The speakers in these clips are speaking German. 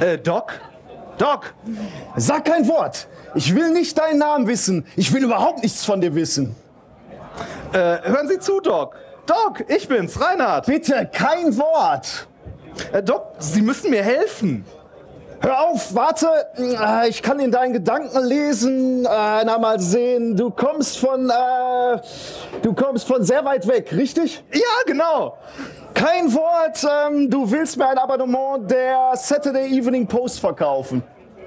Äh, Doc? Doc! Sag kein Wort. Ich will nicht deinen Namen wissen. Ich will überhaupt nichts von dir wissen. Äh, hören Sie zu, Doc. Doc, ich bin's, Reinhard. Bitte, kein Wort. Äh, Doc, Sie müssen mir helfen. Hör auf, warte. Äh, Ich kann in deinen Gedanken lesen. Äh, na mal sehen. Du kommst von, äh, du kommst von sehr weit weg, richtig? Ja, genau. Kein Wort. Ähm, du willst mir ein Abonnement der Saturday Evening Post verkaufen.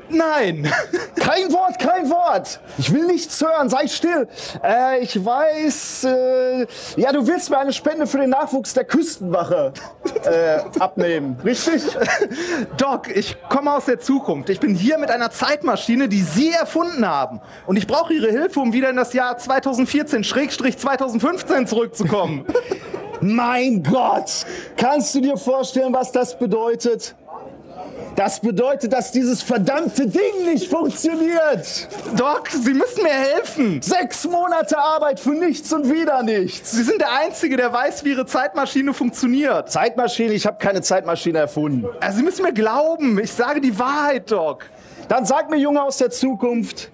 Nein. Kein Wort, kein Wort. Ich will nichts hören, sei still. Äh, ich weiß, äh, ja, du willst mir eine Spende für den Nachwuchs der Küstenwache äh, abnehmen, richtig? Doc, ich komme aus der Zukunft. Ich bin hier mit einer Zeitmaschine, die Sie erfunden haben. Und ich brauche Ihre Hilfe, um wieder in das Jahr 2014-2015 zurückzukommen. Mein Gott! Kannst du dir vorstellen, was das bedeutet? Das bedeutet, dass dieses verdammte Ding nicht funktioniert. Doc, Sie müssen mir helfen. Sechs Monate Arbeit für nichts und wieder nichts. Sie sind der Einzige, der weiß, wie Ihre Zeitmaschine funktioniert. Zeitmaschine, ich habe keine Zeitmaschine erfunden. Also Sie müssen mir glauben. Ich sage die Wahrheit, Doc. Dann sag mir, Junge aus der Zukunft,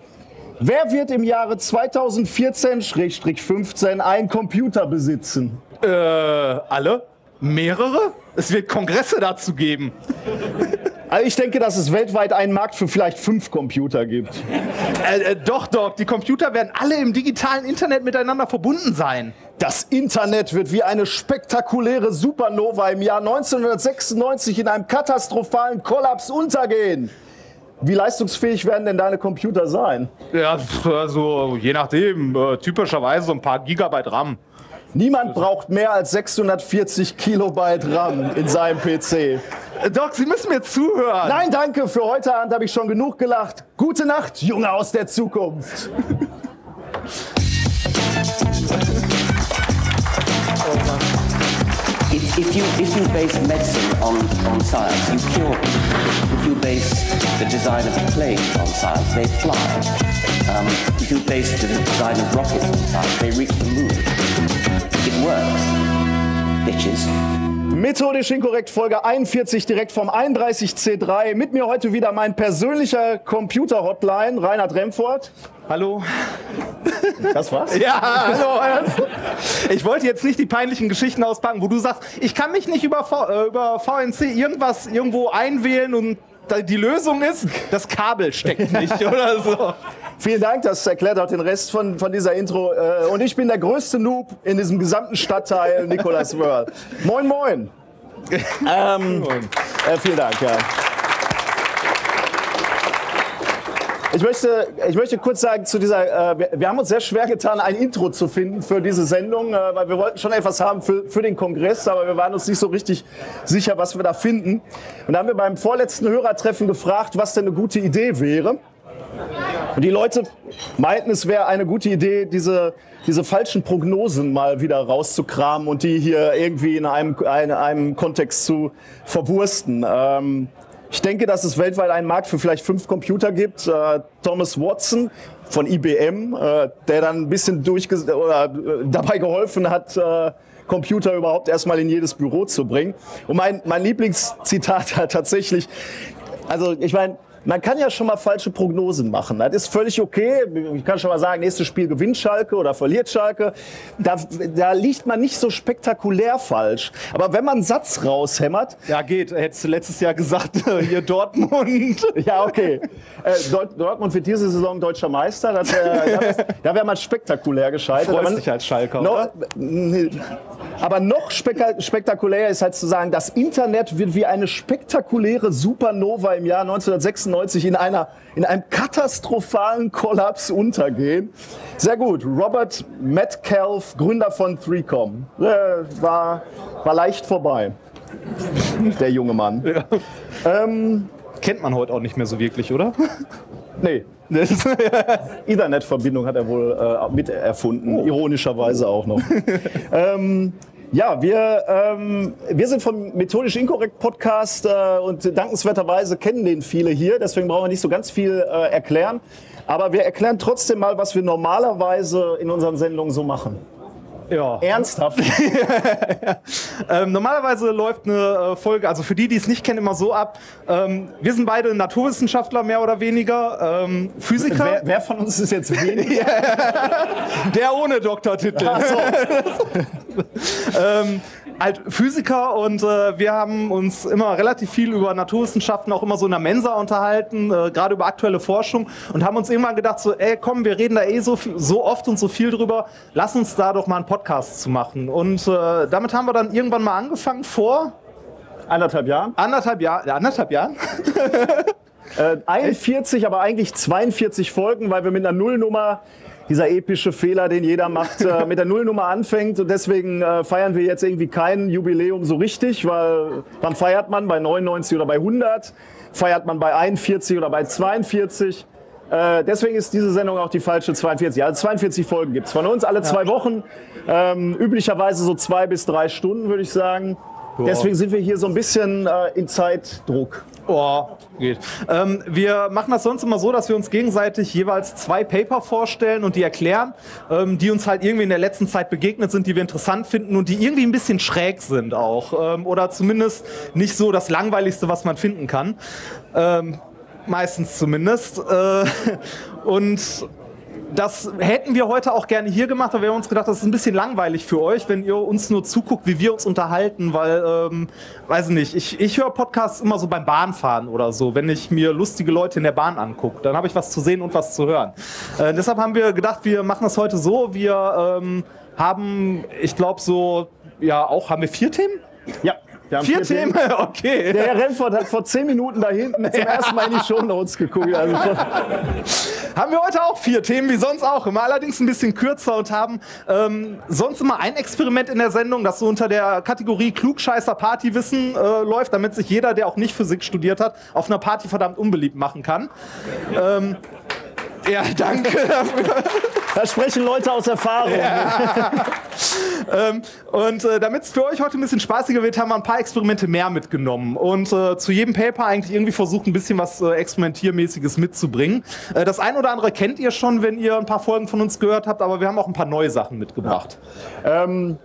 wer wird im Jahre 2014-15 einen Computer besitzen? Äh, alle? Mehrere? Es wird Kongresse dazu geben. Also ich denke, dass es weltweit einen Markt für vielleicht fünf Computer gibt. Äh, äh, doch, Doc, die Computer werden alle im digitalen Internet miteinander verbunden sein. Das Internet wird wie eine spektakuläre Supernova im Jahr 1996 in einem katastrophalen Kollaps untergehen. Wie leistungsfähig werden denn deine Computer sein? Ja, also je nachdem. Äh, typischerweise so ein paar Gigabyte RAM. Niemand braucht mehr als 640 Kilobyte RAM in seinem PC. Doc, Sie müssen mir zuhören. Nein, danke, für heute Abend habe ich schon genug gelacht. Gute Nacht, Junge aus der Zukunft. If, if you if you base medicine on, on science, you cure people. If you base the design of planes on science, they fly. Um, if you base the design of rockets on science, they reach the moon. It works, bitches. Methodisch inkorrekt Folge 41 direkt vom 31C3. Mit mir heute wieder mein persönlicher Computer-Hotline, Reinhard Remford. Hallo? Das war's? Ja, hallo. Ich wollte jetzt nicht die peinlichen Geschichten auspacken, wo du sagst, ich kann mich nicht über, v, äh, über VNC irgendwas irgendwo einwählen und die Lösung ist, das Kabel steckt nicht oder so. Vielen Dank, das erklärt auch den Rest von, von dieser Intro. Äh, Und ich bin der größte Noob in diesem gesamten Stadtteil, Nicolas Wörl. Moin, moin. Ähm, äh, vielen Dank, ja. Ich möchte, ich möchte kurz sagen zu dieser, äh, wir, wir haben uns sehr schwer getan, ein Intro zu finden für diese Sendung, äh, weil wir wollten schon etwas haben für, für den Kongress, aber wir waren uns nicht so richtig sicher, was wir da finden. Und da haben wir beim vorletzten Hörertreffen gefragt, was denn eine gute Idee wäre. Und die Leute meinten, es wäre eine gute Idee, diese, diese falschen Prognosen mal wieder rauszukramen und die hier irgendwie in einem, in einem Kontext zu verwursten. Ähm, ich denke, dass es weltweit einen Markt für vielleicht fünf Computer gibt. Äh, Thomas Watson von IBM, äh, der dann ein bisschen durchge oder, äh, dabei geholfen hat, äh, Computer überhaupt erstmal in jedes Büro zu bringen. Und mein, mein Lieblingszitat hat tatsächlich, also ich meine, man kann ja schon mal falsche Prognosen machen. Das ist völlig okay. Ich kann schon mal sagen, nächstes Spiel gewinnt Schalke oder verliert Schalke. Da, da liegt man nicht so spektakulär falsch. Aber wenn man einen Satz raushämmert, Ja, geht. Hättest du letztes Jahr gesagt, hier Dortmund. ja, okay. Äh, Dort- Dortmund wird diese Saison deutscher Meister. Das wär, da wär- da wäre man spektakulär gescheitert. Freust Aber- dich als Schalker, No. Aber noch spektakulärer ist halt zu sagen, das Internet wird wie eine spektakuläre Supernova im Jahr 1996 in, einer, in einem katastrophalen Kollaps untergehen. Sehr gut. Robert Metcalf, Gründer von 3Com. Äh, war, war leicht vorbei. Der junge Mann. Kennt man heute auch nicht mehr so wirklich, oder? Nee. Ethernet-Verbindung hat er wohl äh, mit erfunden, ironischerweise auch noch. ähm, ja, wir, ähm, wir sind vom Methodisch Inkorrekt Podcast äh, und dankenswerterweise kennen den viele hier, deswegen brauchen wir nicht so ganz viel äh, erklären. Aber wir erklären trotzdem mal, was wir normalerweise in unseren Sendungen so machen. Ja. Ernsthaft? Ähm, normalerweise läuft eine äh, Folge, also für die, die es nicht kennen, immer so ab. Ähm, wir sind beide Naturwissenschaftler, mehr oder weniger. Ähm, Physiker. wer, wer von uns ist jetzt wenig? Der ohne Doktortitel. Ach so. halt Physiker und äh, wir haben uns immer relativ viel über Naturwissenschaften auch immer so in der Mensa unterhalten, äh, gerade über aktuelle Forschung und haben uns irgendwann gedacht so, ey komm, wir reden da eh so, so oft und so viel drüber, lass uns da doch mal einen Podcast zu machen. Und äh, damit haben wir dann irgendwann mal angefangen vor Anderthalb Jahren? anderthalb Jahren, anderthalb Jahren. Äh, 41, aber eigentlich 42 Folgen, weil wir mit einer Nullnummer, dieser epische Fehler, den jeder macht, äh, mit der Nullnummer anfängt. Und deswegen äh, feiern wir jetzt irgendwie kein Jubiläum so richtig, weil wann feiert man? Bei 99 oder bei 100? Feiert man bei 41 oder bei 42? Äh, deswegen ist diese Sendung auch die falsche 42. Also 42 Folgen gibt's von uns, alle zwei Wochen. Ähm, üblicherweise so zwei bis drei Stunden, würde ich sagen. Deswegen sind wir hier so ein bisschen äh, in Zeitdruck. Oh, geht. Ähm, wir machen das sonst immer so, dass wir uns gegenseitig jeweils zwei Paper vorstellen und die erklären, ähm, die uns halt irgendwie in der letzten Zeit begegnet sind, die wir interessant finden und die irgendwie ein bisschen schräg sind auch. Ähm, oder zumindest nicht so das Langweiligste, was man finden kann. Ähm, meistens zumindest. Äh, und das hätten wir heute auch gerne hier gemacht, aber wir haben uns gedacht, das ist ein bisschen langweilig für euch, wenn ihr uns nur zuguckt, wie wir uns unterhalten, weil, ähm, weiß ich nicht, ich, ich höre Podcasts immer so beim Bahnfahren oder so, wenn ich mir lustige Leute in der Bahn angucke, dann habe ich was zu sehen und was zu hören. Äh, deshalb haben wir gedacht, wir machen das heute so, wir ähm, haben, ich glaube so, ja auch, haben wir vier Themen? Ja, haben Vier, Themen, okay. Der Herr Remford hat vor zehn Minuten da hinten zum ersten Mal in die Shownotes geguckt. Also Haben wir heute auch vier Themen, wie sonst auch immer, allerdings ein bisschen kürzer und haben ähm, sonst immer ein Experiment in der Sendung, das so unter der Kategorie Klugscheißer Partywissen äh, läuft, damit sich jeder, der auch nicht Physik studiert hat, auf einer Party verdammt unbeliebt machen kann. Ähm, ja, danke dafür. da sprechen Leute aus Erfahrung. Ähm, und äh, damit es für euch heute ein bisschen spaßiger wird, haben wir ein paar Experimente mehr mitgenommen. Und äh, zu jedem Paper eigentlich irgendwie versucht, ein bisschen was äh, Experimentiermäßiges mitzubringen. Äh, das ein oder andere kennt ihr schon, wenn ihr ein paar Folgen von uns gehört habt, aber wir haben auch ein paar neue Sachen mitgebracht. Ähm,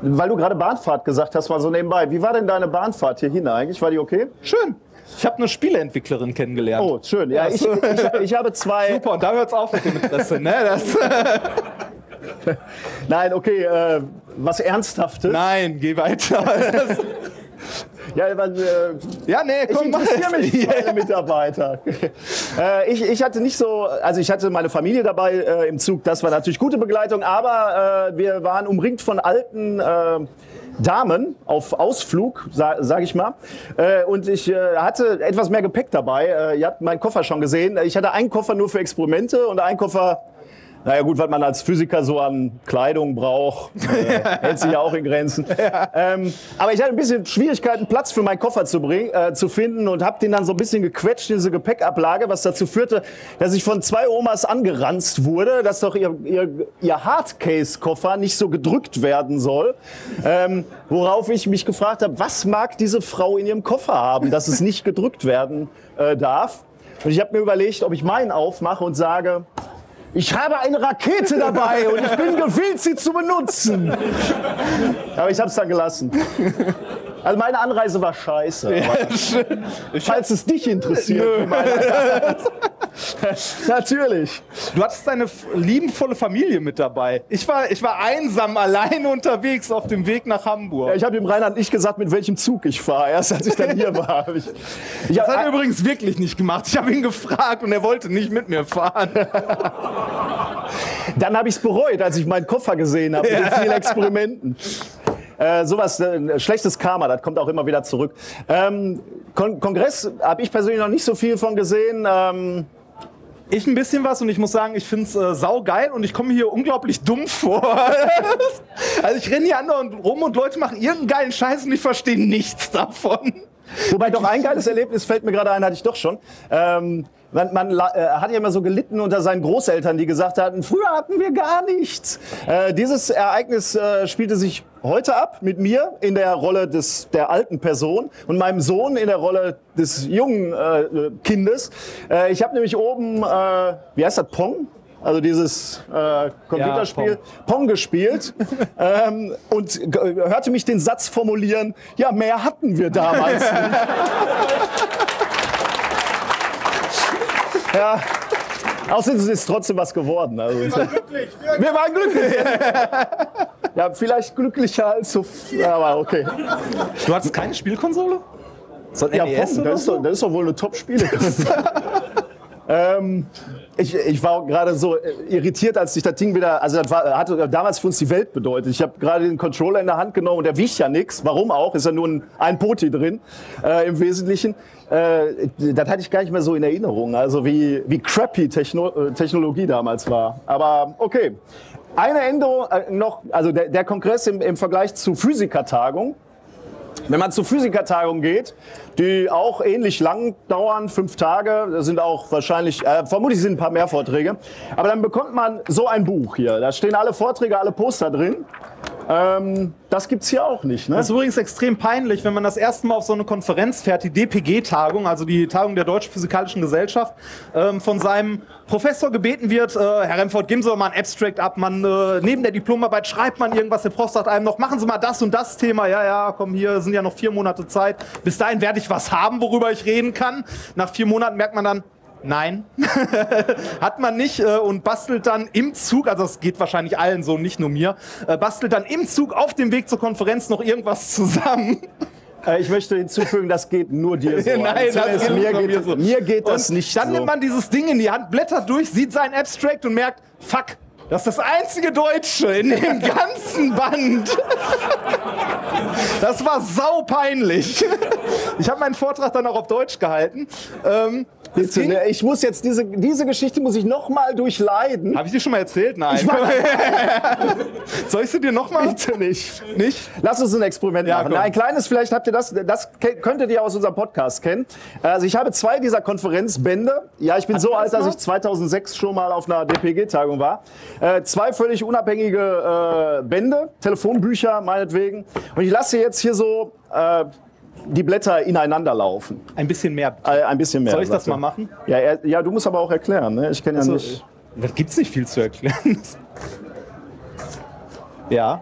weil du gerade Bahnfahrt gesagt hast, mal so nebenbei. Wie war denn deine Bahnfahrt hierhin eigentlich? War die okay? Schön. Ich habe eine Spieleentwicklerin kennengelernt. Oh, schön. Ja, ich, ich, ich habe zwei. Super, und da hört's auf mit dem Interesse, ne? Das, Nein, okay, äh, was Ernsthaftes. nein, geh weiter. Ja, weil, äh, ja, nee, ich komm, mach interessiere mich für meine Mitarbeiter. äh, ich, ich hatte nicht so, also ich hatte meine Familie dabei äh, im Zug, das war natürlich gute Begleitung, aber äh, wir waren umringt von alten äh, Damen auf Ausflug, sa sage ich mal. Äh, und ich äh, hatte etwas mehr Gepäck dabei. Äh, ihr habt meinen Koffer schon gesehen. Ich hatte einen Koffer nur für Experimente und einen Koffer naja gut, was man als Physiker so an Kleidung braucht, äh, hält sich ja auch in Grenzen. Ähm, aber ich hatte ein bisschen Schwierigkeiten, Platz für meinen Koffer zu, bringen, äh, zu finden und habe den dann so ein bisschen gequetscht in diese Gepäckablage, was dazu führte, dass ich von zwei Omas angeranzt wurde, dass doch ihr, ihr, ihr Hardcase-Koffer nicht so gedrückt werden soll. Ähm, worauf ich mich gefragt habe, was mag diese Frau in ihrem Koffer haben, dass es nicht gedrückt werden äh, darf. Und ich habe mir überlegt, ob ich meinen aufmache und sage, ich habe eine Rakete dabei und ich bin gewillt, sie zu benutzen. Aber ich habe es dann gelassen. Also meine Anreise war scheiße. aber falls es dich interessiert. Natürlich. Du hattest deine liebenvolle Familie mit dabei. Ich war, ich war einsam alleine unterwegs auf dem Weg nach Hamburg. Ja, ich habe dem Reinhard nicht gesagt, mit welchem Zug ich fahre. Erst als ich dann hier war. Ich, ich Das hat er hab, übrigens wirklich nicht gemacht. Ich habe ihn gefragt und er wollte nicht mit mir fahren. dann habe ich es bereut, als ich meinen Koffer gesehen habe mit den vielen Experimenten. Äh, sowas, äh, schlechtes Karma, das kommt auch immer wieder zurück. Ähm, Kon Kongress habe ich persönlich noch nicht so viel von gesehen. Ähm, Ich ein bisschen was und ich muss sagen, ich finde es äh, saugeil und ich komme hier unglaublich dumm vor. also ich renne hier andauernd rum und Leute machen irgendeinen geilen Scheiß und ich verstehe nichts davon. Wobei doch ein geiles Erlebnis fällt mir gerade ein, hatte ich doch schon. Ähm, man man äh, hat ja immer so gelitten unter seinen Großeltern, die gesagt hatten, früher hatten wir gar nichts. Äh, dieses Ereignis äh, spielte sich heute ab mit mir in der Rolle des, der alten Person und meinem Sohn in der Rolle des jungen äh, Kindes. Äh, ich habe nämlich oben, äh, wie heißt das, Pong? Also dieses äh, Computerspiel, Pong. gespielt ähm, und hörte mich den Satz formulieren, ja, mehr hatten wir damals nicht. ja, außerdem ist trotzdem was geworden. Also, wir waren glücklich. Ja, vielleicht glücklicher als so, aber okay. Du hattest keine Spielkonsole? So ein Ja, NES Pong, oder das ist, so? doch, das ist doch wohl eine Top-Spiele. ähm, ich, ich war gerade so äh, irritiert, als ich das Ding wieder, also das war, hatte damals für uns die Welt bedeutet. Ich habe gerade den Controller in der Hand genommen und der wiegt ja nichts. Warum auch? Ist ja nur ein, ein Poti drin äh, im Wesentlichen. Äh, das hatte ich gar nicht mehr so in Erinnerung, also wie, wie crappy Techno äh, Technologie damals war. Aber okay. Eine Änderung äh, noch, also der, der Kongress im, im Vergleich zu Physikertagung. Wenn man zur Physikertagung geht, die auch ähnlich lang dauern, fünf Tage, sind auch wahrscheinlich, äh, vermutlich sind ein paar mehr Vorträge, aber dann bekommt man so ein Buch hier. Da stehen alle Vorträge, alle Poster drin. Ähm, das gibt's hier auch nicht. Ne? Das ist übrigens extrem peinlich, wenn man das erste Mal auf so eine Konferenz fährt, die DPG-Tagung, also die Tagung der Deutschen Physikalischen Gesellschaft, ähm, von seinem Professor gebeten wird, äh, Herr Remford, geben Sie doch mal ein Abstract ab, man, äh, neben der Diplomarbeit schreibt man irgendwas, der Prof sagt einem noch, machen Sie mal das und das Thema, ja, ja, komm, hier sind ja noch vier Monate Zeit, bis dahin werde ich was haben, worüber ich reden kann. Nach vier Monaten merkt man dann, Nein, hat man nicht äh, und bastelt dann im Zug, also es geht wahrscheinlich allen so, nicht nur mir, äh, bastelt dann im Zug auf dem Weg zur Konferenz noch irgendwas zusammen. Äh, ich möchte hinzufügen, das geht nur dir so. Nein, Also das geht mir, geht, mir so. mir geht das und nicht Dann so. nimmt man dieses Ding in die Hand, blättert durch, sieht sein Abstract und merkt, fuck, das ist das einzige Deutsche in dem ganzen Band. Das war sau peinlich. Ich habe meinen Vortrag dann auch auf Deutsch gehalten. Ähm, ging- ne, ich muss jetzt diese, diese Geschichte muss ich noch mal durchleiden. Habe ich dir schon mal erzählt? Nein. Ich Soll ich sie dir noch mal? Bitte nicht. Nicht? Lass uns ein Experiment Ja, machen. komm. Ein kleines, vielleicht habt ihr das, das könntet ihr aus unserem Podcast kennen. Also ich habe zwei dieser Konferenzbände. Ja, ich bin so wir alt, das dass ich 2006 schon mal auf einer DPG-Tagung war. Äh, zwei völlig unabhängige äh, Bände, Telefonbücher meinetwegen. Und ich lasse jetzt hier so äh, die Blätter ineinander laufen. Ein bisschen mehr. Äh, ein bisschen mehr. Soll ich das mal machen? Ja, er, ja, du musst aber auch erklären. Ne? Ich kenne ja Also, nicht. Da gibt's nicht viel zu erklären. Ja,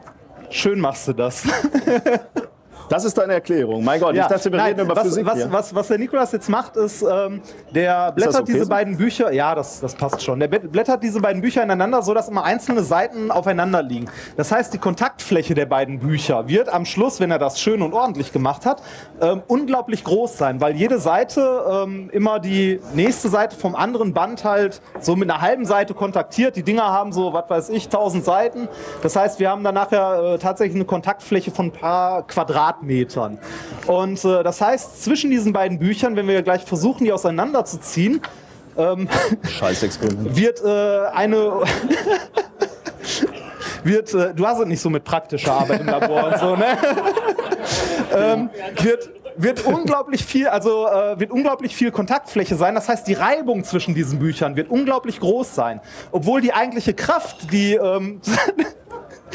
schön machst du das. Das ist deine Erklärung. Mein Gott, ich dachte, wir nein, reden über was, Physik was, was, was der Nikolas jetzt macht, ist, ähm, der blättert okay diese so? beiden Bücher, ja, das, das passt schon. Der blättert diese beiden Bücher ineinander, so dass immer einzelne Seiten aufeinander liegen. Das heißt, die Kontaktfläche der beiden Bücher wird am Schluss, wenn er das schön und ordentlich gemacht hat, ähm, unglaublich groß sein, weil jede Seite ähm, immer die nächste Seite vom anderen Band halt so mit einer halben Seite kontaktiert. Die Dinger haben so, was weiß ich, 1000 Seiten. Das heißt, wir haben dann nachher äh, tatsächlich eine Kontaktfläche von ein paar Quadratmetern. Und äh, das heißt, zwischen diesen beiden Büchern, wenn wir gleich versuchen, die auseinanderzuziehen, Experiment. wird äh, eine. wird, äh, du hast es nicht so mit praktischer Arbeit im Labor und so, ne? ähm, wird, wird unglaublich viel, also äh, wird unglaublich viel Kontaktfläche sein. Das heißt, die Reibung zwischen diesen Büchern wird unglaublich groß sein. Obwohl die eigentliche Kraft, die ähm,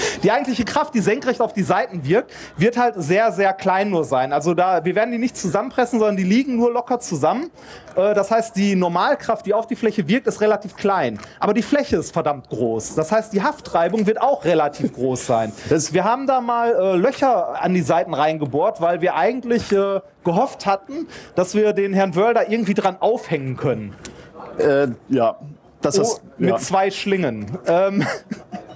die eigentliche Kraft, die senkrecht auf die Seiten wirkt, wird halt sehr, sehr klein nur sein. Also da, wir werden die nicht zusammenpressen, sondern die liegen nur locker zusammen. Äh, Das heißt, die Normalkraft, die auf die Fläche wirkt, ist relativ klein. Aber die Fläche ist verdammt groß. Das heißt, die Haftreibung wird auch relativ groß sein. Wir haben da mal äh, Löcher an die Seiten reingebohrt, weil wir eigentlich äh, gehofft hatten, dass wir den Herrn Wörl irgendwie dran aufhängen können. Äh, ja. Das Oh, ist, mit ja. zwei Schlingen. Ähm,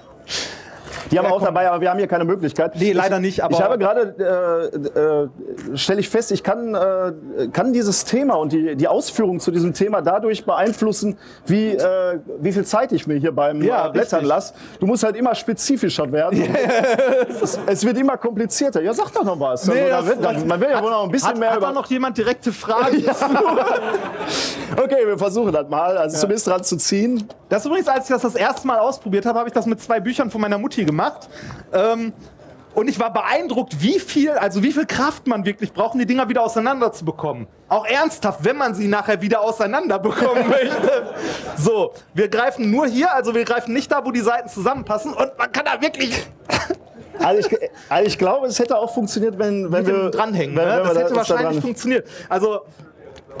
Die haben wir Ja, auch komm. dabei, aber wir haben hier keine Möglichkeit. Nee, leider nicht, aber- Ich habe gerade, äh, äh, stelle ich fest, ich kann, äh, kann dieses Thema und die, die Ausführung zu diesem Thema dadurch beeinflussen, wie, äh, wie viel Zeit ich mir hier beim Ja, äh, Blättern lasse. Du musst halt immer spezifischer werden. es, es wird immer komplizierter. Ja, sag doch noch was. Nee, also, da das- wird, da, man will ja wohl noch ein bisschen hat, mehr hat über... da noch jemand direkte Fragen? Okay, wir versuchen das mal. Also zumindest dran zu ziehen. Das ist übrigens, als ich das das erste Mal ausprobiert habe, habe ich das mit zwei Büchern von meiner Mutti gemacht. Ähm, und ich war beeindruckt, wie viel, also wie viel Kraft man wirklich braucht, um die Dinger wieder auseinander zu bekommen. Auch ernsthaft, wenn man sie nachher wieder auseinander bekommen möchte. So, wir greifen nur hier, also wir greifen nicht da, wo die Seiten zusammenpassen. Und man kann da wirklich Also ich, also ich glaube, es hätte auch funktioniert, wenn, wenn wir dranhängen. Wenn, ne? wenn Das hätte da- da wahrscheinlich dran- funktioniert. Also,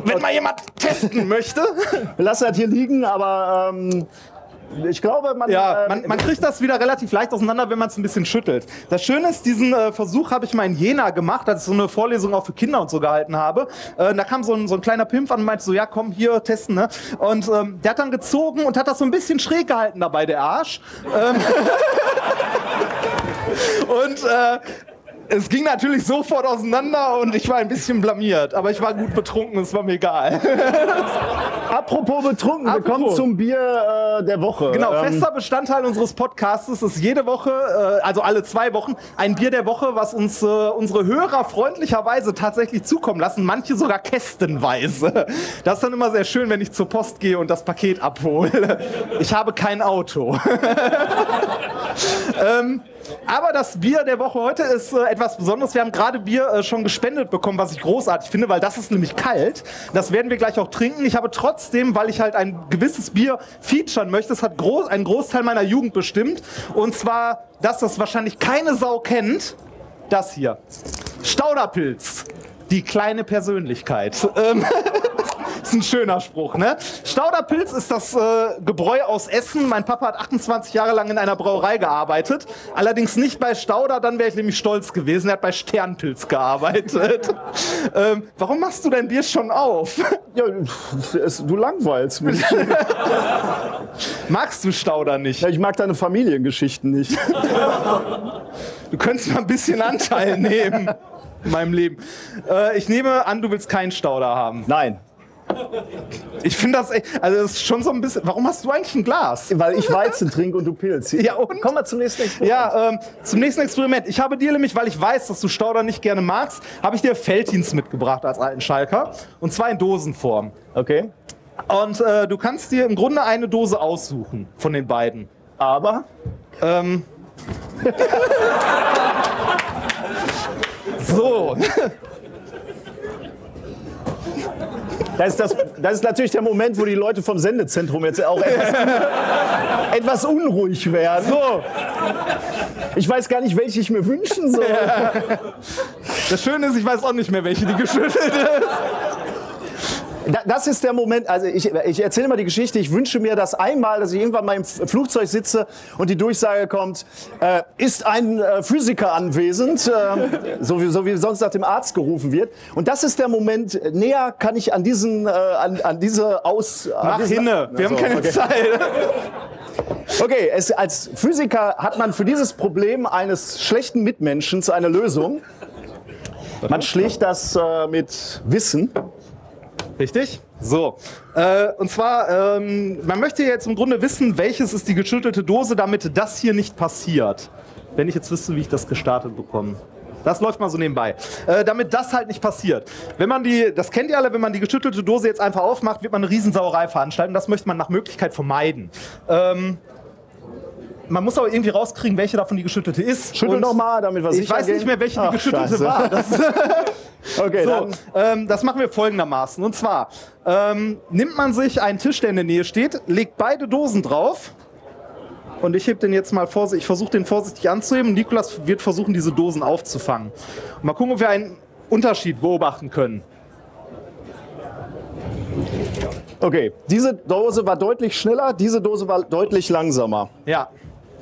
wenn mal jemand testen möchte. Wir lassen das hier liegen, aber ähm, Ich glaube, man, Ja, äh, man, man kriegt das wieder relativ leicht auseinander, wenn man es ein bisschen schüttelt. Das Schöne ist, diesen äh, Versuch habe ich mal in Jena gemacht, als ich so eine Vorlesung auch für Kinder und so gehalten habe. Äh, da kam so ein, so ein kleiner Pimp an und meinte so, ja komm, hier testen. Ne? Und ähm, der hat dann gezogen und hat das so ein bisschen schräg gehalten dabei, der Arsch. Ähm, und äh, es ging natürlich sofort auseinander und ich war ein bisschen blamiert. Aber ich war gut betrunken, es war mir egal. apropos betrunken, wir kommen Apropos. zum Bier äh, der Woche. Genau, Ähm, fester Bestandteil unseres Podcasts ist jede Woche, äh, also alle zwei Wochen, ein Bier der Woche, was uns äh, unsere Hörer freundlicherweise tatsächlich zukommen lassen, manche sogar kästenweise. Das ist dann immer sehr schön, wenn ich zur Post gehe und das Paket abhole. Ich habe kein Auto. ähm, aber das Bier der Woche heute ist äh, etwas Besonderes. Wir haben gerade Bier äh, schon gespendet bekommen, was ich großartig finde, weil das ist nämlich kalt. Das werden wir gleich auch trinken. Ich habe trotzdem, weil ich halt ein gewisses Bier featuren möchte, das hat groß, einen Großteil meiner Jugend bestimmt. Und zwar, dass das wahrscheinlich keine Sau kennt, das hier. Stauderpilz. Die kleine Persönlichkeit. Ähm, ist ein schöner Spruch, ne? Stauderpilz ist das äh, Gebräu aus Essen. Mein Papa hat 28 Jahre lang in einer Brauerei gearbeitet. Allerdings nicht bei Stauder, dann wäre ich nämlich stolz gewesen. Er hat bei Sternpilz gearbeitet. ähm, warum machst du dein Bier schon auf? ja, es, du langweilst mich. Magst du Stauder nicht? Ja, ich mag deine Familiengeschichten nicht. Du könntest mal ein bisschen Anteil nehmen in meinem Leben. Äh, ich nehme an, du willst keinen Stauder haben. Nein, Ich finde das, echt- also das ist schon so ein bisschen. Warum hast du eigentlich ein Glas? weil ich Weizen trinke und du Pilz. Ja, und? Kommen wir zum nächsten Experiment. Ja, ähm, zum nächsten Experiment. Ich habe dir nämlich, weil ich weiß, dass du Stauder nicht gerne magst, habe ich dir Felddienst mitgebracht als alten Schalker. Und zwar in Dosenform. Okay. Und äh, du kannst dir im Grunde eine Dose aussuchen von den beiden. Aber Ähm. so. das ist, das, das ist natürlich der Moment, wo die Leute vom Sendezentrum jetzt auch etwas, etwas unruhig werden. So. Ich weiß gar nicht, welche ich mir wünschen soll. Das Schöne ist, ich weiß auch nicht mehr, welche die geschüttelt ist. Da- Das ist der Moment, also ich, ich erzähle mal die Geschichte, ich wünsche mir das einmal, dass ich irgendwann mal im Flugzeug sitze und die Durchsage kommt, äh, ist ein äh, Physiker anwesend, äh, so, wie, so wie sonst nach dem Arzt gerufen wird. Und das ist der Moment, äh, näher kann ich an diesen, äh, an, an diese Aus... Mach diesen- hinne, wir haben So, keine okay. Zeit. Okay, es, als Physiker hat man für dieses Problem eines schlechten Mitmenschen eine Lösung. Man schlägt das äh, mit Wissen. Richtig? So. Äh, und zwar, ähm, man möchte jetzt im Grunde wissen, welches ist die geschüttelte Dose, damit das hier nicht passiert. Wenn ich jetzt wüsste, wie ich das gestartet bekomme. Das läuft mal so nebenbei. Äh, damit das halt nicht passiert. Wenn man die, das kennt ihr alle, wenn man die geschüttelte Dose jetzt einfach aufmacht, wird man eine Riesensauerei veranstalten. Das möchte man nach Möglichkeit vermeiden. Ähm, man muss aber irgendwie rauskriegen, welche davon die geschüttelte ist. Schüttel Und noch mal, damit wir Ich sicher weiß gehen. nicht mehr, welche Ach, die geschüttelte Scheiße. war. Das Okay, so, dann ähm, das machen wir folgendermaßen. Und zwar ähm, nimmt man sich einen Tisch, der in der Nähe steht, legt beide Dosen drauf. Und ich heb den jetzt mal vorsichtig, ich versuche den vorsichtig anzuheben. Nikolas wird versuchen, diese Dosen aufzufangen. Und mal gucken, ob wir einen Unterschied beobachten können. Okay, diese Dose war deutlich schneller, diese Dose war deutlich langsamer. Ja.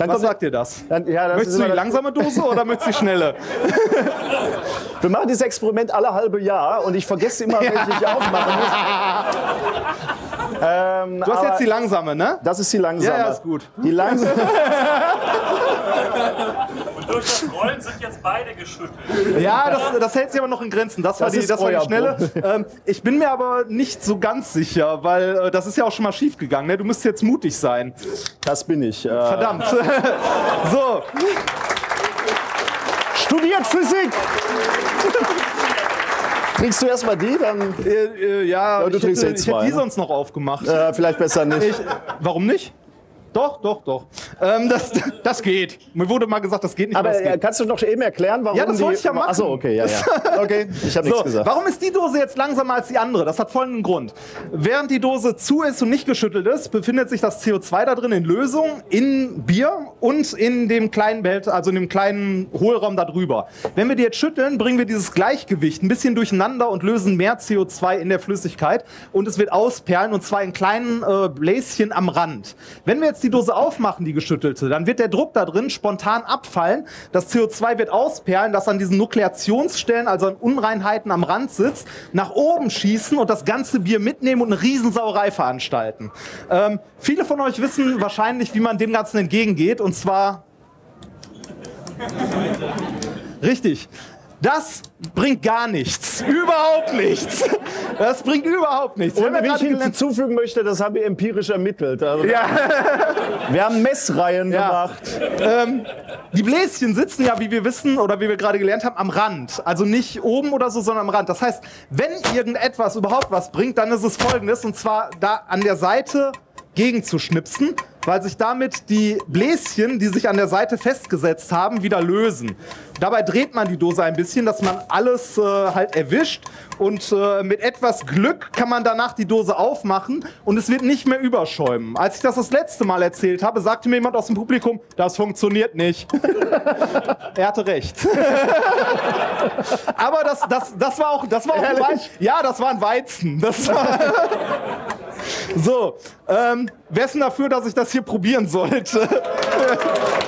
Dann Was kommt- sagt dir das? Dann, ja, das Möchtest du die langsame Dose oder möchtest du die schnelle? Wir machen dieses Experiment alle halbe Jahr und ich vergesse immer, welche ich aufmachen muss. Ähm, Du hast jetzt die langsame, ne? das ist die langsame. Ja, ja, ist gut. Die langsame. Durch das Rollen sind jetzt beide geschüttelt. Ja, das, das hält sich aber noch in Grenzen. Das war Das die, ist das war die schnelle. Ähm, ich bin mir aber nicht so ganz sicher, weil äh, das ist ja auch schon mal schief gegangen. Ne? Du müsst jetzt mutig sein. Das bin ich. Äh, Verdammt. so, studiert Physik! Trinkst du erstmal die, dann äh, äh, ja, du ich, trinkst hätte, jetzt ich hätte zwei, die ne? sonst noch aufgemacht. äh, vielleicht besser nicht. Ich, warum nicht? Doch, doch, doch. Ähm, das, das geht. Mir wurde mal gesagt, das geht nicht. Aber das äh, geht. kannst du noch eben erklären, warum Ja, das wollte ich ja machen. Achso, okay, ja, ja. Okay, ich habe nichts So, gesagt. warum ist die Dose jetzt langsamer als die andere? Das hat folgenden Grund. Während die Dose zu ist und nicht geschüttelt ist, befindet sich das CO2 da drin in Lösung, in Bier und in dem kleinen Behälter, also in dem kleinen Hohlraum da drüber. Wenn wir die jetzt schütteln, bringen wir dieses Gleichgewicht ein bisschen durcheinander und lösen mehr CO2 in der Flüssigkeit und es wird ausperlen und zwar in kleinen äh, Bläschen am Rand. Wenn wir jetzt die Dose aufmachen, die geschüttelte, dann wird der Druck da drin spontan abfallen. Das CO2 wird ausperlen, das an diesen Nukleationsstellen, also an Unreinheiten am Rand sitzt, nach oben schießen und das ganze Bier mitnehmen und eine Riesensauerei veranstalten. Ähm, viele von euch wissen wahrscheinlich, wie man dem Ganzen entgegengeht, und zwar Richtig. Das bringt gar nichts. Überhaupt nichts. Das bringt überhaupt nichts. Und wie ich hinzufügen möchte, das haben wir empirisch ermittelt. Also ja. Wir haben Messreihen Ja. gemacht. ähm, die Bläschen sitzen ja, wie wir wissen oder wie wir gerade gelernt haben, am Rand. Also nicht oben oder so, sondern am Rand. Das heißt, wenn irgendetwas überhaupt was bringt, dann ist es folgendes. Und zwar da an der Seite gegenzuschnipsen, weil sich damit die Bläschen, die sich an der Seite festgesetzt haben, wieder lösen. Dabei dreht man die Dose ein bisschen, dass man alles äh, halt erwischt und äh, mit etwas Glück kann man danach die Dose aufmachen und es wird nicht mehr überschäumen. Als ich das das letzte Mal erzählt habe, sagte mir jemand aus dem Publikum, das funktioniert nicht. er hatte recht. Aber das, das, das war auch, das war auch ein? Weizen. Ja, das war ein Weizen. Das war so, ähm, wer ist denn dafür, dass ich das hier probieren sollte?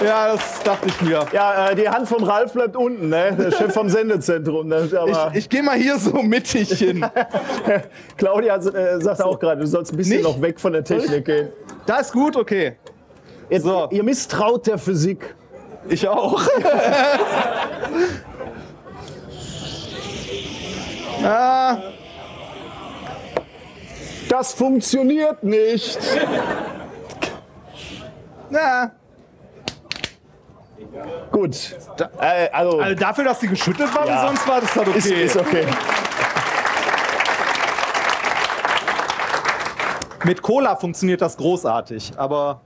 ja, das dachte ich mir. Ja, äh, die Hand vom Ralf bleibt unten, ne? der Chef vom Sendezentrum. Ne? Ich, ich gehe mal hier so mittig hin. Claudia äh, sagt auch gerade, du sollst ein bisschen Nicht? noch weg von der Technik gehen. Da ist gut, okay. Ihr, So. ihr misstraut der Physik. Ich auch. ah, Das funktioniert nicht. na, Gut. Äh, also, also dafür, dass sie geschüttet war, Ja. sonst war das dann okay. ist, ist okay. Mit Cola funktioniert das großartig, aber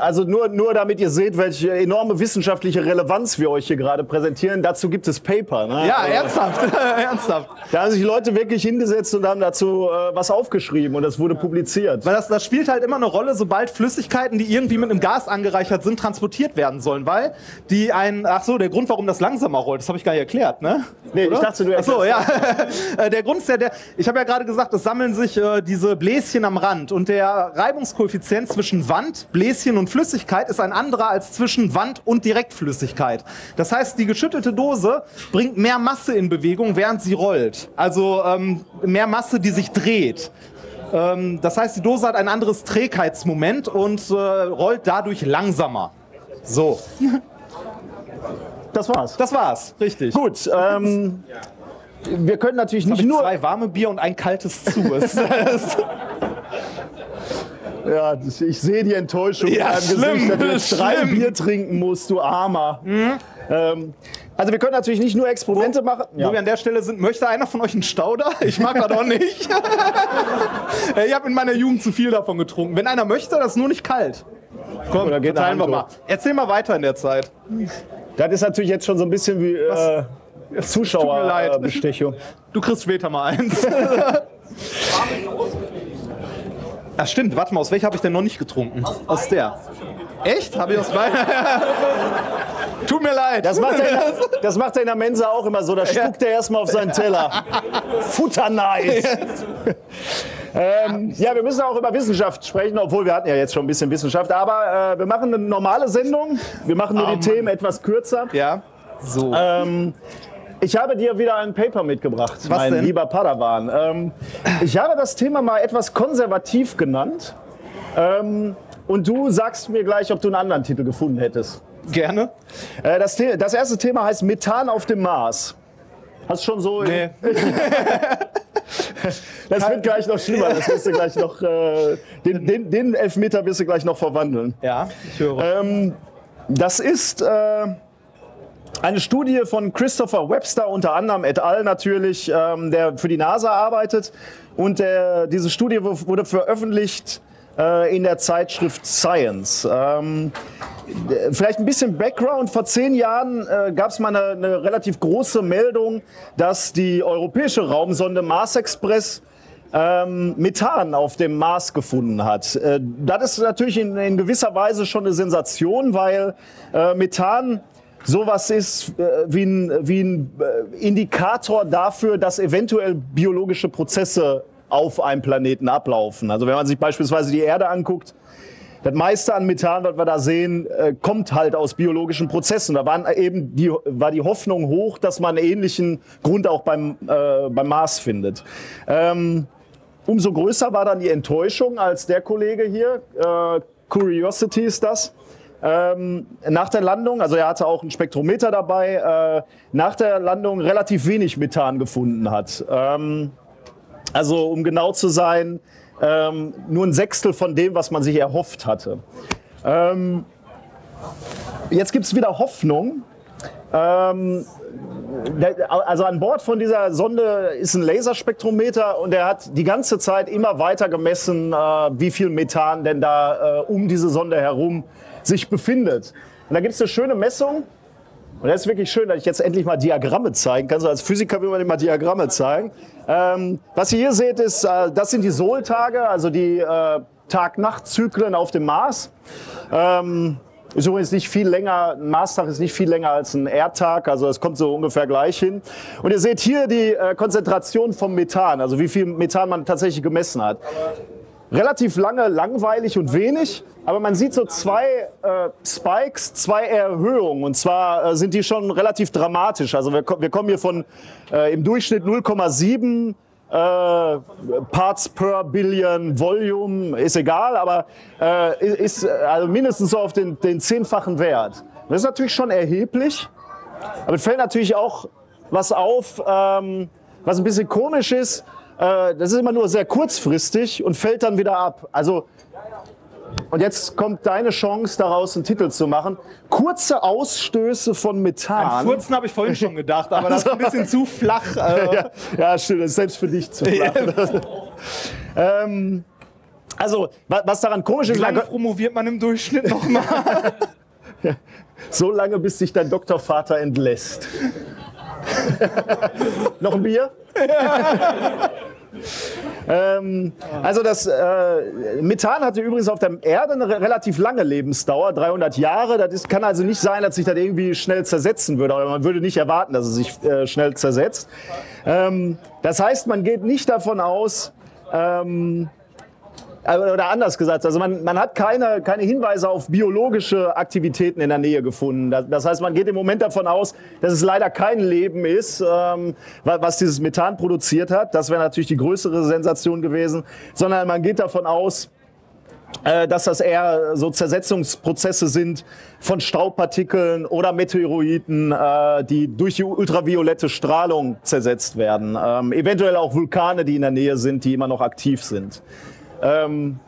also nur, nur damit ihr seht, welche enorme wissenschaftliche Relevanz wir euch hier gerade präsentieren. Dazu gibt es Paper. Ne? ja, Also, ernsthaft, ernsthaft. Da haben sich Leute wirklich hingesetzt und haben dazu äh, was aufgeschrieben und das wurde publiziert. Weil das, das spielt halt immer eine Rolle, sobald Flüssigkeiten, die irgendwie mit einem Gas angereichert sind, transportiert werden sollen. Weil die ein. Ach so, der Grund, warum das langsamer rollt, das habe ich gar nicht erklärt, ne? Nee, ich dachte, du Ach so, ja. erklärst Äh, der Grund ist ja der. Ich habe ja gerade gesagt, es sammeln sich äh, diese Bläschen am Rand. Und der Reibungskoeffizient zwischen Wand, Bläschen und Flüssigkeit ist ein anderer als zwischen Wand und Direktflüssigkeit. Das heißt, die geschüttelte Dose bringt mehr Masse in Bewegung, während sie rollt. Also ähm, mehr Masse, die sich dreht. Ähm, das heißt, die Dose hat ein anderes Trägheitsmoment und äh, rollt dadurch langsamer. So, Das war's. das war's. Richtig. Gut. Ähm, wir können natürlich Hab nicht ich nur. zwei warme Bier und ein kaltes zu. Ja, ich sehe die Enttäuschung Ja, in deinem schlimm, Gesicht, dass du jetzt drei schlimm. Mhm. Bier trinken musst, du Armer. Ähm, also wir können natürlich nicht nur Experimente machen. Wo wir an der Stelle sind, möchte einer von euch einen Stauder? Ich mag das auch nicht. Äh, ich habe in meiner Jugend zu viel davon getrunken. Wenn einer möchte, das ist nur nicht kalt. Komm, Oder geht verteilen wir mal. Erzähl mal weiter in der Zeit. Das ist natürlich jetzt schon so ein bisschen wie äh. Zuschauerbestechung. Du kriegst später mal eins. Das stimmt, warte mal, aus welcher habe ich denn noch nicht getrunken? Aus der. Echt? Habe ich aus beiden? Tut mir leid. Das macht, er in, der- das macht er in der Mensa auch immer so. Da spuckt er erstmal auf seinen Teller. Futterneid. ähm, ja, wir müssen auch über Wissenschaft sprechen, obwohl wir hatten ja jetzt schon ein bisschen Wissenschaft. Aber äh, wir machen eine normale Sendung. Wir machen nur die Themen etwas kürzer. Ja. So. Ähm, ich habe dir wieder ein Paper mitgebracht, mein denn? lieber Padawan. Ähm, ich habe das Thema mal etwas konservativ genannt. Ähm, und du sagst mir gleich, ob du einen anderen Titel gefunden hättest. Gerne. Äh, das, The das erste Thema heißt Methan auf dem Mars. Hast du schon so. Nee. Das wird gleich noch schlimmer. Das wirst du gleich noch. Äh, den, den, den Elfmeter wirst du gleich noch verwandeln. Ja, ich höre. Ähm, das ist äh, eine Studie von Christopher Webster, unter anderem et al. natürlich, ähm, der für die NASA arbeitet. Und der, diese Studie wu- wurde veröffentlicht äh, in der Zeitschrift Science. Ähm, Vielleicht ein bisschen Background. Vor zehn Jahren äh, gab es mal eine, eine relativ große Meldung, dass die europäische Raumsonde Mars Express ähm, Methan auf dem Mars gefunden hat. Äh, das ist natürlich in, in gewisser Weise schon eine Sensation, weil äh, Methan sowas ist äh, wie ein, wie ein äh, Indikator dafür, dass eventuell biologische Prozesse auf einem Planeten ablaufen. Also wenn man sich beispielsweise die Erde anguckt, das meiste an Methan, was wir da sehen, äh, kommt halt aus biologischen Prozessen. Da waren eben die, war die Hoffnung hoch, dass man einen ähnlichen Grund auch beim, äh, beim Mars findet. Ähm, umso größer war dann die Enttäuschung, als der Kollege hier, äh, Curiosity ist das, ähm, nach der Landung, also er hatte auch ein Spektrometer dabei, äh, nach der Landung relativ wenig Methan gefunden hat. Ähm, also um genau zu sein, ähm, nur ein Sechstel von dem, was man sich erhofft hatte. Ähm, jetzt gibt es wieder Hoffnung. Ähm, also an Bord von dieser Sonde ist ein Laserspektrometer und er hat die ganze Zeit immer weiter gemessen, äh, wie viel Methan denn da äh, um diese Sonde herum sich befindet. Und da gibt es eine schöne Messung. Und das ist wirklich schön, dass ich jetzt endlich mal Diagramme zeigen kann. So als Physiker will man immer Diagramme zeigen. Ähm, was ihr hier seht, ist, äh, das sind die Sol-Tage, also die äh, Tag-Nacht-Zyklen auf dem Mars. Ähm, ist übrigens nicht viel länger, ein Marstag ist nicht viel länger als ein Erdtag, also es kommt so ungefähr gleich hin. Und ihr seht hier die äh, Konzentration vom Methan, also wie viel Methan man tatsächlich gemessen hat relativ lange langweilig und wenig, aber man sieht so zwei äh, Spikes, zwei Erhöhungen und zwar äh, sind die schon relativ dramatisch. Also wir, wir kommen hier von äh, im Durchschnitt 0,7 äh, Parts per Billion Volume, ist egal, aber äh, ist also mindestens so auf den, den zehnfachen Wert. Das ist natürlich schon erheblich, aber es fällt natürlich auch was auf, ähm, was ein bisschen komisch ist äh, das ist immer nur sehr kurzfristig und fällt dann wieder ab. Also, und jetzt kommt deine Chance, daraus einen Titel zu machen. Kurze Ausstöße von Methan. An Furzen habe ich vorhin schon gedacht, aber das ist ein bisschen zu flach. Äh. ja, ja, stimmt, das ist selbst für dich zu flach. ähm, also, was daran komisch ist... Wie lange promoviert man im Durchschnitt nochmal? so lange, bis sich dein Doktorvater entlässt. Noch ein Bier? ähm, also das äh, Methan hatte übrigens auf der Erde eine relativ lange Lebensdauer, 300 Jahre. Das ist, kann also nicht sein, dass sich das irgendwie schnell zersetzen würde. Oder man würde nicht erwarten, dass es sich äh, schnell zersetzt. Ähm, das heißt, man geht nicht davon aus, ähm, äh, oder anders gesagt, also man, man hat keine, keine Hinweise auf biologische Aktivitäten in der Nähe gefunden. Das heißt, man geht im Moment davon aus, dass es leider kein Leben ist, ähm, was dieses Methan produziert hat. Das wäre natürlich die größere Sensation gewesen. Sondern man geht davon aus, äh, dass das eher so Zersetzungsprozesse sind von Staubpartikeln oder Meteoroiden, äh, die durch die ultraviolette Strahlung zersetzt werden. Ähm, eventuell auch Vulkane, die in der Nähe sind, die immer noch aktiv sind. Ähm,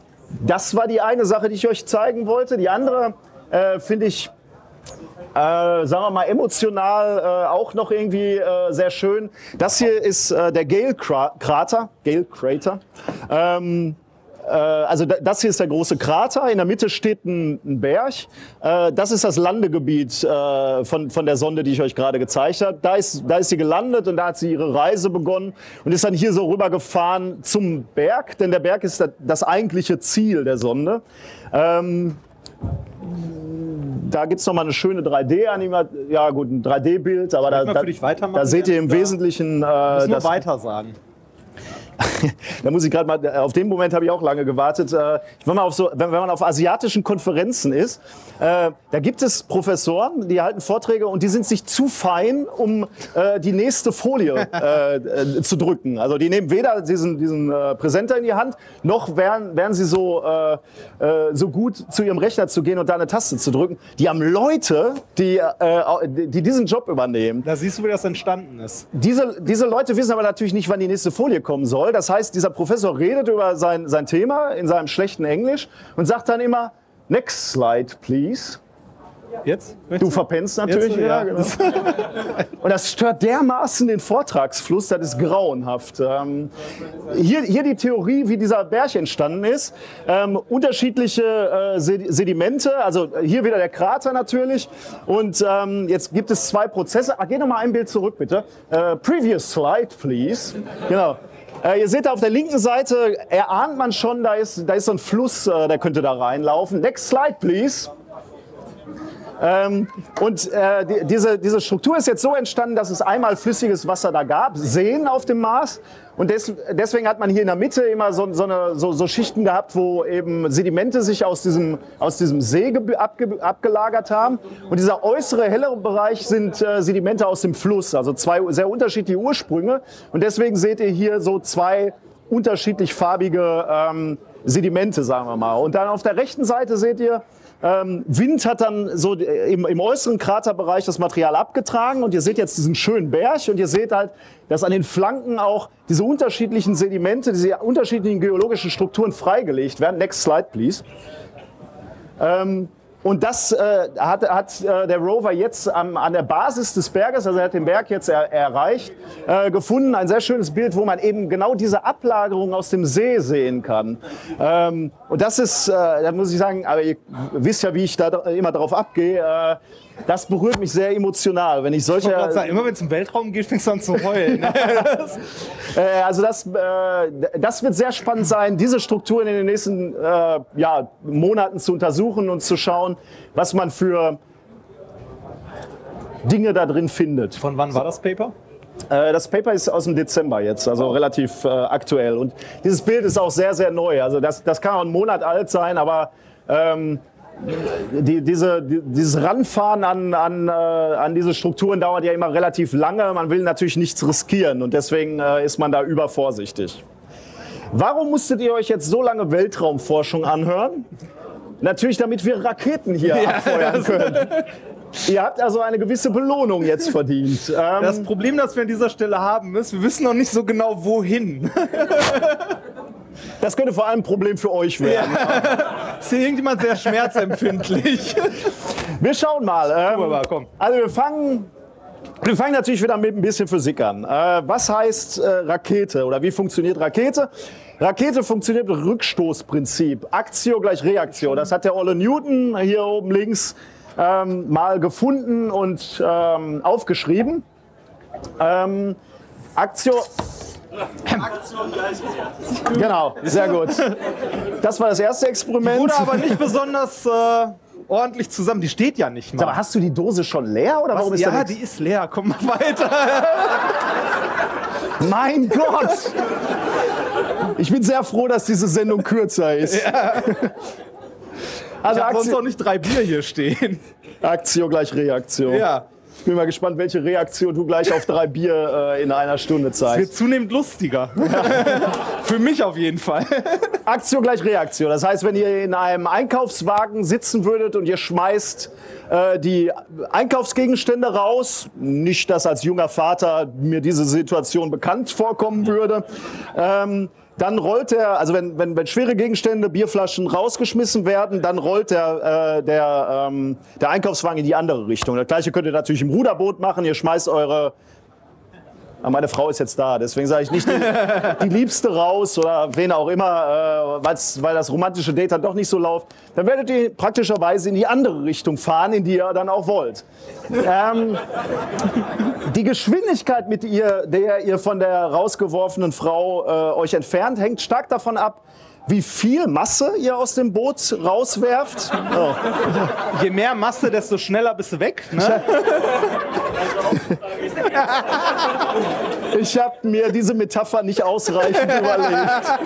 das war die eine Sache, die ich euch zeigen wollte. Die andere äh, finde ich, äh, sagen wir mal, emotional äh, auch noch irgendwie äh, sehr schön. Das hier ist äh, der Gale-Krater. Gale Crater. Ähm, äh, also das hier ist der große Krater, in der Mitte steht ein, ein Berg. Äh, das ist das Landegebiet äh, von, von der Sonde, die ich euch gerade gezeigt habe. Da ist, da ist sie gelandet und da hat sie ihre Reise begonnen und ist dann hier so rübergefahren zum Berg, denn der Berg ist das, das eigentliche Ziel der Sonde. Ähm, da gibt es nochmal eine schöne 3D-Animation, ja gut, ein 3D-Bild, aber da, da, da, seht ihr im Wesentlichen... Äh, nur weiter sagen. da muss ich gerade mal, auf den Moment habe ich auch lange gewartet. Äh, wenn, man auf so, wenn, man auf asiatischen Konferenzen ist, äh, da gibt es Professoren, die halten Vorträge und die sind sich zu fein, um äh, die nächste Folie zu drücken. Also die nehmen weder diesen, diesen Präsenter in die Hand, noch wären, wären sie so, so gut, zu ihrem Rechner zu gehen und da eine Taste zu drücken. Die haben Leute, die, die diesen Job übernehmen. Da siehst du, wie das entstanden ist. Diese, diese Leute wissen aber natürlich nicht, wann die nächste Folie kommen soll soll. Das heißt, dieser Professor redet über sein, sein Thema in seinem schlechten Englisch und sagt dann immer, Next slide, please. Jetzt? Du verpennst natürlich. Jetzt, ja. Genau. Und das stört dermaßen den Vortragsfluss, das ist grauenhaft. Ähm, hier, hier die Theorie, wie dieser Berg entstanden ist. Ähm, unterschiedliche äh, Sedimente, also hier wieder der Krater natürlich. Und ähm, jetzt gibt es zwei Prozesse. Ach, geh noch mal ein Bild zurück, bitte. Äh, previous slide, please. Genau. Äh, ihr seht auf der linken Seite, erahnt man schon, da ist, da ist so ein Fluss, äh, der könnte da reinlaufen. Next slide, please. Ähm, und äh, die, diese, diese Struktur ist jetzt so entstanden, dass es einmal flüssiges Wasser da gab, Seen auf dem Mars. Und des, deswegen hat man hier in der Mitte immer so, so, eine, so, so Schichten gehabt, wo eben Sedimente sich aus diesem, aus diesem See ge- abge, abgelagert haben. Und dieser äußere, hellere Bereich sind äh, Sedimente aus dem Fluss, also zwei sehr unterschiedliche Ursprünge. Und deswegen seht ihr hier so zwei unterschiedlich farbige ähm, Sedimente, sagen wir mal. Und dann auf der rechten Seite seht ihr, ähm, Wind hat dann so äh, im, im äußeren Kraterbereich das Material abgetragen und ihr seht jetzt diesen schönen Berg und ihr seht halt, dass an den Flanken auch diese unterschiedlichen Sedimente, diese unterschiedlichen geologischen Strukturen freigelegt werden. Next slide, please. Ähm, und das äh, hat, hat äh, der Rover jetzt am, an der Basis des Berges, also er hat den Berg jetzt er, erreicht, äh, gefunden. Ein sehr schönes Bild, wo man eben genau diese Ablagerung aus dem See sehen kann. Ähm, und das ist, äh, da muss ich sagen, aber ihr wisst ja, wie ich da immer drauf abgehe. Das berührt mich sehr emotional, wenn ich Ich solche. gerade sagen, immer wenn es im Weltraum geht, fängst du an zu heulen. Äh, also das, äh, das wird sehr spannend sein, diese Strukturen in den nächsten äh, ja, Monaten zu untersuchen und zu schauen, was man für Dinge da drin findet. Von wann war das Paper? Äh, das Paper ist aus dem Dezember jetzt, also relativ äh, aktuell. Und dieses Bild ist auch sehr, sehr neu. Also das, das kann auch einen Monat alt sein, aber ähm, die, diese, die, dieses Ranfahren an, an, äh, an diese Strukturen dauert ja immer relativ lange. Man will natürlich nichts riskieren und deswegen äh, ist man da übervorsichtig. Warum musstet ihr euch jetzt so lange Weltraumforschung anhören? Natürlich, damit wir Raketen hier abfeuern können. Ihr habt also eine gewisse Belohnung jetzt verdient. Ähm, Das Problem, das wir an dieser Stelle haben, ist, wir wissen noch nicht so genau, wohin. das könnte vor allem ein Problem für euch werden. Ist hier irgendjemand sehr schmerzempfindlich? Wir schauen mal. Ähm. Also wir fangen, wir fangen natürlich wieder mit ein bisschen Physik an. Äh, was heißt äh, Rakete oder wie funktioniert Rakete? Rakete funktioniert mit Rückstoßprinzip. Aktio gleich Reaktio. Das hat der Olle Newton hier oben links ähm, mal gefunden und ähm, aufgeschrieben. Ähm, Aktio. Genau, sehr gut. Das war das erste Experiment. Wurde aber nicht besonders äh, ordentlich zusammen. Die steht ja nicht mal. Aber hast du die Dose schon leer oder warum ist ja, die ist leer. Komm mal weiter. Mein Gott! Ich bin sehr froh, dass diese Sendung kürzer ist. Also Ich hab sonst Aktio, auch nicht drei Bier hier stehen. Aktio gleich Reaktion. Ja. Ich bin mal gespannt, welche Reaktion du gleich auf drei Bier äh, in einer Stunde Wird zeigst. zunehmend lustiger. Für mich auf jeden Fall. Aktio gleich Reaktion. Das heißt, wenn ihr in einem Einkaufswagen sitzen würdet und ihr schmeißt äh, die Einkaufsgegenstände raus, nicht, dass als junger Vater mir diese Situation bekannt vorkommen würde, ähm, dann rollt der, also wenn, wenn, wenn schwere Gegenstände, Bierflaschen rausgeschmissen werden, dann rollt der, äh, der, ähm, der Einkaufswagen in die andere Richtung. Das gleiche könnt ihr natürlich im Ruderboot machen. Ihr schmeißt eure Ah, Meine Frau ist jetzt da, deswegen sage ich nicht die, die Liebste raus oder wen auch immer, äh, weil das romantische Date dann doch nicht so läuft. Dann werdet ihr praktischerweise in die andere Richtung fahren, in die ihr dann auch wollt. Ähm, die Geschwindigkeit, mit ihr, der ihr von der rausgeworfenen Frau äh, euch entfernt, hängt stark davon ab, wie viel Masse ihr aus dem Boot rauswerft. Oh. Je mehr Masse, desto schneller bist du weg. Ne? Ich habe mir diese Metapher nicht ausreichend überlegt.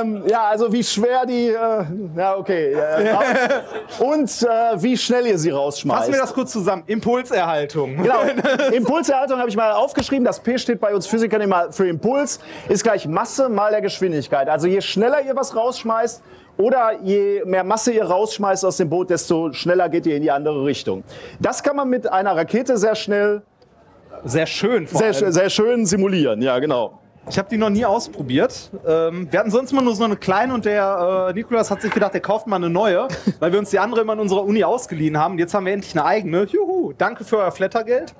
ähm, ja, also wie schwer die. Äh, ja, okay. Äh, und äh, wie schnell ihr sie rausschmeißt. Fassen wir das kurz zusammen. Impulserhaltung. Genau. Impulserhaltung habe ich mal aufgeschrieben. Das P steht bei uns Physikern immer für Impuls. Ist gleich Masse mal der Geschwindigkeit. Also je schneller ihr was rausschmeißt oder je mehr Masse ihr rausschmeißt aus dem Boot, desto schneller geht ihr in die andere Richtung. Das kann man mit einer Rakete sehr schnell, Sehr schön. Vor sehr, allem. sehr schön simulieren. Ja, genau. Ich habe die noch nie ausprobiert. Ähm, wir hatten sonst mal nur so eine kleine und der äh, Nikolas hat sich gedacht, er kauft mal eine neue, weil wir uns die andere immer in unserer Uni ausgeliehen haben. Jetzt haben wir endlich eine eigene. Juhu, danke für euer Flattergeld.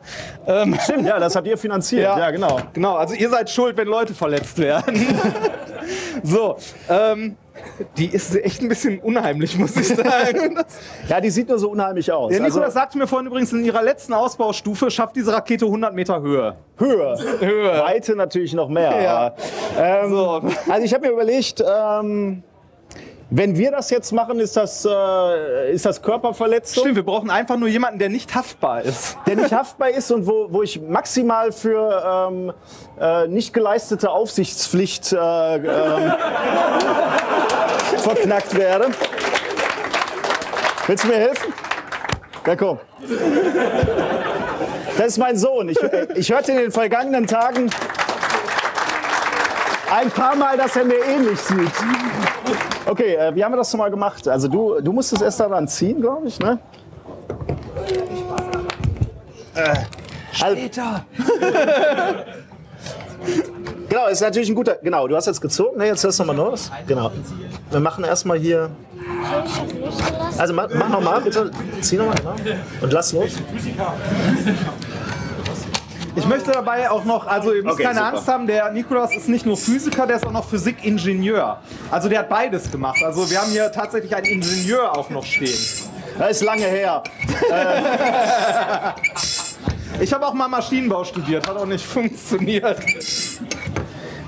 Ähm, Stimmt, ja, das habt ihr finanziert. Ja, genau. Genau, also ihr seid schuld, wenn Leute verletzt werden. so, ähm, die ist echt ein bisschen unheimlich, muss ich sagen. Ja, die sieht nur so unheimlich aus. der Nikolas also, sagte mir vorhin übrigens, in ihrer letzten Ausbaustufe schafft diese Rakete 100 Meter Höhe. Höhe. Höhe. Weite natürlich noch mehr. Ja. Ähm, So. Also ich habe mir überlegt, ähm, Wenn wir das jetzt machen, ist das, äh, ist das Körperverletzung, Stimmt, wir brauchen einfach nur jemanden, der nicht haftbar ist. der nicht haftbar ist und wo, wo ich maximal für ähm, äh, nicht geleistete Aufsichtspflicht äh, ähm, verknackt werde. Willst du mir helfen? Ja, komm. Das ist mein Sohn. Ich, ich hörte in den vergangenen Tagen ein paar Mal, dass er mir ähnlich sieht. Okay, äh, wie haben wir das nochmal gemacht? Also du, du musst es erst daran ziehen, glaube ich, ne? Äh, Später. genau, ist natürlich ein guter. Genau, du hast jetzt gezogen, ne? Jetzt hörst du nochmal los. Genau. Wir machen erstmal hier. Also mach, mach nochmal, bitte. Zieh nochmal. Genau. Und lass los. Ich möchte dabei auch noch, also ihr müsst Okay, keine super. Angst haben, der Nikolaus ist nicht nur Physiker, der ist auch noch Physikingenieur. Also der hat beides gemacht. Also wir haben hier tatsächlich einen Ingenieur auch noch stehen. Das ist lange her. Ich habe auch mal Maschinenbau studiert, hat auch nicht funktioniert.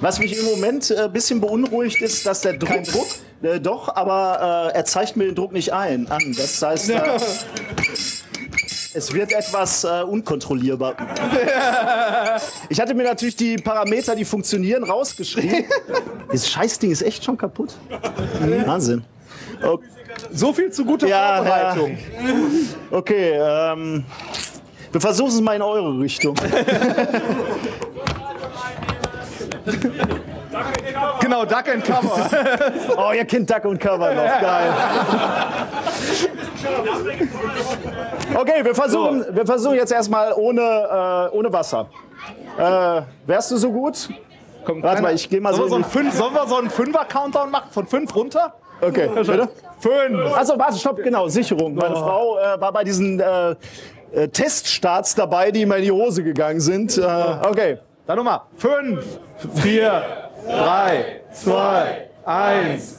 Was mich im Moment ein bisschen beunruhigt, ist, dass der Druck. Druck? Äh, doch, aber äh, er zeigt mir den Druck nicht ein, an. Das heißt, äh, es wird etwas äh, unkontrollierbar. Ich hatte mir natürlich die Parameter, die funktionieren, rausgeschrieben. Dieses Scheißding ist echt schon kaputt. Wahnsinn. Okay. So viel zu guter Ja, Vorbereitung. Okay, ähm, wir versuchen es mal in eure Richtung. Genau, Duck and Cover. Oh, ihr kennt Duck und Cover noch. Geil. Okay, wir versuchen, wir versuchen jetzt erstmal ohne, äh, ohne Wasser. Äh, wärst du so gut? Komm, Warte kleiner- mal, ich geh mal sollen so wir so einen Fünf, Sollen wir so einen Fünfer-Countdown machen? Von fünf runter? Okay, bitte? Fünf. Achso, warte, stopp, genau, Sicherung. Meine Frau äh, war bei diesen äh, äh, Teststarts dabei, die immer in die Hose gegangen sind. Äh, okay. Dann nochmal. Fünf, vier, drei, zwei, eins.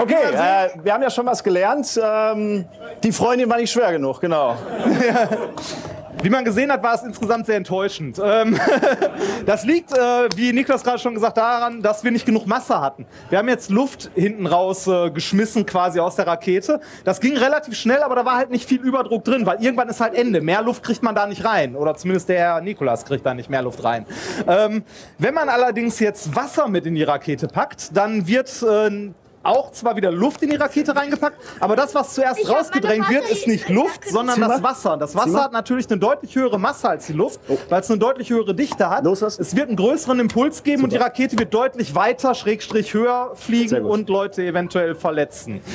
Okay, äh, wir haben ja schon was gelernt. Ähm, die Freundin war nicht schwer genug, genau. Wie man gesehen hat, war es insgesamt sehr enttäuschend. Ähm, das liegt, äh, wie Niklas gerade schon gesagt, daran, dass wir nicht genug Masse hatten. Wir haben jetzt Luft hinten raus äh, geschmissen quasi aus der Rakete. Das ging relativ schnell, aber da war halt nicht viel Überdruck drin, weil irgendwann ist halt Ende. Mehr Luft kriegt man da nicht rein. Oder zumindest der Herr Nikolas kriegt da nicht mehr Luft rein. Ähm, wenn man allerdings jetzt Wasser mit in die Rakete packt, dann wird... Auch zwar wieder Luft in die Rakete reingepackt, aber das, was zuerst rausgedrängt wird, ist nicht Luft, sondern das. Wasser. Das Zieh mal. Wasser hat natürlich eine deutlich höhere Masse als die Luft, weil es eine deutlich höhere Dichte hat. Los, was? Es wird einen größeren Impuls geben und die Rakete wird deutlich weiter, schrägstrich höher fliegen und Leute eventuell verletzen.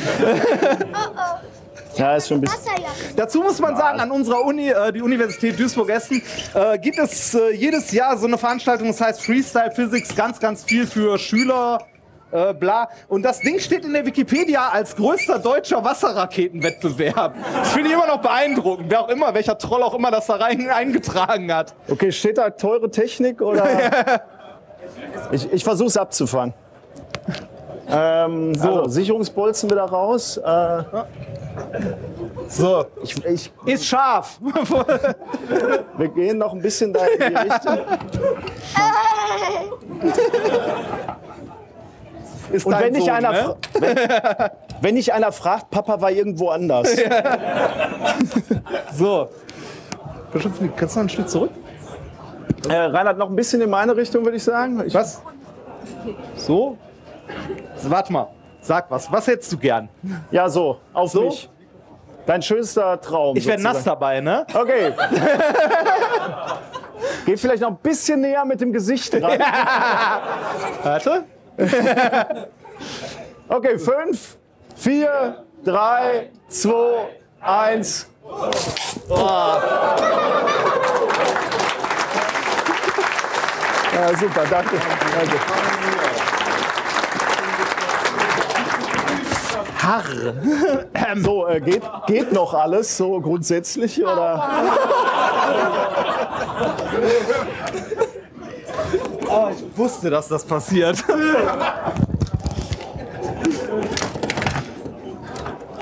Ja, ist schon ein bisschen. Dazu muss man sagen, an unserer Uni, äh, die Universität Duisburg-Essen, äh, gibt es äh, jedes Jahr so eine Veranstaltung, das heißt Freestyle Physics, ganz, ganz viel für Schüler. Äh, bla. Und das Ding steht in der Wikipedia als größter deutscher Wasserraketenwettbewerb. Das finde ich immer noch beeindruckend. Wer auch immer, welcher Troll auch immer das da rein eingetragen hat. Okay, steht da teure Technik oder? ich ich versuche es abzufangen. Ähm, so, Also. Sicherungsbolzen wieder raus. Äh, So. ich, ich, Ist scharf. wir gehen noch ein bisschen da in die Richtung. Ist Und dein wenn nicht, Sohn, einer, ne? wenn, wenn nicht einer fragt, Papa war irgendwo anders. So. Kannst du noch ein Stück zurück? Äh, Reinhard, noch ein bisschen in meine Richtung, würde ich sagen. Ich, Was? So? Warte mal. Sag was. Was hättest du gern? Ja, so, auf So? mich. Dein schönster Traum. Ich werde nass dabei, ne? Okay. Geh vielleicht noch ein bisschen näher mit dem Gesicht ran. Warte. Okay, fünf, vier, drei, zwei, eins. Ja, super, danke. danke. Harr. So, äh, geht, geht noch alles so grundsätzlich? Oder? Oh, ich wusste, dass das passiert.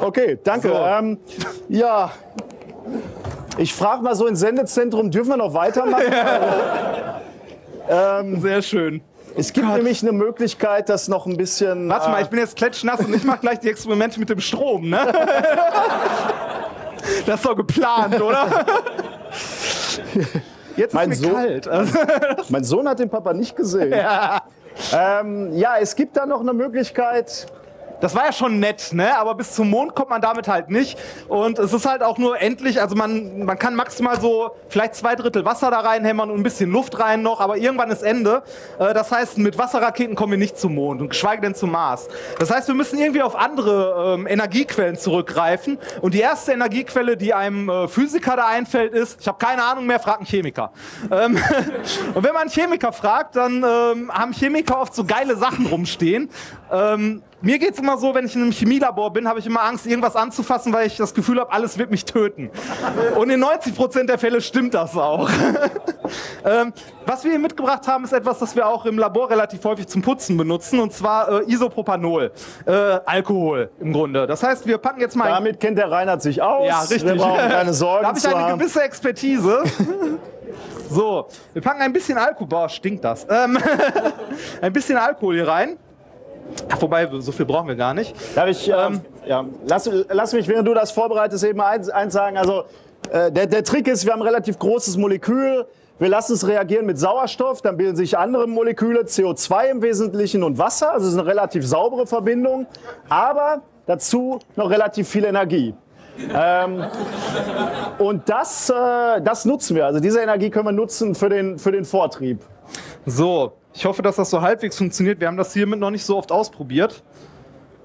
Okay, danke. So. Ähm, ja, Ich frage mal so ins Sendezentrum, dürfen wir noch weitermachen? Sehr schön. Es gibt nämlich eine Möglichkeit, das noch ein bisschen. Warte mal, äh, ich bin jetzt klatschnass und ich mache gleich die Experimente mit dem Strom, ne? Das ist doch geplant, oder? Jetzt Mein ist mir Sohn- kalt. Also, Mein Sohn hat den Papa nicht gesehen. Ja, ähm, ja es gibt da noch eine Möglichkeit. Das war ja schon nett, ne? Aber bis zum Mond kommt man damit halt nicht. Und es ist halt auch nur endlich, also man, man kann maximal so vielleicht zwei Drittel Wasser da reinhämmern und ein bisschen Luft rein noch, aber irgendwann ist Ende. Äh, Das heißt, mit Wasserraketen kommen wir nicht zum Mond und geschweige denn zum Mars. Das heißt, wir müssen irgendwie auf andere ähm, Energiequellen zurückgreifen. Und die erste Energiequelle, die einem äh, Physiker da einfällt, ist, ich habe keine Ahnung mehr, frag einen Chemiker. Ähm, und wenn man einen Chemiker fragt, dann ähm, haben Chemiker oft so geile Sachen rumstehen. Ähm, mir geht's immer so, wenn ich in einem Chemielabor bin, habe ich immer Angst, irgendwas anzufassen, weil ich das Gefühl habe, alles wird mich töten. Und in 90% der Fälle stimmt das auch. ähm, was wir hier mitgebracht haben, ist etwas, das wir auch im Labor relativ häufig zum Putzen benutzen, und zwar äh, Isopropanol. Äh, Alkohol im Grunde. Das heißt, wir packen jetzt mal... Damit kennt der Reinhard sich aus. ja, richtig. Wir brauchen keine Sorgen Da habe ich eine haben. gewisse Expertise. So, wir packen ein bisschen Alkohol. Boah, stinkt das. Ähm, ein bisschen Alkohol hier rein. Wobei, so viel brauchen wir gar nicht. Darf ich, ähm, ja, lass, lass mich, während du das vorbereitest, eben eins, eins sagen. Also, äh, der, der Trick ist, wir haben ein relativ großes Molekül. Wir lassen es reagieren mit Sauerstoff, dann bilden sich andere Moleküle, CO2 im Wesentlichen und Wasser. Also es ist eine relativ saubere Verbindung, aber dazu noch relativ viel Energie. Ähm, und das, äh, das nutzen wir. Also diese Energie können wir nutzen für den, für den Vortrieb. So, ich hoffe, dass das so halbwegs funktioniert. Wir haben das hiermit noch nicht so oft ausprobiert.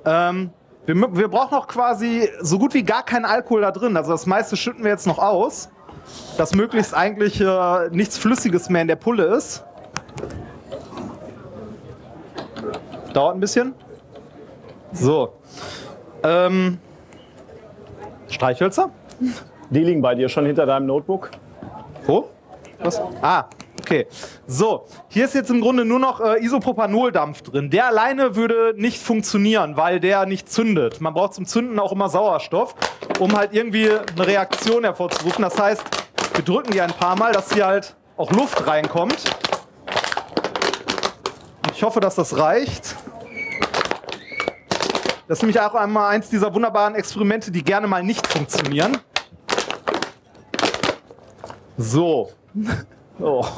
Ähm, wir, wir brauchen auch quasi so gut wie gar keinen Alkohol da drin. Also das meiste schütten wir jetzt noch aus. Dass möglichst eigentlich äh, nichts Flüssiges mehr in der Pulle ist. Dauert ein bisschen. So. Ähm, Streichhölzer? Die liegen bei dir schon hinter deinem Notebook. Wo? Was? Ah, okay. So, hier ist jetzt im Grunde nur noch äh, Isopropanoldampf drin. Der alleine würde nicht funktionieren, weil der nicht zündet. Man braucht zum Zünden auch immer Sauerstoff, um halt irgendwie eine Reaktion hervorzurufen. Das heißt, wir drücken die ein paar Mal, dass hier halt auch Luft reinkommt. Ich hoffe, dass das reicht. Das ist nämlich auch einmal eins dieser wunderbaren Experimente, die gerne mal nicht funktionieren. So. Oh.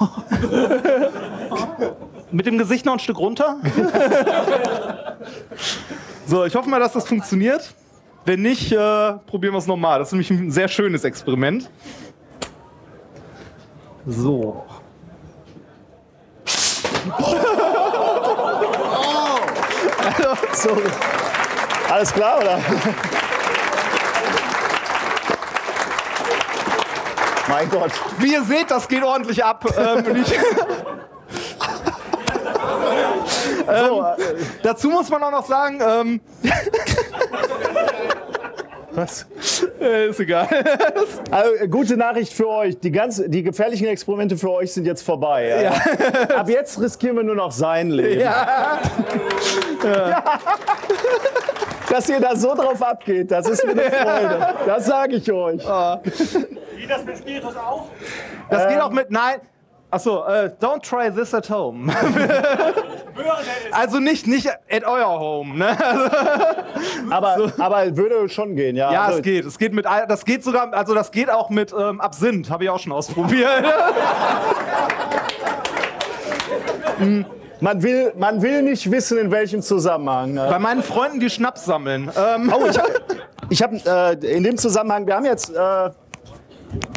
Mit dem Gesicht noch ein Stück runter. so, ich hoffe mal, dass das funktioniert. Wenn nicht, äh, probieren wir es nochmal. Das ist nämlich ein sehr schönes Experiment. So. So. Alles klar, oder? Mein Gott. Wie ihr seht, das geht ordentlich ab. Ähm, So, äh, dazu muss man auch noch sagen, ähm, was? äh, ist egal. Also, äh, gute Nachricht für euch. Die, ganz, die gefährlichen Experimente für euch sind jetzt vorbei. Ja. Ab jetzt riskieren wir nur noch sein Leben. Dass ihr da so drauf abgeht, das ist mir eine Freude. Das sage ich euch. Geht das mit Spiritus auch? Das geht auch mit, nein. Achso, äh, don't try this at home. also nicht, nicht at euer home, ne? Aber, aber würde schon gehen, ja. Ja, Also, es geht. Es geht mit, all- das geht sogar, also das geht auch mit ähm, Absinth, habe ich auch schon ausprobiert. Man will, man will nicht wissen, in welchem Zusammenhang. ne? Bei meinen Freunden, die Schnaps sammeln. Ähm, Oh, ich habe ich hab, äh, in dem Zusammenhang, wir haben jetzt, äh,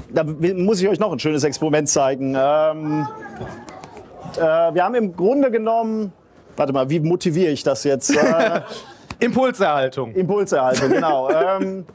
da muss ich euch noch ein schönes Experiment zeigen. Ähm, äh, wir haben im Grunde genommen, warte mal, wie motiviere ich das jetzt? Äh, Impulserhaltung. Impulserhaltung, genau. Ähm,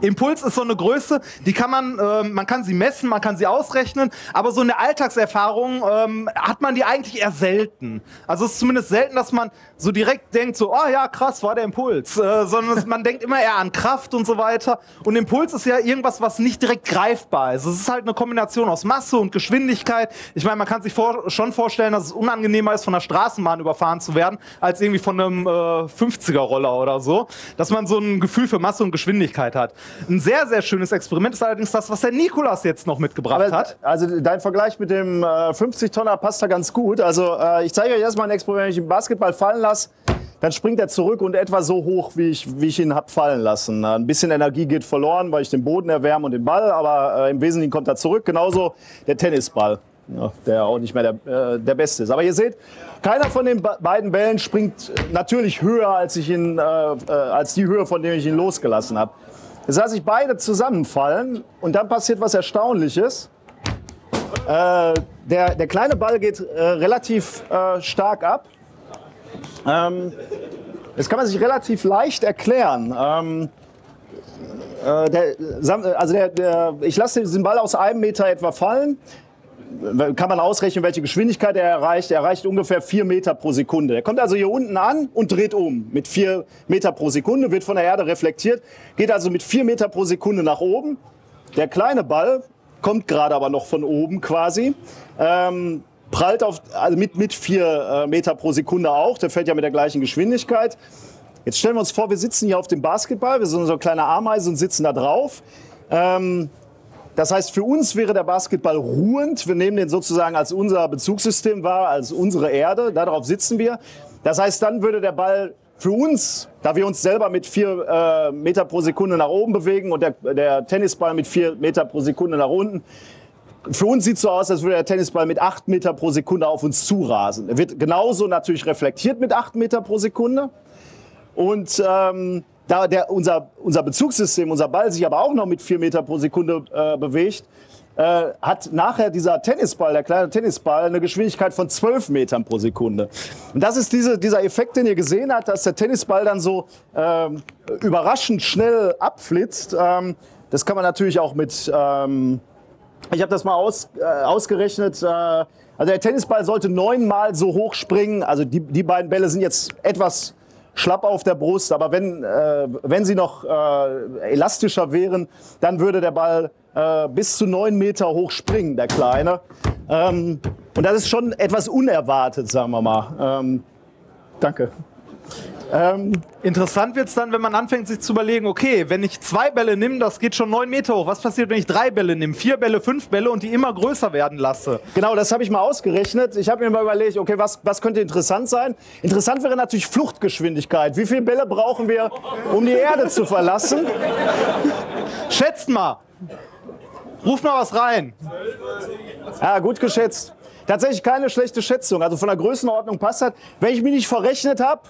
Impuls ist so eine Größe, die kann man, ähm, man kann sie messen, man kann sie ausrechnen, aber so in der Alltagserfahrung ähm, hat man die eigentlich eher selten. Also es ist zumindest selten, dass man so direkt denkt, so, oh ja, krass, war der Impuls, äh, sondern man denkt immer eher an Kraft und so weiter. Und Impuls ist ja irgendwas, was nicht direkt greifbar ist. Es ist halt eine Kombination aus Masse und Geschwindigkeit. Ich meine, man kann sich vor, schon vorstellen, dass es unangenehmer ist, von der Straßenbahn überfahren zu werden, als irgendwie von einem äh, 50er-Roller oder so. Dass man so ein Gefühl für Masse und Geschwindigkeit hat. Hat. Ein sehr, sehr schönes Experiment ist allerdings das, was der Nikolas jetzt noch mitgebracht Aber, hat. also dein Vergleich mit dem äh, 50-Tonner passt da ganz gut. Also äh, ich zeige euch erstmal ein Experiment, wenn ich den Basketball fallen lasse, dann springt er zurück und etwa so hoch, wie ich, wie ich ihn hab fallen lassen. Äh, Ein bisschen Energie geht verloren, weil ich den Boden erwärme und den Ball, aber äh, im Wesentlichen kommt er zurück. Genauso der Tennisball, ja, der auch nicht mehr der, äh, der Beste ist. Aber ihr seht, keiner von den be- beiden Bällen springt äh, natürlich höher, als, ich ihn, äh, äh, als die Höhe, von der ich ihn losgelassen habe. Das heißt, ich beide zusammenfallen und dann passiert was Erstaunliches. Äh, der, der kleine Ball geht äh, relativ äh, stark ab. Ähm, das kann man sich relativ leicht erklären. Ähm, äh, der, Sam- also der, der, ich lasse diesen Ball aus einem Meter etwa fallen. Kann man ausrechnen, welche Geschwindigkeit er erreicht. Er erreicht ungefähr vier Meter pro Sekunde. Er kommt also hier unten an und dreht um mit vier Meter pro Sekunde, wird von der Erde reflektiert, geht also mit vier Meter pro Sekunde nach oben. Der kleine Ball kommt gerade aber noch von oben quasi. Ähm, prallt auf, also mit, mit vier äh, Meter pro Sekunde auch. Der fällt ja mit der gleichen Geschwindigkeit. Jetzt stellen wir uns vor, wir sitzen hier auf dem Basketball. Wir sind so kleine Ameisen und sitzen da drauf. Ähm, das heißt, für uns wäre der Basketball ruhend. Wir nehmen den sozusagen als unser Bezugssystem wahr, als unsere Erde. Darauf sitzen wir. Das heißt, dann würde der Ball für uns, da wir uns selber mit vier äh, Meter pro Sekunde nach oben bewegen und der, der Tennisball mit vier Meter pro Sekunde nach unten, für uns sieht es so aus, als würde der Tennisball mit acht Meter pro Sekunde auf uns zurasen. Er wird genauso natürlich reflektiert mit acht Meter pro Sekunde. Und ähm, da der, unser, unser Bezugssystem, unser Ball sich aber auch noch mit vier Meter pro Sekunde äh, bewegt, äh, hat nachher dieser Tennisball, der kleine Tennisball, eine Geschwindigkeit von 12 Metern pro Sekunde. Und das ist diese, dieser Effekt, den ihr gesehen habt, dass der Tennisball dann so ähm, überraschend schnell abflitzt. Ähm, das kann man natürlich auch mit, ähm, ich habe das mal aus, äh, ausgerechnet. Äh, also der Tennisball sollte neunmal so hoch springen. Also die, die beiden Bälle sind jetzt etwas schlapp auf der Brust, aber wenn, äh, wenn sie noch äh, elastischer wären, dann würde der Ball äh, bis zu neun Meter hoch springen, der Kleine. Ähm, und das ist schon etwas unerwartet, sagen wir mal. Ähm, danke. Ähm, Interessant wird es dann, wenn man anfängt, sich zu überlegen, okay, wenn ich zwei Bälle nehme, das geht schon neun Meter hoch. Was passiert, wenn ich drei Bälle nehme, vier Bälle, fünf Bälle und die immer größer werden lasse? Genau, das habe ich mal ausgerechnet. Ich habe mir mal überlegt, okay, was, was könnte interessant sein? Interessant wäre natürlich Fluchtgeschwindigkeit. Wie viele Bälle brauchen wir, um die Erde zu verlassen? Schätzt mal. Ruf mal was rein. Ja, gut geschätzt. Tatsächlich keine schlechte Schätzung. Also von der Größenordnung passt das. Wenn ich mich nicht verrechnet habe,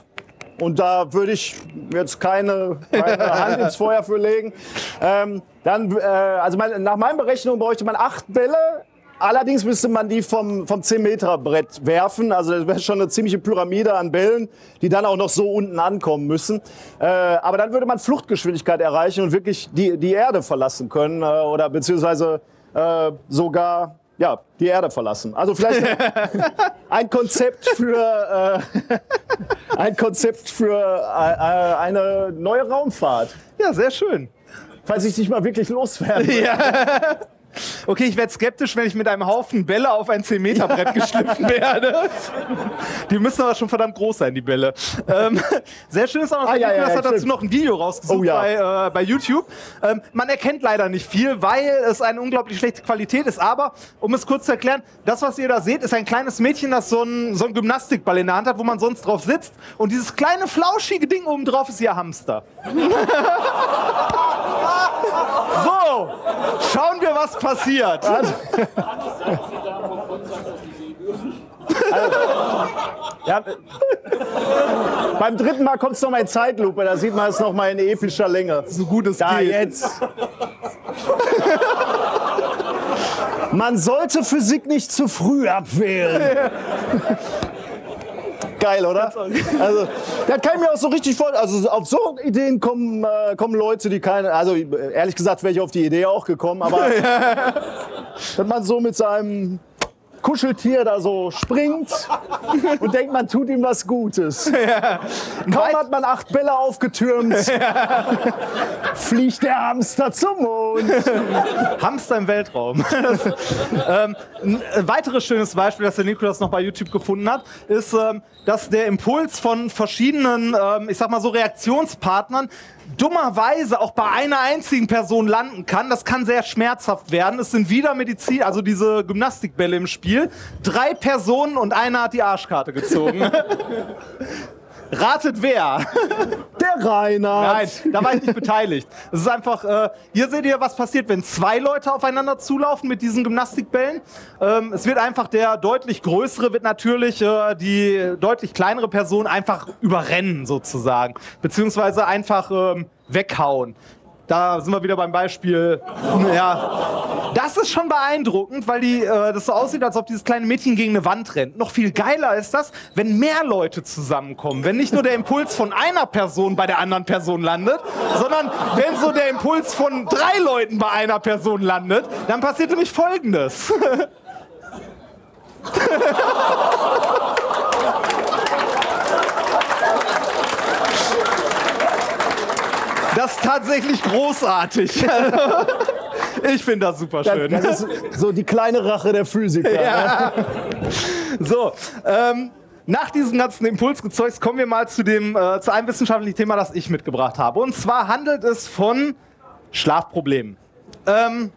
und da würde ich jetzt keine, keine Hand ins Feuer für legen, ähm, dann, äh, also mein, nach meinen Berechnungen bräuchte man acht Bälle. Allerdings müsste man die vom, vom 10-Meter-Brett werfen. Also das wäre schon eine ziemliche Pyramide an Bällen, die dann auch noch so unten ankommen müssen. Äh, aber dann würde man Fluchtgeschwindigkeit erreichen und wirklich die, die Erde verlassen können äh, oder beziehungsweise äh, sogar ja, die Erde verlassen. Also vielleicht ein Konzept für äh, ein Konzept für äh, eine neue Raumfahrt, Ja, sehr schön. falls ich dich mal wirklich loswerde. Okay, ich werde skeptisch, wenn ich mit einem Haufen Bälle auf ein 10-Meter-Brett geschliffen werde. Die müssen aber schon verdammt groß sein, die Bälle. Ähm, sehr schön ist auch noch, Ah, ja, ja, hat dazu noch ein Video rausgesucht Oh, ja. bei, äh, bei YouTube. Ähm, man erkennt leider nicht viel, weil es eine unglaublich schlechte Qualität ist. Aber, um es kurz zu erklären, das, was ihr da seht, ist ein kleines Mädchen, das so einen so Gymnastikball in der Hand hat, wo man sonst drauf sitzt. Und dieses kleine, flauschige Ding oben drauf ist ihr Hamster. so, schauen wir, was passiert. Ja, äh, beim dritten Mal kommt es nochmal in Zeitlupe, da sieht man es nochmal in epischer Länge. So gut es Da geht. jetzt. Man sollte Physik nicht zu früh abwählen. Geil, oder? Also, das kann ich mir auch so richtig vor. Also auf so Ideen kommen, äh, kommen Leute, die keine. Also ehrlich gesagt wäre ich auf die Idee auch gekommen, aber dass man so mit seinem Kuscheltier da so springt und denkt, man tut ihm was Gutes. Kaum hat man acht Bälle aufgetürmt, fliegt der Hamster zum Mond. Hamster im Weltraum. Das, ähm, ein weiteres schönes Beispiel, das der Nikolas noch bei YouTube gefunden hat, ist, ähm, dass der Impuls von verschiedenen, ähm, ich sag mal so, Reaktionspartnern dummerweise auch bei einer einzigen Person landen kann. Das kann sehr schmerzhaft werden. Es sind wieder Medizin, also diese Gymnastikbälle im Spiel. Drei Personen und einer hat die Arschkarte gezogen. Ratet wer? Der Reinhard. Nein, da war ich nicht beteiligt. Es ist einfach, äh, hier seht ihr, was passiert, wenn zwei Leute aufeinander zulaufen mit diesen Gymnastikbällen. Ähm, es wird einfach der deutlich größere, wird natürlich äh, die deutlich kleinere Person einfach überrennen sozusagen. Beziehungsweise einfach ähm, weghauen. Da sind wir wieder beim Beispiel. Ja, das ist schon beeindruckend, weil die, äh, das so aussieht, als ob dieses kleine Mädchen gegen eine Wand rennt. Noch viel geiler ist das, wenn mehr Leute zusammenkommen. Wenn nicht nur der Impuls von einer Person bei der anderen Person landet, sondern wenn so der Impuls von drei Leuten bei einer Person landet, dann passiert nämlich Folgendes. Das ist tatsächlich großartig. Ich finde das super schön. Das ist so die kleine Rache der Physiker. ne? Ja. So, ähm, nach diesem ganzen Impulsgezeugs kommen wir mal zu, dem, äh, zu einem wissenschaftlichen Thema, das ich mitgebracht habe. Und zwar handelt es von Schlafproblemen. Ähm,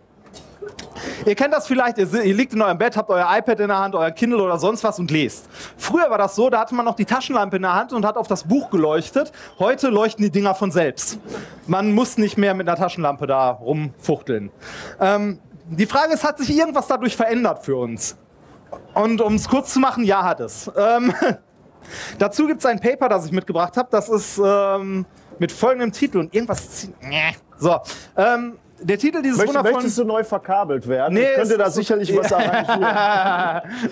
Ihr kennt das vielleicht, ihr, ihr liegt in eurem Bett, habt euer iPad in der Hand, euer Kindle oder sonst was und lest. Früher war das so, da hatte man noch die Taschenlampe in der Hand und hat auf das Buch geleuchtet. Heute leuchten die Dinger von selbst. Man muss nicht mehr mit einer Taschenlampe da rumfuchteln. Ähm, die Frage ist, hat sich irgendwas dadurch verändert für uns? Und um es kurz zu machen, ja hat es. Ähm, dazu gibt es ein Paper, das ich mitgebracht habe. Das ist ähm, mit folgendem Titel und irgendwas. So, ähm, der Titel dieses Möcht, wundervollen. möchtest du neu verkabelt werden? Nee, ich könnte da sicherlich was arrangieren.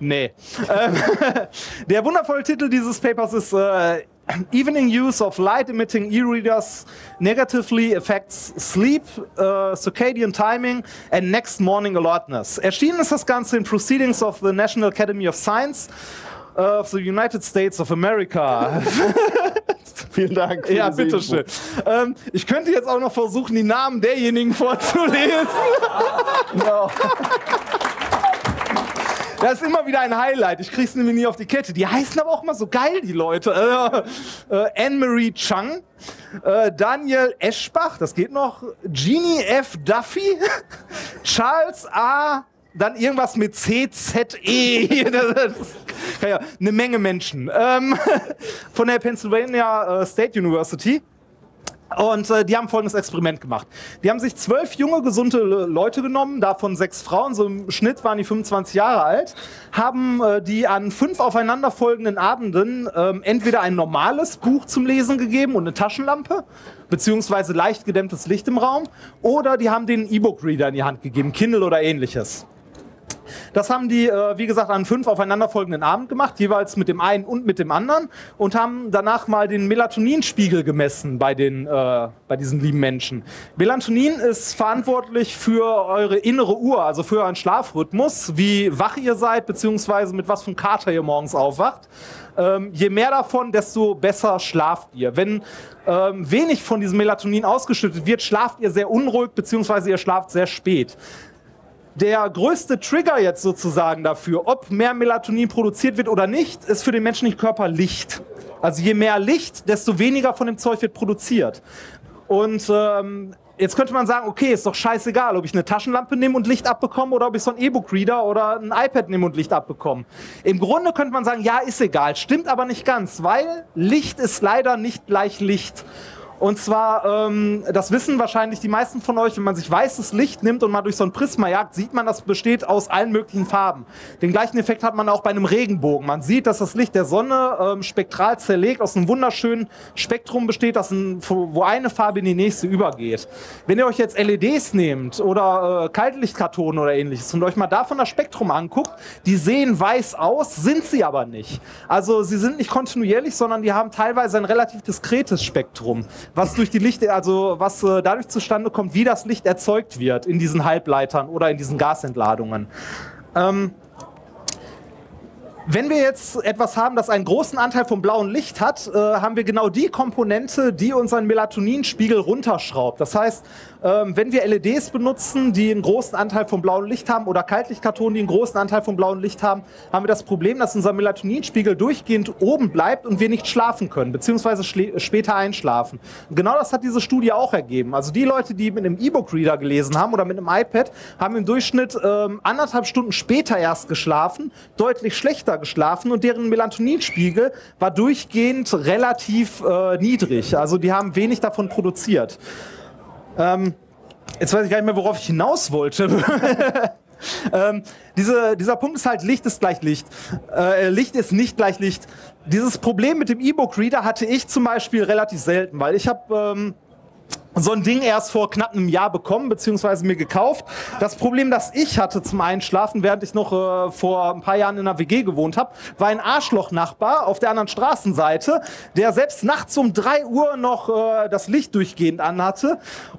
Nee. Ähm, der wundervolle Titel dieses Papers ist äh, Evening Use of Light Emitting E-Readers Negatively Affects Sleep, äh, Circadian Timing and Next Morning Alertness. Erschienen ist das Ganze in Proceedings of the National Academy of Science of the United States of America. Vielen Dank. Ja, bitteschön. Ähm, ich könnte jetzt auch noch versuchen, die Namen derjenigen vorzulesen. Ja. Das ist immer wieder ein Highlight. Ich krieg's nämlich nie auf die Kette. Die heißen aber auch immer so geil, die Leute. Äh, äh, Anne-Marie Chung, äh, Daniel Eschbach, das geht noch. Jeannie F. Duffy, Charles A. Dann irgendwas mit C, Z, E. Das ist- ja, eine Menge Menschen. Ähm, von der Pennsylvania äh, State University. Und äh, die haben folgendes Experiment gemacht. Die haben sich zwölf junge, gesunde Le- Leute genommen, davon sechs Frauen, so im Schnitt waren die 25 Jahre alt, haben äh, die an fünf aufeinanderfolgenden Abenden ähm, entweder ein normales Buch zum Lesen gegeben und eine Taschenlampe, beziehungsweise leicht gedämmtes Licht im Raum, oder die haben den E-Book-Reader in die Hand gegeben, Kindle oder ähnliches. Das haben die, äh, wie gesagt, an fünf aufeinanderfolgenden Abend gemacht, jeweils mit dem einen und mit dem anderen und haben danach mal den Melatoninspiegel gemessen bei, den, äh, bei diesen lieben Menschen. Melatonin ist verantwortlich für eure innere Uhr, also für euren Schlafrhythmus, wie wach ihr seid, beziehungsweise mit was für einem Kater ihr morgens aufwacht. Ähm, je mehr davon, desto besser schlaft ihr. Wenn ähm, wenig von diesem Melatonin ausgeschüttet wird, schlaft ihr sehr unruhig, beziehungsweise ihr schlaft sehr spät der größte Trigger jetzt sozusagen dafür, ob mehr Melatonin produziert wird oder nicht, ist für den menschlichen Körper Licht. Also je mehr Licht, desto weniger von dem Zeug wird produziert. Und ähm, jetzt könnte man sagen, okay, ist doch scheißegal, ob ich eine Taschenlampe nehme und Licht abbekomme oder ob ich so einen E-Book-Reader oder ein iPad nehme und Licht abbekomme. Im Grunde könnte man sagen, ja, ist egal, stimmt aber nicht ganz, weil Licht ist leider nicht gleich Licht. Und zwar, ähm, das wissen wahrscheinlich die meisten von euch, wenn man sich weißes Licht nimmt und mal durch so ein Prisma jagt, sieht man, das besteht aus allen möglichen Farben. Den gleichen Effekt hat man auch bei einem Regenbogen. Man sieht, dass das Licht der Sonne ähm, spektral zerlegt aus einem wunderschönen Spektrum besteht, das ein, wo eine Farbe in die nächste übergeht. Wenn ihr euch jetzt LEDs nehmt oder äh, Kaltlichtkartonen oder ähnliches und euch mal davon das Spektrum anguckt, die sehen weiß aus, sind sie aber nicht. Also sie sind nicht kontinuierlich, sondern die haben teilweise ein relativ diskretes Spektrum, was durch die Licht, also was äh, dadurch zustande kommt, wie das Licht erzeugt wird in diesen Halbleitern oder in diesen Gasentladungen. Ähm, wenn wir jetzt etwas haben, das einen großen Anteil vom blauen Licht hat, äh, haben wir genau die Komponente, die unseren Melatoninspiegel runterschraubt. Das heißt, ähm, wenn wir LEDs benutzen, die einen großen Anteil vom blauen Licht haben oder Kaltlichtkartonen, die einen großen Anteil vom blauen Licht haben, haben wir das Problem, dass unser Melatoninspiegel durchgehend oben bleibt und wir nicht schlafen können, beziehungsweise später einschlafen. Und genau das hat diese Studie auch ergeben. Also die Leute, die mit einem E-Book-Reader gelesen haben oder mit einem iPad, haben im Durchschnitt ähm, anderthalb Stunden später erst geschlafen, deutlich schlechter geschlafen und deren Melatoninspiegel war durchgehend relativ äh, niedrig. Also die haben wenig davon produziert. Ähm, jetzt weiß ich gar nicht mehr, worauf ich hinaus wollte. ähm, diese, dieser Punkt ist halt, Licht ist gleich Licht. Äh, Licht ist nicht gleich Licht. Dieses Problem mit dem E-Book-Reader hatte ich zum Beispiel relativ selten, weil ich habe ähm, so ein Ding erst vor knapp einem Jahr bekommen, beziehungsweise mir gekauft. Das Problem, das ich hatte zum Einschlafen, während ich noch äh, vor ein paar Jahren in einer WG gewohnt habe, war ein Arschloch-Nachbar auf der anderen Straßenseite, der selbst nachts um drei Uhr noch äh, das Licht durchgehend anhatte.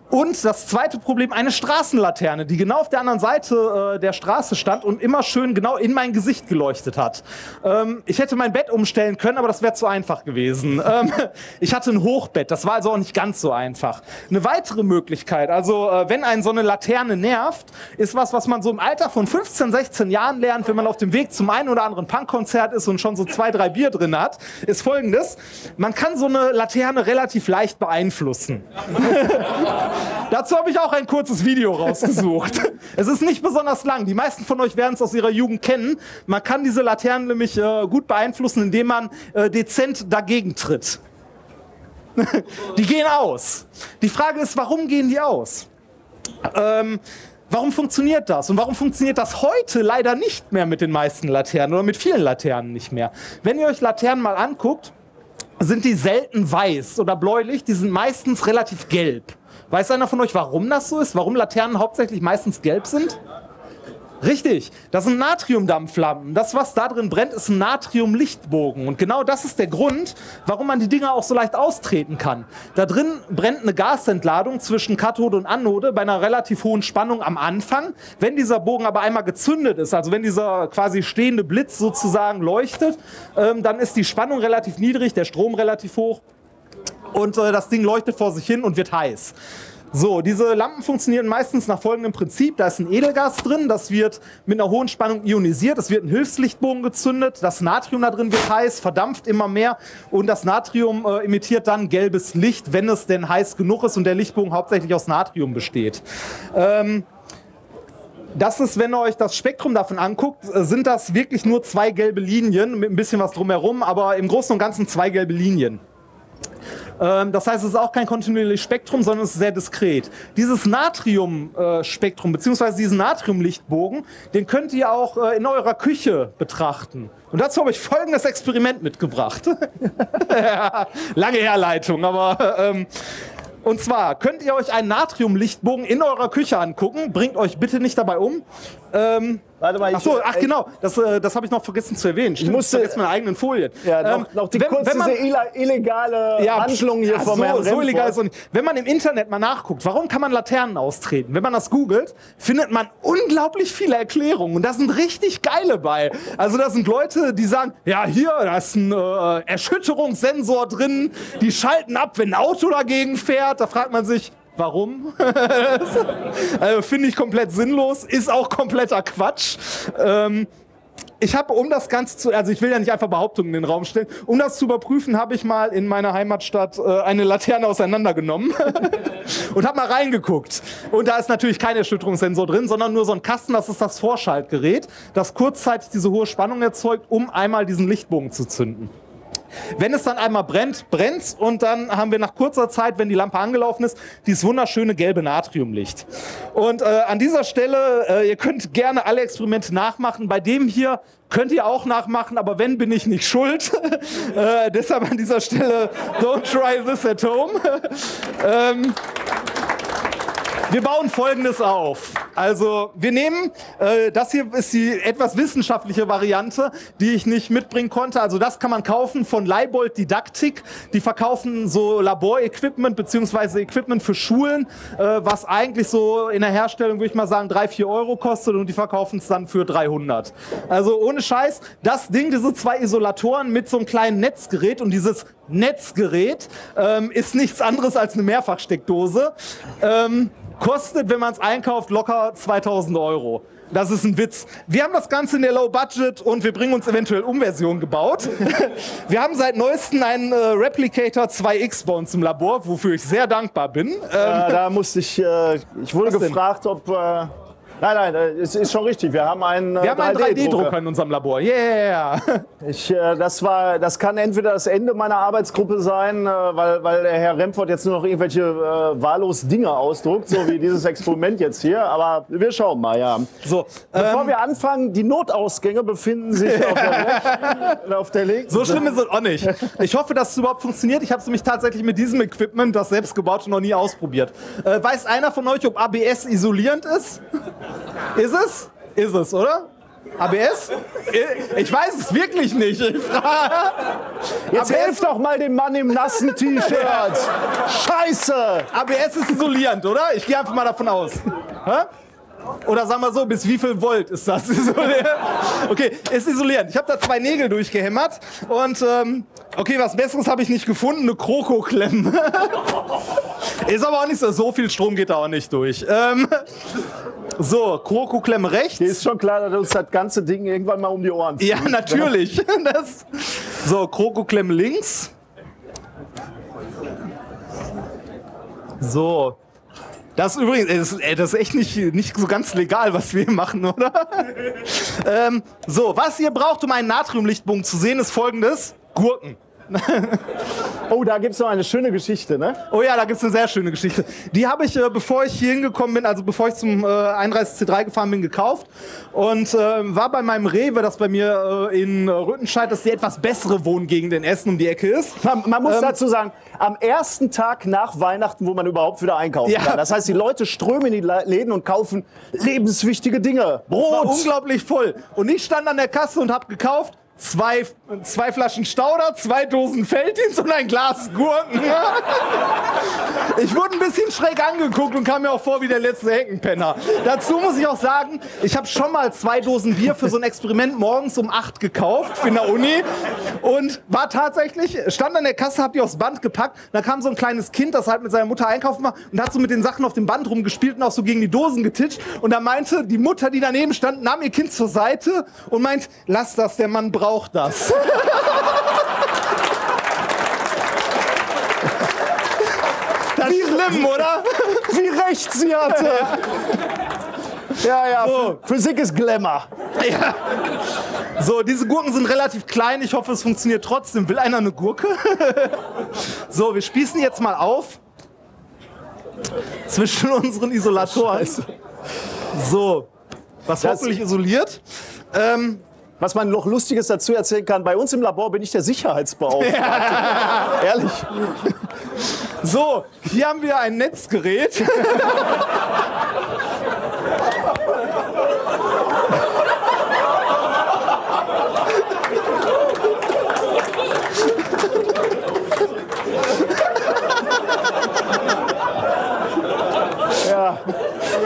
Und das zweite Problem, eine Straßenlaterne, die genau auf der anderen Seite äh, der Straße stand und immer schön genau in mein Gesicht geleuchtet hat. Ähm, ich hätte mein Bett umstellen können, aber das wäre zu einfach gewesen. Ähm, ich hatte ein Hochbett, das war also auch nicht ganz so einfach. Eine weitere Möglichkeit, also äh, wenn einen so eine Laterne nervt, ist was, was man so im Alter von 15, 16 Jahren lernt, wenn man auf dem Weg zum einen oder anderen Punkkonzert ist und schon so zwei, drei Bier drin hat, ist folgendes. Man kann so eine Laterne relativ leicht beeinflussen. Dazu habe ich auch ein kurzes Video rausgesucht. es ist nicht besonders lang. Die meisten von euch werden es aus ihrer Jugend kennen. Man kann diese Laternen nämlich äh, gut beeinflussen, indem man äh, dezent dagegen tritt. die gehen aus. Die Frage ist, warum gehen die aus? Ähm, warum funktioniert das? Und warum funktioniert das heute leider nicht mehr mit den meisten Laternen oder mit vielen Laternen nicht mehr? Wenn ihr euch Laternen mal anguckt, sind die selten weiß oder bläulich, die sind meistens relativ gelb. Weiß einer von euch, warum das so ist? Warum Laternen hauptsächlich meistens gelb sind? Richtig, das sind Natriumdampflampen. Das, was da drin brennt, ist ein Natriumlichtbogen. Und genau das ist der Grund, warum man die Dinger auch so leicht austreten kann. Da drin brennt eine Gasentladung zwischen Kathode und Anode bei einer relativ hohen Spannung am Anfang. Wenn dieser Bogen aber einmal gezündet ist, also wenn dieser quasi stehende Blitz sozusagen leuchtet, ähm, dann ist die Spannung relativ niedrig, der Strom relativ hoch und äh, das Ding leuchtet vor sich hin und wird heiß. So, diese Lampen funktionieren meistens nach folgendem Prinzip. Da ist ein Edelgas drin, das wird mit einer hohen Spannung ionisiert, es wird ein Hilfslichtbogen gezündet, das Natrium da drin wird heiß, verdampft immer mehr und das Natrium äh, emittiert dann gelbes Licht, wenn es denn heiß genug ist und der Lichtbogen hauptsächlich aus Natrium besteht. Ähm, das ist, wenn ihr euch das Spektrum davon anguckt, äh, sind das wirklich nur zwei gelbe Linien mit ein bisschen was drumherum, aber im Großen und Ganzen zwei gelbe Linien. Ähm, das heißt, es ist auch kein kontinuierliches Spektrum, sondern es ist sehr diskret. Dieses Natrium-Spektrum, beziehungsweise diesen Natriumlichtbogen, den könnt ihr auch äh, in eurer Küche betrachten. Und dazu habe ich folgendes Experiment mitgebracht. lange Herleitung, aber ähm, und zwar könnt ihr euch einen Natriumlichtbogen in eurer Küche angucken. Bringt euch bitte nicht dabei um. Ähm, Warte mal, ich, ach so, ach genau, das, äh, das habe ich noch vergessen zu erwähnen. Stimmt, ich musste jetzt meine eigenen Folien. Ja, noch, ähm, noch die wenn, kurz wenn man, illegale ja, Handlung hier vom so, Herrn so illegal ist nicht. Wenn man im Internet mal nachguckt, warum kann man Laternen austreten? Wenn man das googelt, findet man unglaublich viele Erklärungen und da sind richtig geile bei. Also da sind Leute, die sagen, ja hier, da ist ein äh, Erschütterungssensor drin, die schalten ab, wenn ein Auto dagegen fährt. Da fragt man sich, Warum? also, Finde ich komplett sinnlos, ist auch kompletter Quatsch. Ähm, ich habe, um das Ganze zu, also ich will ja nicht einfach Behauptungen in den Raum stellen, um das zu überprüfen, habe ich mal in meiner Heimatstadt äh, eine Laterne auseinandergenommen und habe mal reingeguckt. Und da ist natürlich kein Erschütterungssensor drin, sondern nur so ein Kasten, das ist das Vorschaltgerät, das kurzzeitig diese hohe Spannung erzeugt, um einmal diesen Lichtbogen zu zünden. Wenn es dann einmal brennt, brennt's und dann haben wir nach kurzer Zeit, wenn die Lampe angelaufen ist, dieses wunderschöne gelbe Natriumlicht. Und äh, an dieser Stelle, äh, ihr könnt gerne alle Experimente nachmachen. Bei dem hier könnt ihr auch nachmachen, aber wenn, bin ich nicht schuld. äh, deshalb an dieser Stelle, don't try this at home. ähm, wir bauen Folgendes auf. Also wir nehmen, äh, das hier ist die etwas wissenschaftliche Variante, die ich nicht mitbringen konnte. Also das kann man kaufen von Leibold Didaktik. Die verkaufen so Laborequipment beziehungsweise Equipment für Schulen, äh, was eigentlich so in der Herstellung, würde ich mal sagen, drei vier Euro kostet und die verkaufen es dann für 300. Also ohne Scheiß, das Ding, diese zwei Isolatoren mit so einem kleinen Netzgerät und dieses Netzgerät ähm, ist nichts anderes als eine Mehrfachsteckdose. Ähm, kostet, wenn man es einkauft, locker 2000 Euro. Das ist ein Witz. Wir haben das Ganze in der Low Budget und wir bringen uns eventuell Umversion gebaut. wir haben seit neuestem einen äh, Replicator 2X bei uns im Labor, wofür ich sehr dankbar bin. Ähm, Äh, da musste ich, äh, ich wurde Was denn? gefragt, ob. Nein, nein, äh, es ist schon richtig. Wir haben einen, äh, wir haben einen 3D-Drucker. 3D-Drucker in unserem Labor. Yeah! Ich, äh, das, war, das kann entweder das Ende meiner Arbeitsgruppe sein, weil, weil Herr Remford jetzt nur noch irgendwelche äh, wahllos Dinge ausdruckt, so wie dieses Experiment jetzt hier. Aber wir schauen mal, ja. So, Bevor ähm, wir anfangen, die Notausgänge befinden sich auf der rechten auf der linken. so schlimm ist es auch nicht. Ich hoffe, dass es überhaupt funktioniert. Ich habe es nämlich tatsächlich mit diesem Equipment, das selbstgebaute, noch nie ausprobiert. Äh, weiß einer von euch, ob ABS isolierend ist? Ist es? Ist es, oder? ABS? Ich weiß es wirklich nicht. Ich frage. Jetzt helft doch mal dem Mann im nassen T-Shirt. Scheiße! ABS ist isolierend, oder? Ich gehe einfach mal davon aus. Hä? Oder sagen wir so, bis wie viel Volt ist das? isolierend? Okay, ist isolierend. Ich habe da zwei Nägel durchgehämmert und ähm, okay, was Besseres habe ich nicht gefunden, eine Krokoklemme. ist aber auch nicht so, so viel Strom geht da auch nicht durch. Ähm, so, Krokoklemme rechts. Ist schon klar, dass uns das ganze Ding irgendwann mal um die Ohren zieht. Ja, natürlich. Das, so, Krokoklemme links. So. Das ist übrigens, das, ist- echt nicht, nicht so ganz legal, was wir hier machen, oder? ähm, so, was ihr braucht, um einen Natriumlichtbogen zu sehen, ist folgendes. Gurken. Oh, da gibt's noch eine schöne Geschichte, ne? Oh ja, da gibt's eine sehr schöne Geschichte. Die habe ich, äh, bevor ich hier hingekommen bin, also bevor ich zum äh, 31C3 gefahren bin, gekauft. Und äh, war bei meinem Rewe, das bei mir äh, in äh, Rüttenscheid, das die etwas bessere Wohngegend in Essen um die Ecke ist. Man, man muss Ähm, dazu sagen, am ersten Tag nach Weihnachten, wo man überhaupt wieder einkaufen Ja. kann. Das heißt, die Leute strömen in die Läden und kaufen lebenswichtige Dinge. war Brot. unglaublich voll. Und ich stand an der Kasse und habe gekauft zwei, zwei Flaschen Stauder, zwei Dosen Felddienst und ein Glas Gurken. Ich wurde ein bisschen schräg angeguckt und kam mir auch vor wie der letzte Heckenpenner. Dazu muss ich auch sagen, ich habe schon mal zwei Dosen Bier für so ein Experiment morgens um 8 gekauft in der Uni und war tatsächlich, stand an der Kasse, hab die aufs Band gepackt. Da kam so ein kleines Kind, das halt mit seiner Mutter einkaufen war und hat so mit den Sachen auf dem Band rumgespielt und auch so gegen die Dosen getitscht. Und da meinte die Mutter, die daneben stand, nahm ihr Kind zur Seite und meint, lass das, der Mann braucht das. Das ist schlimm, oder? Wie recht sie hatte. Ja, ja, So. Physik ist Glamour. Ja. So, diese Gurken sind relativ klein. Ich hoffe, es funktioniert trotzdem. Will einer eine Gurke? So, wir spießen jetzt mal auf. Zwischen unseren Isolatoren. So, was Das- hoffentlich isoliert. Ähm, Was man noch Lustiges dazu erzählen kann, bei uns im Labor bin ich der Sicherheitsbeauftragte. Ehrlich. so, hier haben wir ein Netzgerät. Ja.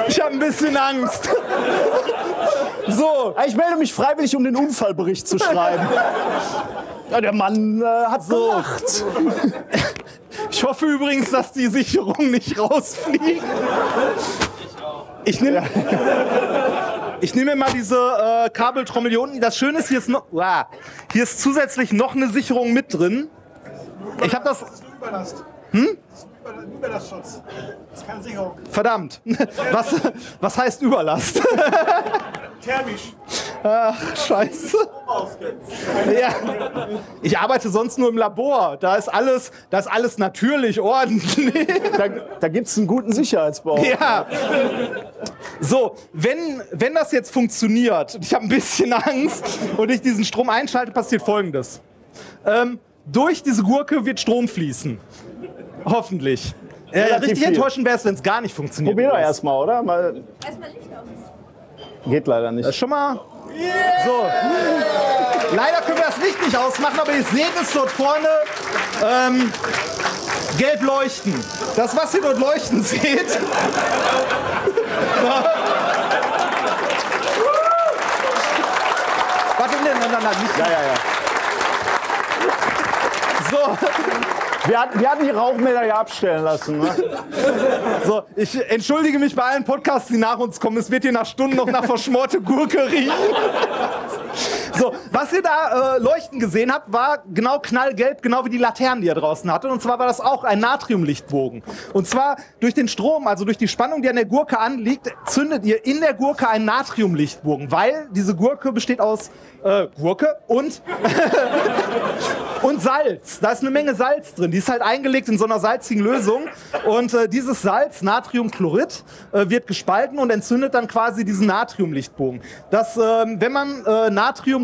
Ich habe ein bisschen Angst. So, Ich melde mich freiwillig, um den Unfallbericht zu schreiben. Ja, der Mann äh, hat So. gelacht. Ich hoffe übrigens, dass die Sicherungen nicht rausfliegen. Ich nehme ich nehm mir mal diese äh, Kabeltrommel hier unten. Das Schöne ist, hier ist, noch, wow, hier ist zusätzlich noch eine Sicherung mit drin. Ich habe das. Hm? Überlastschutz. Das ist keine Sicherung. Verdammt. Was, was heißt Überlast? Thermisch. Scheiße. Ja. Ich arbeite sonst nur im Labor. Da ist alles, da ist alles natürlich, ordentlich. Da, da gibt es einen guten Sicherheitsbeauftragten. Ja. So, wenn, wenn das jetzt funktioniert, und ich habe ein bisschen Angst, und ich diesen Strom einschalte, passiert folgendes. Ähm, durch diese Gurke wird Strom fließen. Hoffentlich. Äh, relativ richtig viel. enttäuschend wäre es, wenn es gar nicht funktioniert. Probier doch erstmal, oder? Mal, Erstmal Licht aus. geht leider Das nicht. ist schon mal. So. Leider können wir das Licht nicht ausmachen, aber ihr seht es dort vorne. Ähm, gelb leuchten. Das, was ihr dort leuchten seht. Warte, nein, nein, nein, nicht. Ja, ja, ja. So, Wir hatten, wir hatten die Rauchmelder ja abstellen lassen. Ne? so, ich entschuldige mich bei allen Podcasts, die nach uns kommen. Es wird hier nach Stunden noch nach verschmorte Gurke riechen. So, was ihr da äh, leuchten gesehen habt, war genau knallgelb, genau wie die Laternen, die ihr draußen hattet. Und zwar war das auch ein Natriumlichtbogen. Und zwar durch den Strom, also durch die Spannung, die an der Gurke anliegt, zündet ihr in der Gurke einen Natriumlichtbogen, weil diese Gurke besteht aus äh, Gurke und und Salz. Da ist eine Menge Salz drin. Die ist halt eingelegt in so einer salzigen Lösung. Und äh, dieses Salz, Natriumchlorid, äh, wird gespalten und entzündet dann quasi diesen Natriumlichtbogen. Das, ähm, wenn man äh,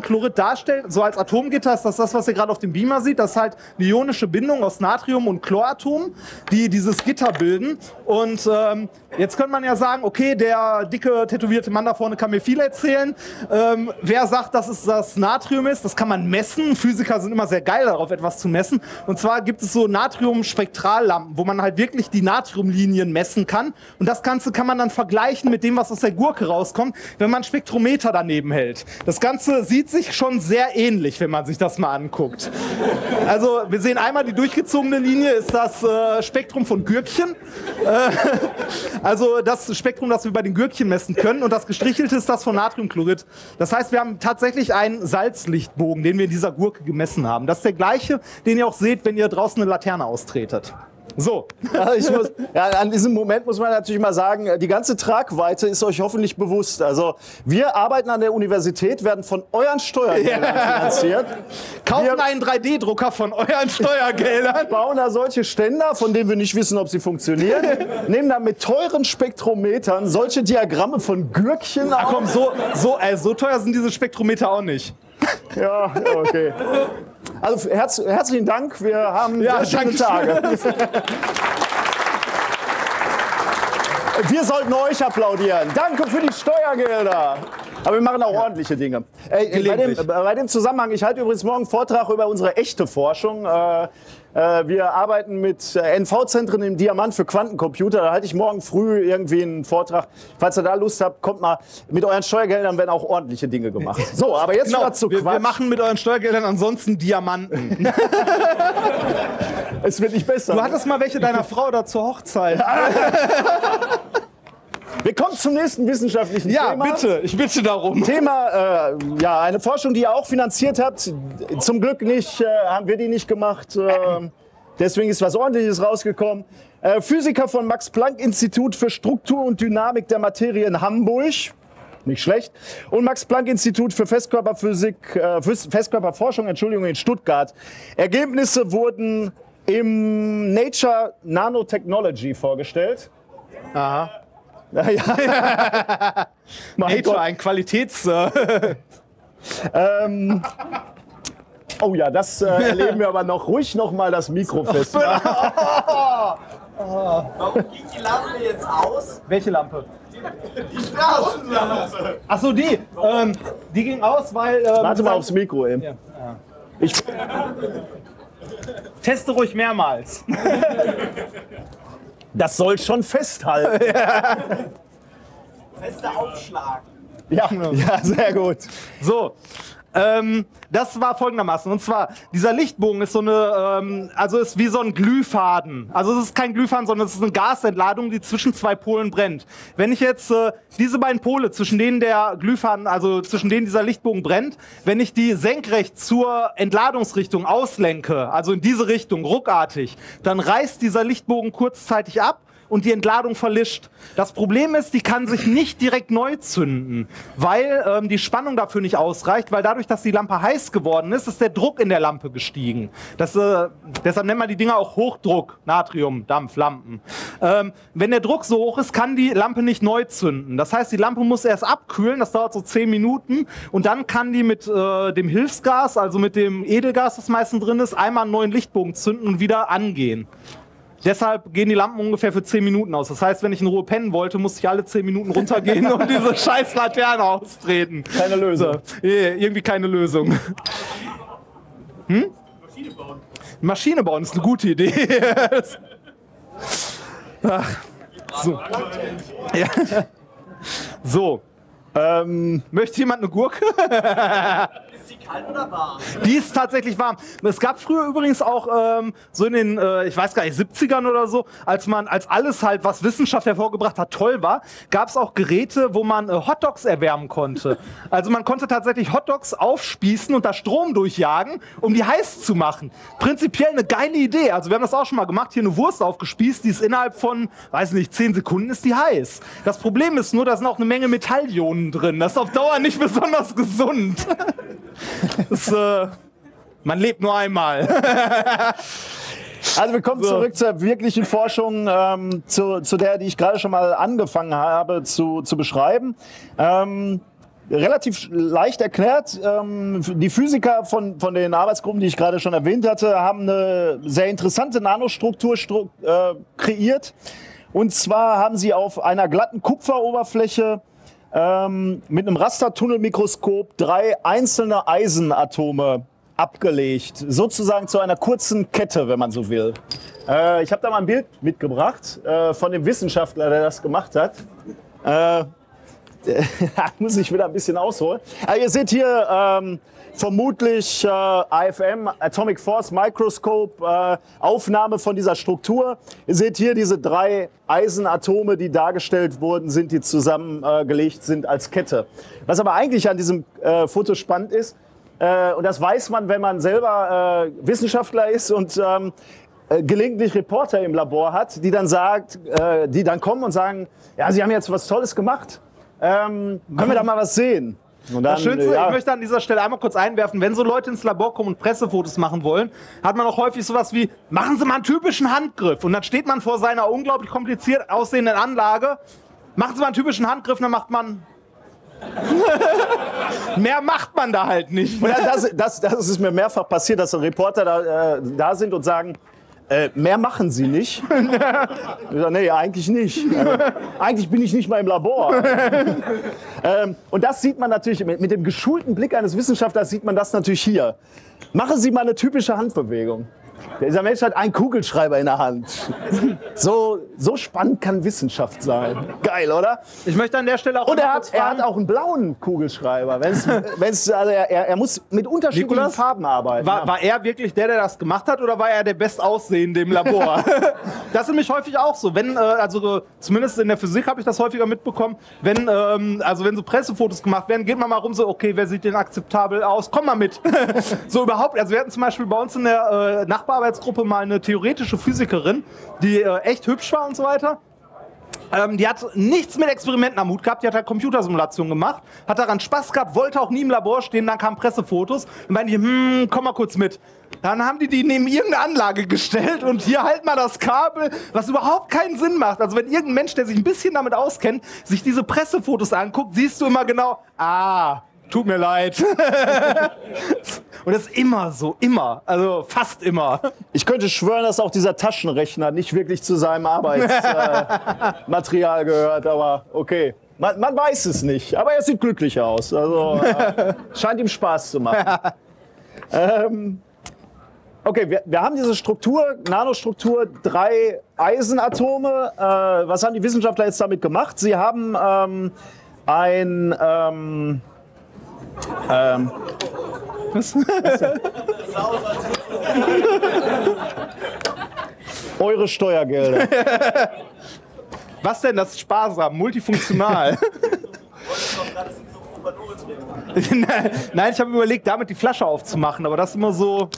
Natriumchlorid darstellt, so als Atomgitter, ist das das, was ihr gerade auf dem Beamer sieht. Das ist halt eine ionische Bindung aus Natrium und Chloratom, die dieses Gitter bilden. Und ähm, jetzt könnte man ja sagen, okay, der dicke, tätowierte Mann da vorne kann mir viel erzählen. Ähm, wer sagt, dass es das Natrium ist, das kann man messen. Physiker sind immer sehr geil darauf, etwas zu messen. Und zwar gibt es so Natrium-Spektrallampen, wo man halt wirklich die Natriumlinien messen kann. Und das Ganze kann man dann vergleichen mit dem, was aus der Gurke rauskommt, wenn man Spektrometer daneben hält. Das Ganze sieht sich schon sehr ähnlich, wenn man sich das mal anguckt. Also wir sehen einmal die durchgezogene Linie, ist das äh, Spektrum von Gürkchen. Äh, also das Spektrum, das wir bei den Gürkchen messen können. Und das gestrichelte ist das von Natriumchlorid. Das heißt, wir haben tatsächlich einen Salzlichtbogen, den wir in dieser Gurke gemessen haben. Das ist der gleiche, den ihr auch seht, wenn ihr draußen eine Laterne austretet. So, Ja, muss, ja, an diesem Moment muss man natürlich mal sagen, die ganze Tragweite ist euch hoffentlich bewusst. Also wir arbeiten an der Universität, werden von euren Steuergeldern finanziert, kaufen Wir- einen 3D-Drucker von euren Steuergeldern. bauen da solche Ständer, von denen wir nicht wissen, ob sie funktionieren, nehmen dann mit teuren Spektrometern solche Diagramme von Gürkchen Ach auf. komm, so, so, äh, so teuer sind diese Spektrometer auch nicht. Ja, okay. Also herz, herzlichen Dank, wir haben Ja, schöne Tage. Wir sollten euch applaudieren. Danke für die Steuergelder. Aber wir machen auch ordentliche Dinge. Ey, bei, dem, bei dem Zusammenhang, ich halte übrigens morgen einen Vortrag über unsere echte Forschung. Äh, äh, wir arbeiten mit äh, NV-Zentren im Diamant für Quantencomputer. Da halte ich morgen früh irgendwie einen Vortrag. Falls ihr da Lust habt, kommt mal. Mit euren Steuergeldern werden auch ordentliche Dinge gemacht. So, aber jetzt Genau, wieder zu wir, Quatsch. wir machen mit euren Steuergeldern ansonsten Diamanten. es wird nicht besser. Du hattest mal welche deiner Frau da zur Hochzeit. Wir kommen zum nächsten wissenschaftlichen Ja, Thema. bitte, ich bitte darum. Thema, äh, ja, eine Forschung, die ihr auch finanziert habt. Zum Glück nicht, äh, haben wir die nicht gemacht. Äh, deswegen ist was Ordentliches rausgekommen. Äh, Physiker vom Max-Planck-Institut für Struktur und Dynamik der Materie in Hamburg. Nicht schlecht. Und Max-Planck-Institut für Festkörperphysik, äh, Festkörperforschung, Entschuldigung, in Stuttgart. Ergebnisse wurden im Nature Nanotechnology vorgestellt. Aha. Ja, ja. Mein Nature, Gott. ein Qualitäts... Äh, Ähm, oh ja, das äh, erleben wir aber noch. Ruhig noch mal das Mikro fest. Warum ging die Lampe jetzt aus? welche Lampe? Die Straßenlampe. Achso, die. Ähm, die ging aus, weil... Ähm, Warte mal aufs Mikro eben. Ich, Teste ruhig mehrmals. Das soll schon festhalten. Fester Aufschlag. Ja, ja, sehr gut. So, ähm, das war folgendermaßen. Und zwar, dieser Lichtbogen ist so eine, ähm, also ist wie so ein Glühfaden. Also es ist kein Glühfaden, sondern es ist eine Gasentladung, die zwischen zwei Polen brennt. Wenn ich jetzt äh, diese beiden Pole, zwischen denen der Glühfaden, also zwischen denen dieser Lichtbogen brennt, wenn ich die senkrecht zur Entladungsrichtung auslenke, also in diese Richtung, ruckartig, dann reißt dieser Lichtbogen kurzzeitig ab und die Entladung verlischt. Das Problem ist, die kann sich nicht direkt neu zünden, weil ähm, die Spannung dafür nicht ausreicht, weil dadurch, dass die Lampe heiß geworden ist, ist der Druck in der Lampe gestiegen. Das, äh, deshalb nennt man die Dinger auch Hochdruck, Natrium, Dampflampen. Ähm, wenn der Druck so hoch ist, kann die Lampe nicht neu zünden. Das heißt, die Lampe muss erst abkühlen, das dauert so 10 Minuten und dann kann die mit äh, dem Hilfsgas, also mit dem Edelgas, das meistens drin ist, einmal einen neuen Lichtbogen zünden und wieder angehen. Deshalb gehen die Lampen ungefähr für 10 Minuten aus. Das heißt, wenn ich in Ruhe pennen wollte, musste ich alle 10 Minuten runtergehen und diese scheiß Laterne austreten. Keine Lösung. So, nee, irgendwie keine Lösung. Hm? Maschine bauen ist eine gute Idee. Ach, so. Ja. so. Ähm, möchte jemand eine Gurke? Ist die kalt oder warm? Die ist tatsächlich warm. Es gab früher übrigens auch ähm, so in den, äh, ich weiß gar nicht, 70ern oder so, als man, als alles halt, was Wissenschaft hervorgebracht hat, toll war, gab es auch Geräte, wo man äh, Hotdogs erwärmen konnte. Also man konnte tatsächlich Hotdogs aufspießen und da Strom durchjagen, um die heiß zu machen. Prinzipiell eine geile Idee. Also wir haben das auch schon mal gemacht, hier eine Wurst aufgespießt, die ist innerhalb von, weiß nicht, 10 Sekunden ist die heiß. Das Problem ist nur, da sind auch eine Menge Metallionen drin. Das ist auf Dauer nicht besonders gesund. Das, äh, man lebt nur einmal. Also wir kommen zurück zur wirklichen Forschung, ähm, zu, zu der, die ich gerade schon mal angefangen habe zu, zu beschreiben. Ähm, relativ leicht erklärt. Ähm, die Physiker von, von den Arbeitsgruppen, die ich gerade schon erwähnt hatte, haben eine sehr interessante Nanostruktur stru äh, kreiert. Und zwar haben sie auf einer glatten Kupferoberfläche ähm, mit einem Rastertunnelmikroskop drei einzelne Eisenatome abgelegt, sozusagen zu einer kurzen Kette, wenn man so will. Äh, ich habe da mal ein Bild mitgebracht äh, von dem Wissenschaftler, der das gemacht hat. Äh, muss ich wieder ein bisschen ausholen. Also ihr seht hier ähm, vermutlich äh, AFM, Atomic Force Microscope, äh, Aufnahme von dieser Struktur. Ihr seht hier diese drei Eisenatome, die dargestellt wurden, sind, die zusammengelegt sind als Kette. Was aber eigentlich an diesem äh, Foto spannend ist, äh, und das weiß man, wenn man selber äh, Wissenschaftler ist und ähm, äh, gelegentlich Reporter im Labor hat, die dann sagt, äh, die dann kommen und sagen, ja, Sie haben jetzt was Tolles gemacht. Ähm, können wir da mal was sehen? Dann, Das Schönste, ja, ich möchte an dieser Stelle einmal kurz einwerfen, wenn so Leute ins Labor kommen und Pressefotos machen wollen, hat man auch häufig sowas wie, machen Sie mal einen typischen Handgriff. Und dann steht man vor seiner unglaublich kompliziert aussehenden Anlage, machen Sie mal einen typischen Handgriff, dann macht man... Mehr macht man da halt nicht. Und das, das, das ist mir mehrfach passiert, dass Reporter da, äh, da sind und sagen, äh, mehr machen Sie nicht. Ich sag, nee, eigentlich nicht. Äh, eigentlich bin ich nicht mal im Labor. ähm, und das sieht man natürlich, mit, mit dem geschulten Blick eines Wissenschaftlers sieht man das natürlich hier. Machen Sie mal eine typische Handbewegung. Dieser Mensch hat einen Kugelschreiber in der Hand. So, so spannend kann Wissenschaft sein. Geil, oder? Ich möchte an der Stelle auch Und er hat, er hat auch einen blauen Kugelschreiber. Wenn's, wenn's, also er, er muss mit unterschiedlichen Nikolas, Farben arbeiten. War, ja. war er wirklich der, der das gemacht hat, oder war er der Bestaussehende im Labor? das ist nämlich häufig auch so. Wenn, äh, also zumindest in der Physik habe ich das häufiger mitbekommen, wenn, ähm, also wenn so Pressefotos gemacht werden, geht man mal rum so, okay, wer sieht denn akzeptabel aus? Komm mal mit. so überhaupt, also wir hatten zum Beispiel bei uns in der äh, Nachbararbeitsgruppe mal eine theoretische Physikerin, die äh, echt hübsch war und so weiter. Ähm, die hat nichts mit Experimenten am Hut gehabt, die hat halt Computersimulationen gemacht, hat daran Spaß gehabt, wollte auch nie im Labor stehen, dann kamen Pressefotos und meinte, hm, komm mal kurz mit. Dann haben die die neben irgendeine Anlage gestellt und hier halt mal das Kabel, was überhaupt keinen Sinn macht. Also wenn irgendein Mensch, der sich ein bisschen damit auskennt, sich diese Pressefotos anguckt, siehst du immer genau, ah, tut mir leid. und das ist immer so, immer, also fast immer. Ich könnte schwören, dass auch dieser Taschenrechner nicht wirklich zu seinem Arbeitsmaterial äh, gehört, aber okay. Man, man weiß es nicht, aber er sieht glücklich aus. Also äh, scheint ihm Spaß zu machen. ähm, okay, wir, wir haben diese Struktur, Nanostruktur, drei Eisenatome. Äh, was haben die Wissenschaftler jetzt damit gemacht? Sie haben ähm, ein ähm, ähm, eure Steuergelder. Was denn? Das ist sparsam, multifunktional. Nein, Nein, ich habe überlegt, damit die Flasche aufzumachen, aber das ist immer so.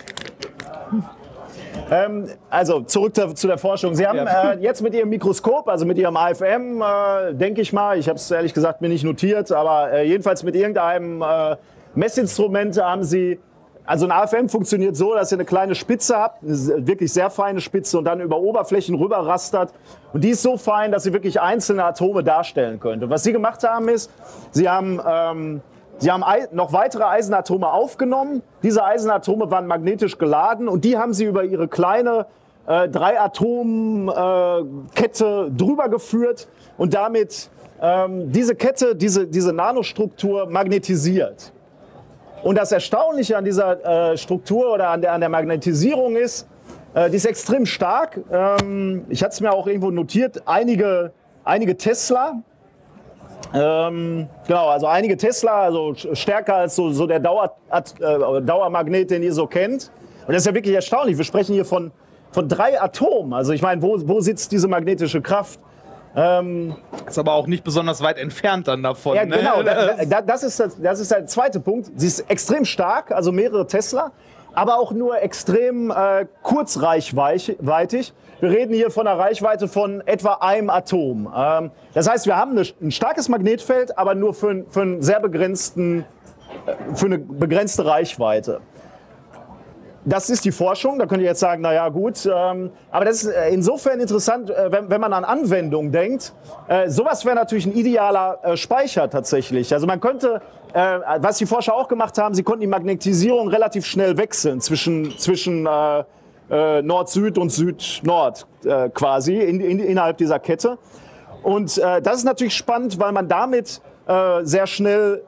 Ähm, also zurück zu, der Forschung. Sie haben äh, jetzt mit Ihrem Mikroskop, also mit Ihrem AFM, äh, denke ich mal, ich habe es ehrlich gesagt mir nicht notiert, aber äh, jedenfalls mit irgendeinem äh, Messinstrument haben Sie, also ein AFM funktioniert so, dass ihr eine kleine Spitze habt, eine wirklich sehr feine Spitze und dann über Oberflächen rüber rastert. Und die ist so fein, dass sie wirklich einzelne Atome darstellen könnte. Und was Sie gemacht haben ist, Sie haben ähm, Sie haben noch weitere Eisenatome aufgenommen. Diese Eisenatome waren magnetisch geladen und die haben sie über ihre kleine äh, drei Atom äh, drüber geführt und damit ähm, diese Kette, diese, diese Nanostruktur magnetisiert. Und das Erstaunliche an dieser äh, Struktur oder an der, an der Magnetisierung ist, äh, die ist extrem stark. Ähm, ich hatte es mir auch irgendwo notiert, einige, einige Tesla. Ähm, genau, also einige Tesla, also stärker als so, so der Dauer, äh, Dauermagnet, den ihr so kennt. Und das ist ja wirklich erstaunlich. Wir sprechen hier von, von drei Atomen. Also ich meine, wo, wo sitzt diese magnetische Kraft? Ähm, ist aber auch nicht besonders weit entfernt dann davon. Ja, ne? genau. Da, das, ist, das ist der zweite Punkt. Sie ist extrem stark, also mehrere Tesla, aber auch nur extrem äh, kurzreichweitig. Wir reden hier von einer Reichweite von etwa einem Atom. Ähm, das heißt, wir haben ein starkes Magnetfeld, aber nur für, für, einen sehr begrenzten, äh, für eine begrenzte Reichweite das ist die Forschung. Da könnt ihr jetzt sagen, na ja, gut. Ähm, aber das ist äh, insofern interessant, äh, wenn, man an Anwendungen denkt. Äh, sowas wäre natürlich ein idealer äh, Speicher tatsächlich. Also man könnte, äh, was die Forscher auch gemacht haben, sie konnten die Magnetisierung relativ schnell wechseln zwischen, zwischen äh, Nord-Süd und Süd-Nord quasi in, in, innerhalb dieser Kette. Und das ist natürlich spannend, weil man damit sehr schnell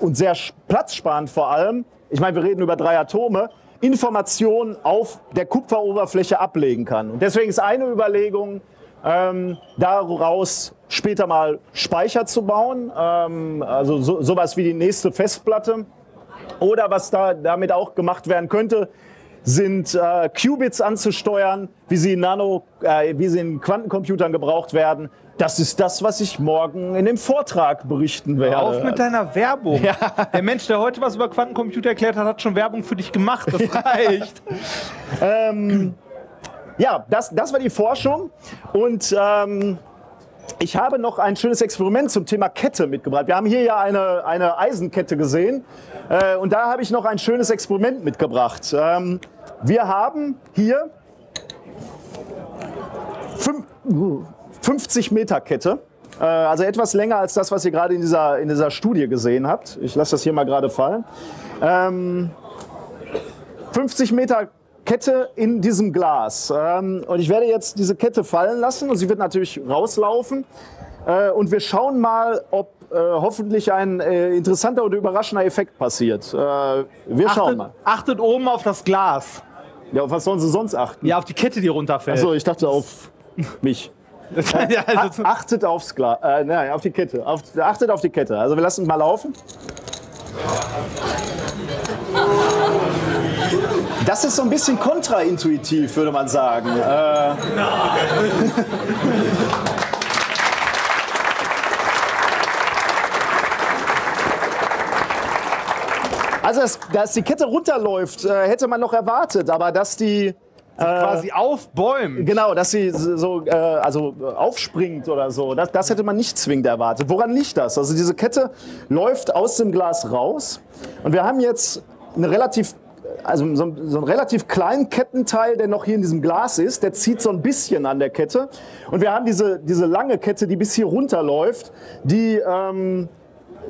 und sehr platzsparend vor allem, ich meine, wir reden über drei Atome, Informationen auf der Kupferoberfläche ablegen kann. Und deswegen ist eine Überlegung, ähm, daraus später mal Speicher zu bauen, ähm, also so, sowas wie die nächste Festplatte. Oder was da damit auch gemacht werden könnte, sind äh, Qubits anzusteuern, wie sie, in Nano, äh, wie sie in Quantencomputern gebraucht werden. Das ist das, was ich morgen in dem Vortrag berichten werde. Auf mit deiner Werbung. Ja. Der Mensch, der heute was über Quantencomputer erklärt hat, hat schon Werbung für dich gemacht. Das reicht. ähm, ja, das, das war die Forschung. Und ähm, ich habe noch ein schönes Experiment zum Thema Kette mitgebracht. Wir haben hier ja eine, eine Eisenkette gesehen. Äh, und da habe ich noch ein schönes Experiment mitgebracht. Ähm, wir haben hier fünf, 50 Meter Kette. Äh, also etwas länger als das, was ihr gerade in dieser, in dieser Studie gesehen habt. Ich lasse das hier mal gerade fallen. Ähm, 50 Meter Kette in diesem Glas. Ähm, und ich werde jetzt diese Kette fallen lassen und sie wird natürlich rauslaufen. Äh, und wir schauen mal, ob äh, hoffentlich ein äh, interessanter oder überraschender Effekt passiert. Wir schauen achtet, mal. Achtet oben auf das Glas. Ja, auf was sollen sie sonst achten? Ja, auf die Kette, die runterfällt. Achso, ich dachte auf mich. ja, also achtet aufs Glas, äh, nein, auf die Kette. Auf, achtet auf die Kette. Also wir lassen mal laufen. Das ist so ein bisschen kontraintuitiv, würde man sagen. Äh, Also, dass, dass, die Kette runterläuft, äh, hätte man noch erwartet, aber dass die äh, quasi aufbäumt. Genau, dass sie so äh, also aufspringt oder so. Das, das hätte man nicht zwingend erwartet. Woran liegt das? Also diese Kette läuft aus dem Glas raus und wir haben jetzt eine relativ also so, so einen relativ kleinen Kettenteil, der noch hier in diesem Glas ist, der zieht so ein bisschen an der Kette. Und wir haben diese, diese lange Kette, die bis hier runterläuft, die, ähm,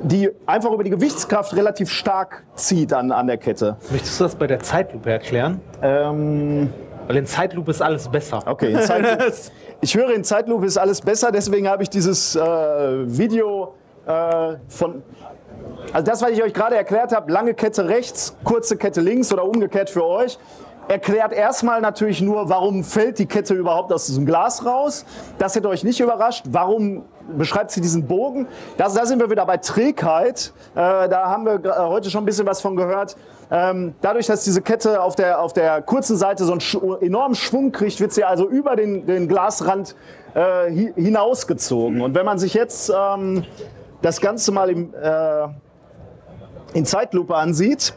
die einfach über die Gewichtskraft relativ stark zieht an, an der Kette. Möchtest du das bei der Zeitlupe erklären? Ähm, weil in Zeitlupe ist alles besser. Okay, in Zeitlupe, ich höre, in Zeitlupe ist alles besser, deswegen habe ich dieses äh, Video äh, von. Also das, was ich euch gerade erklärt habe, lange Kette rechts, kurze Kette links oder umgekehrt für euch, erklärt erstmal natürlich nur, warum fällt die Kette überhaupt aus diesem Glas raus. Das hätte euch nicht überrascht. Warum beschreibt sie diesen Bogen? Da, da sind wir wieder bei Trägheit. Äh, da haben wir heute schon ein bisschen was von gehört. Ähm, dadurch, dass diese Kette auf der, auf der kurzen Seite so einen sch enormen Schwung kriegt, wird sie also über den, den Glasrand äh, hi hinausgezogen. Und wenn man sich jetzt ähm, das Ganze mal im, äh, in Zeitlupe ansieht,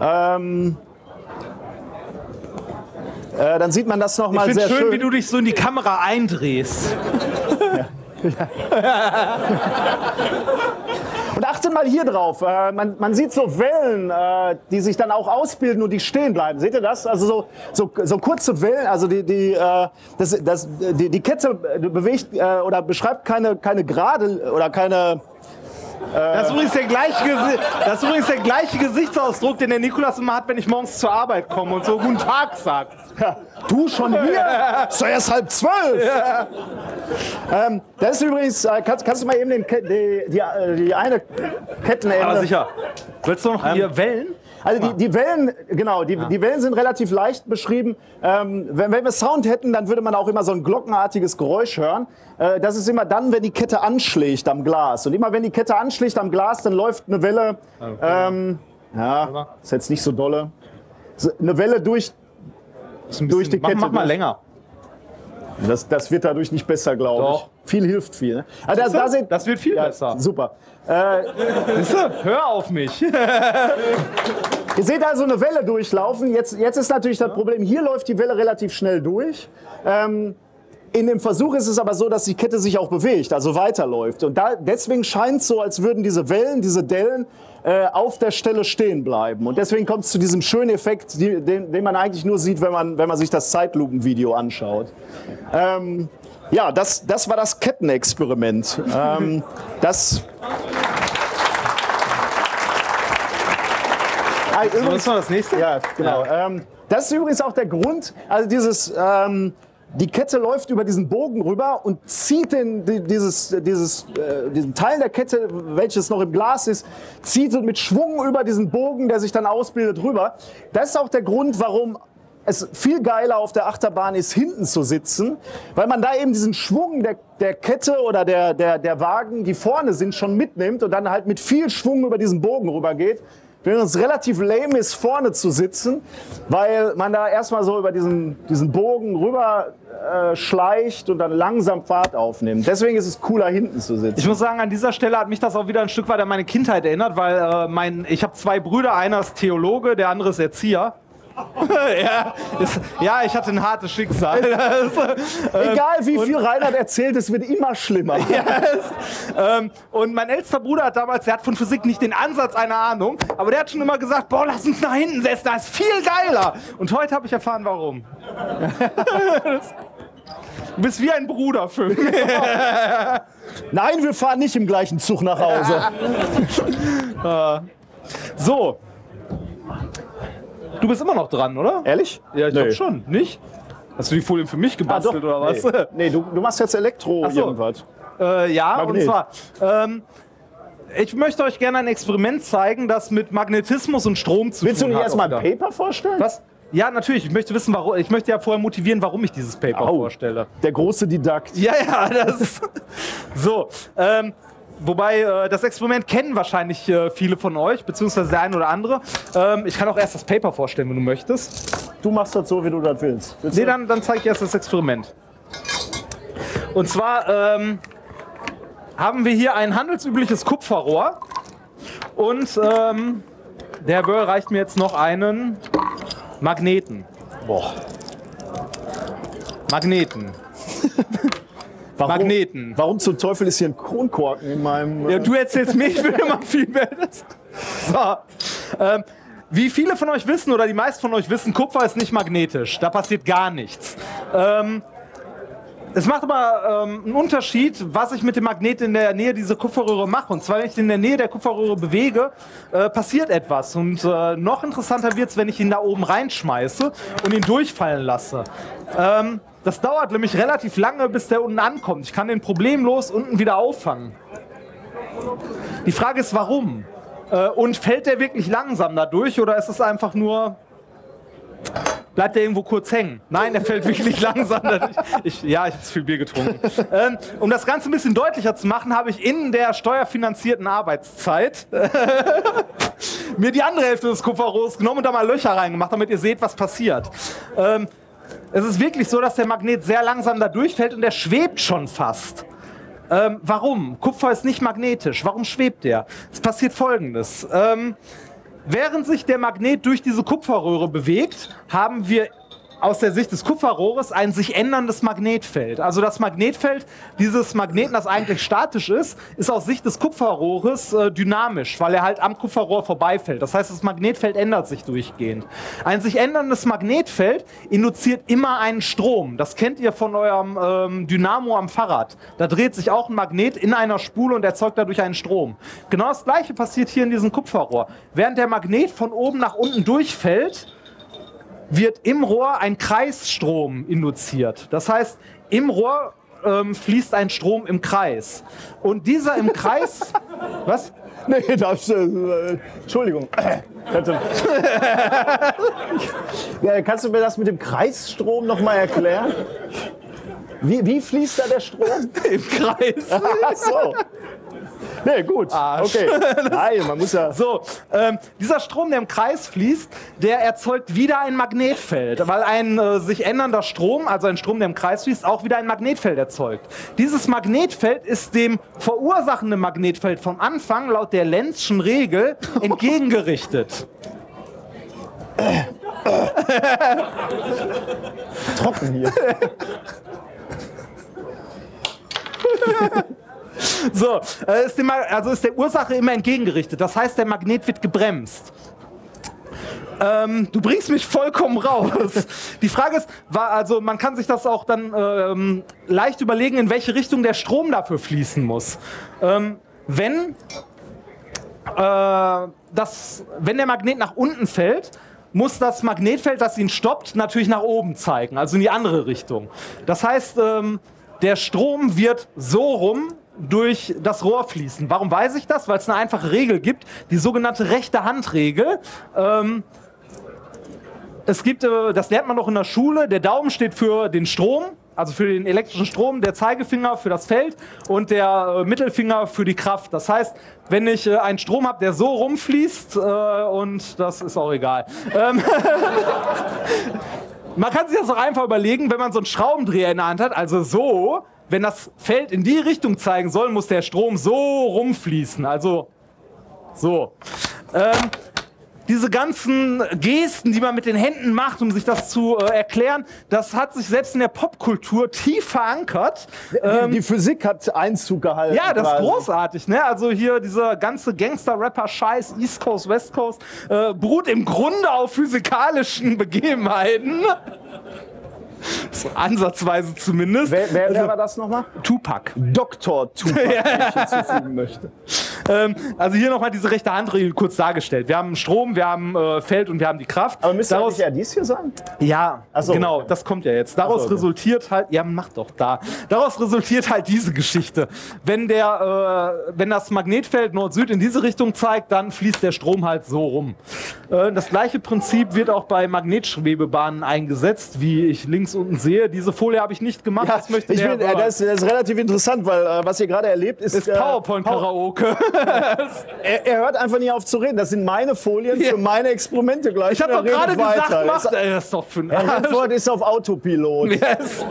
ähm, äh, dann sieht man das nochmal sehr schön. schön, wie du dich so in die Kamera eindrehst. ja. Ja. Und achtet mal hier drauf. Äh, man, man, sieht so Wellen, äh, die sich dann auch ausbilden und die stehen bleiben. Seht ihr das? Also so, so, so kurze Wellen. Also die, die, äh, das, das, die, die Kette bewegt oder beschreibt keine, keine gerade oder keine Das ist, übrigens der gleiche Gesi- das ist übrigens der gleiche Gesichtsausdruck, den der Nikolas immer hat, wenn ich morgens zur Arbeit komme und so Guten Tag sagt. Ja, du schon hier? Ist doch erst halb zwölf. Ähm, das ist übrigens, äh, kannst, kannst du mal eben den, die, die, äh, die eine Kettenende. Aber sicher. Willst du noch hier Wellen? Also die, die Wellen, genau, die, die Wellen sind relativ leicht beschrieben. Ähm, wenn, wenn wir Sound hätten, dann würde man auch immer so ein glockenartiges Geräusch hören. Äh, das ist immer dann, wenn die Kette anschlägt am Glas. Und immer wenn die Kette anschlägt am Glas, dann läuft eine Welle, ähm, ja, ist jetzt nicht so dolle, eine Welle durch, ein Durch bisschen- die Kette Mach, mach mal länger. das, das wird dadurch nicht besser, glaube Doch. Viel hilft viel. Ne? Also da, da sind, Das wird viel ja, besser. Super. Du? Hör auf mich. Ihr seht also eine Welle durchlaufen. Jetzt, jetzt ist natürlich das Problem, hier läuft die Welle relativ schnell durch. Ähm, in dem Versuch ist es aber so, dass die Kette sich auch bewegt, also weiterläuft. Und da, deswegen scheint es so, als würden diese Wellen, diese Dellen äh, auf der Stelle stehen bleiben. Und deswegen kommt es zu diesem schönen Effekt, die, den, den man eigentlich nur sieht, wenn man, wenn man sich das Zeitlupenvideo anschaut. Ähm, ja, das, das war das Kettenexperiment. ähm, das. Ah, übrigens- das das nächste? ja, genau. Ähm, das ist übrigens auch der Grund, also dieses, ähm, die Kette läuft über diesen Bogen rüber und zieht den, die, dieses, dieses, äh, diesen Teil der Kette, welches noch im Glas ist, zieht mit Schwung über diesen Bogen, der sich dann ausbildet, rüber. Das ist auch der Grund, warum es viel geiler auf der Achterbahn ist, hinten zu sitzen, weil man da eben diesen Schwung der, der Kette oder der, der, der Wagen, die vorne sind, schon mitnimmt und dann halt mit viel Schwung über diesen Bogen rübergeht. Während es relativ lame ist, vorne zu sitzen, weil man da erstmal so über diesen, diesen Bogen rüber äh, schleicht und dann langsam Fahrt aufnimmt. Deswegen ist es cooler, hinten zu sitzen. Ich muss sagen, an dieser Stelle hat mich das auch wieder ein Stück weit an meine Kindheit erinnert, weil äh, mein, ich habe zwei Brüder, einer ist Theologe, der andere ist Erzieher. ja, ist, ja, ich hatte ein hartes Schicksal. Egal wie viel Reinhard erzählt, es wird immer schlimmer. ähm, und mein ältester Bruder hat damals, der hat von Physik nicht den Ansatz einer Ahnung, aber der hat schon immer gesagt, boah, lass uns nach hinten setzen, das ist viel geiler. Und heute habe ich erfahren, warum. du bist wie ein Bruder für mich. Nein, wir fahren nicht im gleichen Zug nach Hause. So. Du bist immer noch dran, oder? Ehrlich? Ja, ich Nee. glaube schon. Nicht? Hast du die Folien für mich Ah, gebastelt oder was? Nee, nee du, du machst jetzt Elektro Ach so. irgendwas. Äh, ja, Magnet. und zwar, ähm, ich möchte euch gerne ein Experiment zeigen, das mit Magnetismus und Strom zu Willst du tun hat. erstmal auch ein wieder. Paper vorstellen? Was? Ja, natürlich. Ich möchte wissen, warum. Ich möchte ja vorher motivieren, warum ich dieses Paper Au. vorstelle. Der große Didakt. Ja, ja, das. so. Ähm, wobei, äh, das Experiment kennen wahrscheinlich äh, viele von euch, beziehungsweise der eine oder andere. Ähm, ich kann auch erst das Paper vorstellen, wenn du möchtest. Du machst das so, wie du das willst. willst Nee, dann, dann zeige ich erst das Experiment. Und zwar ähm, haben wir hier ein handelsübliches Kupferrohr. Und ähm, der Böll reicht mir jetzt noch einen Magneten. Boah. Magneten. Warum, Magneten. Warum zum Teufel ist hier ein Kronkorken in meinem. Ja, du erzählst mir, ich will immer viel mehr. So. Ähm, wie viele von euch wissen oder die meisten von euch wissen, Kupfer ist nicht magnetisch. Da passiert gar nichts. Ähm, es macht aber ähm, einen Unterschied, was ich mit dem Magnet in der Nähe dieser Kupferröhre mache. Und zwar, wenn ich ihn in der Nähe der Kupferröhre bewege, äh, passiert etwas. Und äh, noch interessanter wird es, wenn ich ihn da oben reinschmeiße und ihn durchfallen lasse. Ähm, das dauert nämlich relativ lange, bis der unten ankommt. Ich kann den problemlos unten wieder auffangen. Die Frage ist, warum? Äh, und fällt der wirklich langsam dadurch oder ist es einfach nur. Bleibt der irgendwo kurz hängen? Nein, der fällt wirklich langsam dadurch. Ich, ja, ich habe zu viel Bier getrunken. ähm, um das Ganze ein bisschen deutlicher zu machen, habe ich in der steuerfinanzierten Arbeitszeit mir die andere Hälfte des Kupferrohrs genommen und da mal Löcher reingemacht, damit ihr seht, was passiert. Ähm, es ist wirklich so, dass der Magnet sehr langsam da durchfällt und der schwebt schon fast. Ähm, warum? Kupfer ist nicht magnetisch. Warum schwebt der? Es passiert folgendes. Ähm, während sich der Magnet durch diese Kupferröhre bewegt, haben wir aus der Sicht des Kupferrohres ein sich änderndes Magnetfeld. Also das Magnetfeld dieses Magneten, das eigentlich statisch ist, ist aus Sicht des Kupferrohres äh, dynamisch, weil er halt am Kupferrohr vorbeifällt. Das heißt, das Magnetfeld ändert sich durchgehend. Ein sich änderndes Magnetfeld induziert immer einen Strom. Das kennt ihr von eurem ähm, Dynamo am Fahrrad. Da dreht sich auch ein Magnet in einer Spule und erzeugt dadurch einen Strom. Genau das gleiche passiert hier in diesem Kupferrohr. Während der Magnet von oben nach unten durchfällt, wird im Rohr ein Kreisstrom induziert. Das heißt, im Rohr ähm, fließt ein Strom im Kreis. Und dieser im Kreis. was? Nee, das, äh, Entschuldigung. Kannst du, ja, kannst du mir das mit dem Kreisstrom noch mal erklären? Wie, wie fließt da der Strom? Im Kreis. Ach so. Nee, gut. Arsch. Okay. Nein, man muss ja. So, ähm, dieser Strom, der im Kreis fließt, der erzeugt wieder ein Magnetfeld, weil ein äh, sich ändernder Strom, also ein Strom, der im Kreis fließt, auch wieder ein Magnetfeld erzeugt. Dieses Magnetfeld ist dem verursachenden Magnetfeld vom Anfang laut der Lenzschen Regel entgegengerichtet. Trocken hier. So, äh, ist dem, also ist der Ursache immer entgegengerichtet. Das heißt, der Magnet wird gebremst. Ähm, du bringst mich vollkommen raus. Die Frage ist, war, also man kann sich das auch dann ähm, leicht überlegen, in welche Richtung der Strom dafür fließen muss. Ähm, wenn, äh, das, wenn der Magnet nach unten fällt, muss das Magnetfeld, das ihn stoppt, natürlich nach oben zeigen, also in die andere Richtung. Das heißt, ähm, der Strom wird so rum durch das Rohr fließen. Warum weiß ich das? Weil es eine einfache Regel gibt, die sogenannte rechte Handregel. Ähm, es gibt, äh, das lernt man noch in der Schule, der Daumen steht für den Strom, also für den elektrischen Strom, der Zeigefinger für das Feld und der äh, Mittelfinger für die Kraft. Das heißt, wenn ich äh, einen Strom habe, der so rumfließt, und das ist auch egal. Ähm, man kann sich das auch einfach überlegen, wenn man so einen Schraubendreher in der Hand hat, also so, wenn das Feld in die Richtung zeigen soll, muss der Strom so rumfließen. Also so. Ähm, diese ganzen Gesten, die man mit den Händen macht, um sich das zu äh, erklären, das hat sich selbst in der Popkultur tief verankert. Ähm, die Physik hat Einzug gehalten. ja, das ist quasi. großartig, ne? Also hier dieser ganze Gangster-Rapper-Scheiß, East Coast, West Coast, äh, beruht im Grunde auf physikalischen Begebenheiten. So ansatzweise zumindest. Wer, wer, wer Also, war das nochmal? Tupac. Dr. Tupac, den ich hinzufügen möchte. Ähm, also hier nochmal diese rechte Handregel kurz dargestellt. Wir haben Strom, wir haben äh, Feld und wir haben die Kraft. Aber müsste Daraus, eher dies hier sein? ja, so, genau, okay. das kommt ja jetzt. Daraus so, okay. resultiert halt, ja, mach doch da. Daraus resultiert halt diese Geschichte. Wenn der, äh, wenn das Magnetfeld Nord-Süd in diese Richtung zeigt, dann fließt der Strom halt so rum. Äh, das gleiche Prinzip wird auch bei Magnetschwebebahnen eingesetzt, wie ich links unten sehe. Diese Folie habe ich nicht gemacht. das möchte ich der bin, äh, das, das ist relativ interessant, weil äh, was ihr gerade erlebt ist. ist äh, PowerPoint-Karaoke. Er, er hört einfach nie auf zu reden. Das sind meine Folien für meine Experimente gleich. Ich habe doch er gerade gesagt, weiter. macht ey, das ist doch für ein Herr. Redford ist auf Autopilot. Yes.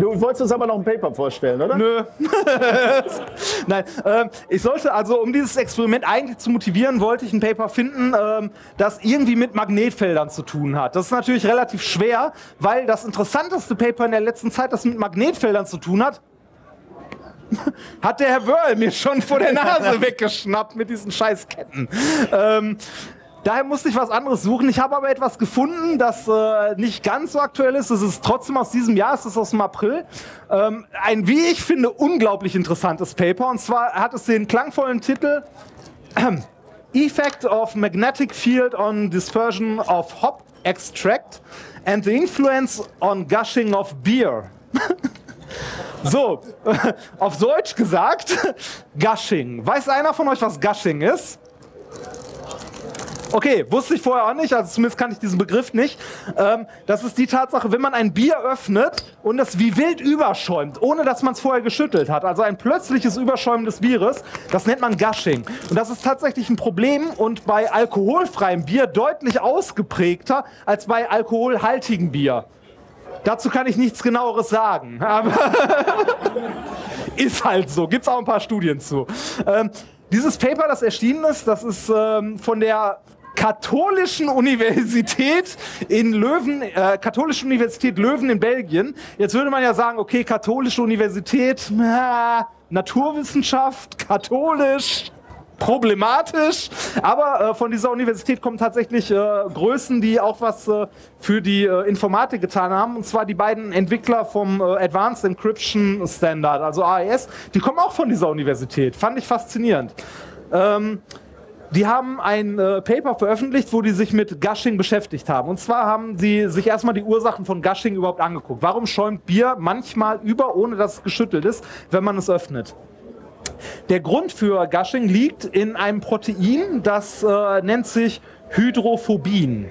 Du wolltest uns aber noch ein Paper vorstellen, oder? Nö. Nein, ähm, ich sollte also, um dieses Experiment eigentlich zu motivieren, wollte ich ein Paper finden, ähm, das irgendwie mit Magnetfeldern zu tun hat. Das ist natürlich relativ schwer, weil das interessanteste Paper in der letzten Zeit, das mit Magnetfeldern zu tun hat, hat der Herr Wörl mir schon vor der Nase weggeschnappt mit diesen Scheißketten. Ähm, Daher musste ich was anderes suchen. Ich habe aber etwas gefunden, das äh, nicht ganz so aktuell ist. Es ist trotzdem aus diesem Jahr, es ist aus dem April. Ähm, ein, wie ich finde, unglaublich interessantes Paper. Und zwar hat es den klangvollen Titel Effect of Magnetic Field on Dispersion of Hop Extract and the Influence on Gushing of Beer. so, auf Deutsch gesagt, Gushing. Weiß einer von euch, was Gushing ist? Okay, wusste ich vorher auch nicht, also zumindest kannte ich diesen Begriff nicht. Ähm, das ist die Tatsache, wenn man ein Bier öffnet und es wie wild überschäumt, ohne dass man es vorher geschüttelt hat. Also ein plötzliches Überschäumen des Bieres, das nennt man Gushing. Und das ist tatsächlich ein Problem und bei alkoholfreiem Bier deutlich ausgeprägter als bei alkoholhaltigem Bier. Dazu kann ich nichts genaueres sagen. Aber ist halt so. Gibt es auch ein paar Studien zu. Ähm, dieses Paper, das erschienen ist, das ist ähm, von der katholischen Universität in Löwen, äh, katholische Universität Löwen in Belgien. Jetzt würde man ja sagen, okay, katholische Universität, äh, Naturwissenschaft, katholisch, problematisch, aber äh, von dieser Universität kommen tatsächlich äh, Größen, die auch was äh, für die äh, Informatik getan haben, und zwar die beiden Entwickler vom äh, Advanced Encryption Standard, also AES, die kommen auch von dieser Universität. Fand ich faszinierend. Ähm, die haben ein äh, Paper veröffentlicht, wo die sich mit Gushing beschäftigt haben. Und zwar haben sie sich erstmal die Ursachen von Gushing überhaupt angeguckt. Warum schäumt Bier manchmal über, ohne dass es geschüttelt ist, wenn man es öffnet? Der Grund für Gushing liegt in einem Protein, das äh, nennt sich Hydrophobin.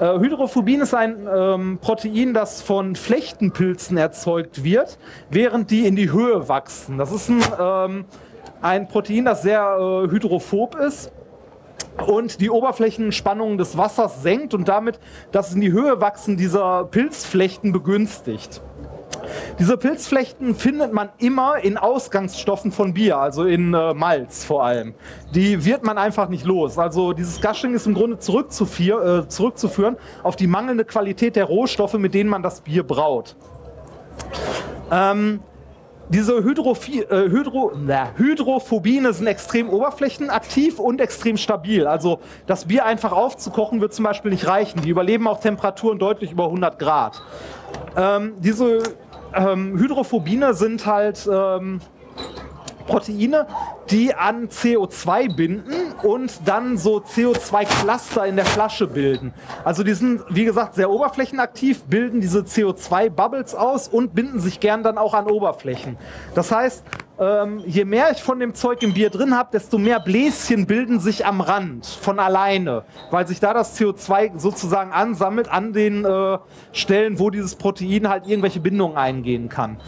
Äh, Hydrophobin ist ein ähm, Protein, das von Flechtenpilzen erzeugt wird, während die in die Höhe wachsen. Das ist ein, ähm, ein Protein, das sehr äh, hydrophob ist und die Oberflächenspannung des Wassers senkt und damit das in die Höhe wachsen dieser Pilzflechten begünstigt. Diese Pilzflechten findet man immer in Ausgangsstoffen von Bier, also in äh, Malz vor allem. Die wird man einfach nicht los. Also dieses Gushing ist im Grunde äh, zurückzuführen auf die mangelnde Qualität der Rohstoffe, mit denen man das Bier braut. Ähm, diese Hydrophi äh, Hydro na, Hydrophobine sind extrem oberflächenaktiv und extrem stabil. Also das Bier einfach aufzukochen wird zum Beispiel nicht reichen. Die überleben auch Temperaturen deutlich über 100 Grad. Ähm, diese ähm, Hydrophobine sind halt ähm, Proteine, die an CO2 binden und dann so CO2-Cluster in der Flasche bilden. Also die sind, wie gesagt, sehr oberflächenaktiv, bilden diese CO2-Bubbles aus und binden sich gern dann auch an Oberflächen. Das heißt, ähm, je mehr ich von dem Zeug im Bier drin habe, desto mehr Bläschen bilden sich am Rand von alleine, weil sich da das CO2 sozusagen ansammelt an den äh, Stellen, wo dieses Protein halt irgendwelche Bindungen eingehen kann.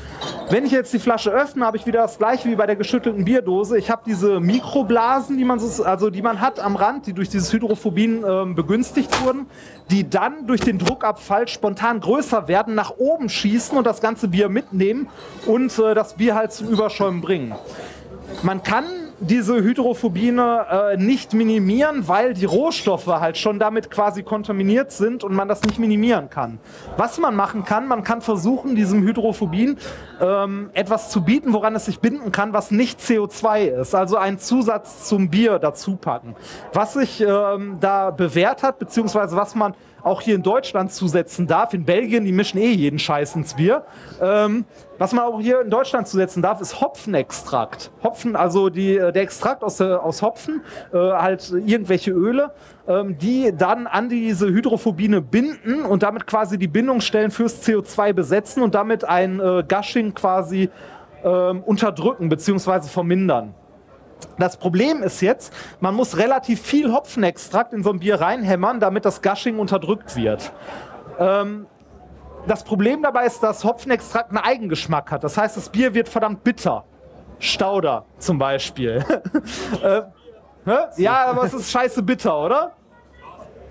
Wenn ich jetzt die Flasche öffne, habe ich wieder das gleiche wie bei der geschüttelten Bierdose. Ich habe diese Mikroblasen, die man, so, also die man hat am Rand, die durch dieses Hydrophobin äh, begünstigt wurden, die dann durch den Druckabfall spontan größer werden, nach oben schießen und das ganze Bier mitnehmen und äh, das Bier halt zum Überschäumen bringen. Man kann diese Hydrophobine äh, nicht minimieren, weil die Rohstoffe halt schon damit quasi kontaminiert sind und man das nicht minimieren kann. Was man machen kann, man kann versuchen, diesem Hydrophobin ähm, etwas zu bieten, woran es sich binden kann, was nicht CO2 ist, also einen Zusatz zum Bier dazu packen. Was sich ähm, da bewährt hat, beziehungsweise was man auch hier in Deutschland zusetzen darf. In Belgien, die mischen eh jeden Scheiß ins Bier. Ähm, was man auch hier in Deutschland zusetzen darf, ist Hopfenextrakt. Hopfen, also die, äh, der Extrakt aus, äh, aus Hopfen, äh, halt irgendwelche Öle, ähm, die dann an diese Hydrophobine binden und damit quasi die Bindungsstellen fürs CO2 besetzen und damit ein äh, Gushing quasi ähm, unterdrücken bzw. vermindern. Das Problem ist jetzt, man muss relativ viel Hopfenextrakt in so ein Bier reinhämmern, damit das Gushing unterdrückt wird. Ähm, das Problem dabei ist, dass Hopfenextrakt einen Eigengeschmack hat. Das heißt, das Bier wird verdammt bitter. Stauder zum Beispiel. äh, ja, aber es ist scheiße bitter, oder?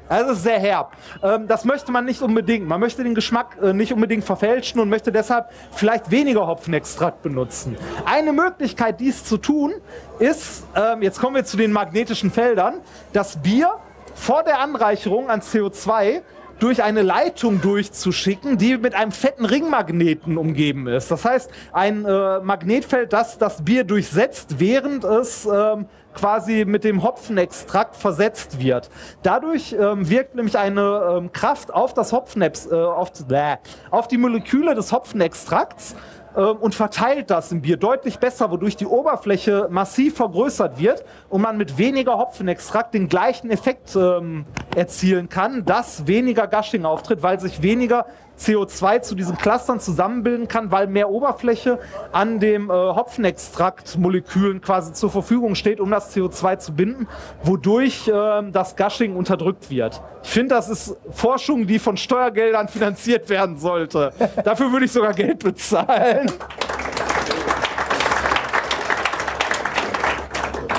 Also sehr herb. Ähm, das möchte man nicht unbedingt. Man möchte den Geschmack äh, nicht unbedingt verfälschen und möchte deshalb vielleicht weniger Hopfenextrakt benutzen. Eine Möglichkeit, dies zu tun, ist, ähm, jetzt kommen wir zu den magnetischen Feldern, das Bier vor der Anreicherung an CO2 durch eine Leitung durchzuschicken, die mit einem fetten Ringmagneten umgeben ist. Das heißt, ein äh, Magnetfeld, das das Bier durchsetzt, während es ähm, quasi mit dem Hopfenextrakt versetzt wird. Dadurch ähm, wirkt nämlich eine ähm, Kraft auf das Hopfenex, äh, auf, äh, auf die Moleküle des Hopfenextrakts äh, und verteilt das im Bier deutlich besser, wodurch die Oberfläche massiv vergrößert wird und man mit weniger Hopfenextrakt den gleichen Effekt ähm, erzielen kann, dass weniger Gushing auftritt, weil sich weniger CO2 zu diesen Clustern zusammenbilden kann, weil mehr Oberfläche an dem äh, Hopfenextraktmolekülen quasi zur Verfügung steht, um das CO2 zu binden, wodurch äh, das Gushing unterdrückt wird. Ich finde, das ist Forschung, die von Steuergeldern finanziert werden sollte. Dafür würde ich sogar Geld bezahlen.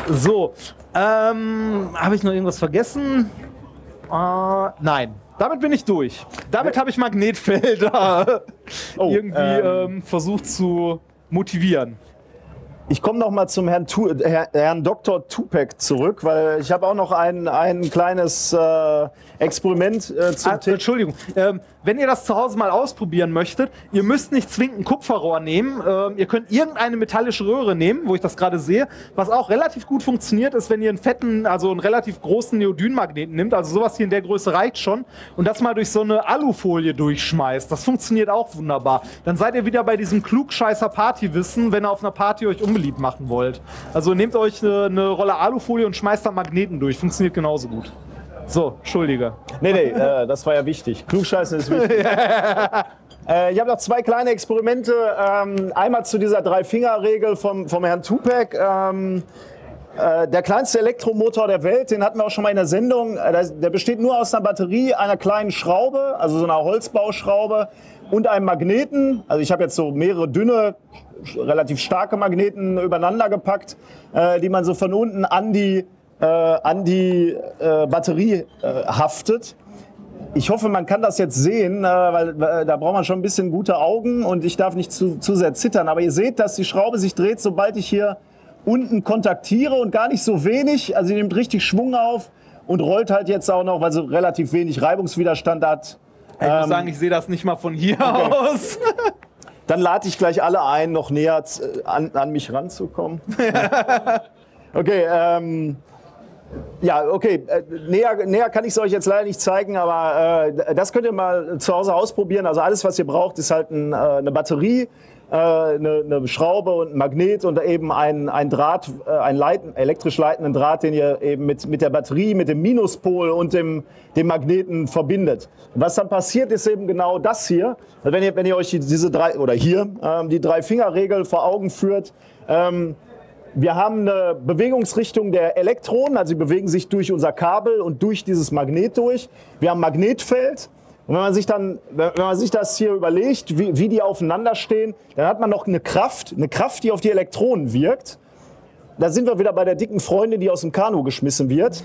So, ähm, habe ich noch irgendwas vergessen? Äh, nein. Damit bin ich durch. Damit habe ich Magnetfelder Oh, irgendwie ähm. ähm, versucht zu motivieren. Ich komme noch mal zum Herrn, tu Herr, Herrn Dr. Tupek zurück, weil ich habe auch noch ein, ein kleines äh, Experiment äh, zum Ah. Entschuldigung. Ähm, wenn ihr das zu Hause mal ausprobieren möchtet, ihr müsst nicht zwingend ein Kupferrohr nehmen. Ähm, ihr könnt irgendeine metallische Röhre nehmen, wo ich das gerade sehe. Was auch relativ gut funktioniert, ist, wenn ihr einen fetten, also einen relativ großen Neodynmagneten nimmt. Also sowas hier in der Größe reicht schon. Und das mal durch so eine Alufolie durchschmeißt. Das funktioniert auch wunderbar. Dann seid ihr wieder bei diesem klugscheißer Partywissen, wenn ihr auf einer Party euch unbeliebt machen wollt. Also nehmt euch eine, eine Rolle Alufolie und schmeißt da Magneten durch. Funktioniert genauso gut. So, Entschuldige. Nee, nee, äh, das war ja wichtig. Klugscheißen ist wichtig. äh, ich habe noch zwei kleine Experimente. Ähm, einmal zu dieser Drei-Finger-Regel vom, vom Herrn Tupek. Ähm, äh, der kleinste Elektromotor der Welt, den hatten wir auch schon mal in der Sendung. Äh, der, der besteht nur aus einer Batterie, einer kleinen Schraube, also so einer Holzbauschraube und einem Magneten. Also ich habe jetzt so mehrere dünne, relativ starke Magneten übereinander gepackt, äh, die man so von unten an die, äh, an die äh, Batterie äh, haftet. Ich hoffe, man kann das jetzt sehen, äh, weil, weil da braucht man schon ein bisschen gute Augen und ich darf nicht zu, zu sehr zittern. Aber ihr seht, dass die Schraube sich dreht, sobald ich hier unten kontaktiere und gar nicht so wenig. Also sie nimmt richtig Schwung auf und rollt halt jetzt auch noch, weil sie relativ wenig Reibungswiderstand hat. Ich muss Ähm, sagen, ich sehe das nicht mal von hier aus. Dann lade ich gleich alle ein, noch näher z- an, an mich ranzukommen. okay, ähm, ja, okay. Äh, näher, näher kann ich es euch jetzt leider nicht zeigen, aber äh, das könnt ihr mal zu Hause ausprobieren. Also alles, was ihr braucht, ist halt ein, äh, eine Batterie, äh, eine, eine Schraube und ein Magnet und eben ein, ein Draht, äh, ein leiten, elektrisch leitenden Draht, den ihr eben mit, mit der Batterie, mit dem Minuspol und dem, dem Magneten verbindet. Was dann passiert, ist eben genau das hier. Also wenn ihr, wenn ihr euch die, diese drei, oder hier, ähm, die Drei-Finger-Regel vor Augen führt, ähm, wir haben eine Bewegungsrichtung der Elektronen, also sie bewegen sich durch unser Kabel und durch dieses Magnet durch. Wir haben Magnetfeld. Und wenn man sich dann, wenn man sich das hier überlegt, wie, wie die aufeinander stehen, dann hat man noch eine Kraft, eine Kraft, die auf die Elektronen wirkt. Da sind wir wieder bei der dicken Freundin, die aus dem Kanu geschmissen wird.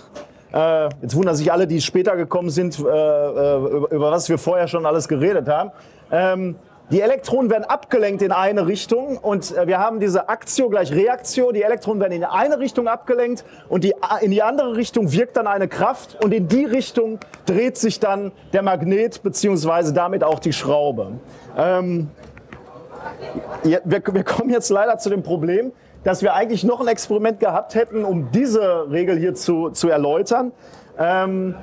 Äh, jetzt wundern sich alle, die später gekommen sind, äh, äh, über, über was wir vorher schon alles geredet haben. Ähm, die Elektronen werden abgelenkt in eine Richtung und äh, wir haben diese Aktio gleich Reaktio. Die Elektronen werden in eine Richtung abgelenkt und die, in die andere Richtung wirkt dann eine Kraft und in die Richtung dreht sich dann der Magnet beziehungsweise damit auch die Schraube. Ähm, wir, wir kommen jetzt leider zu dem Problem, dass wir eigentlich noch ein Experiment gehabt hätten, um diese Regel hier zu, zu erläutern. Ähm,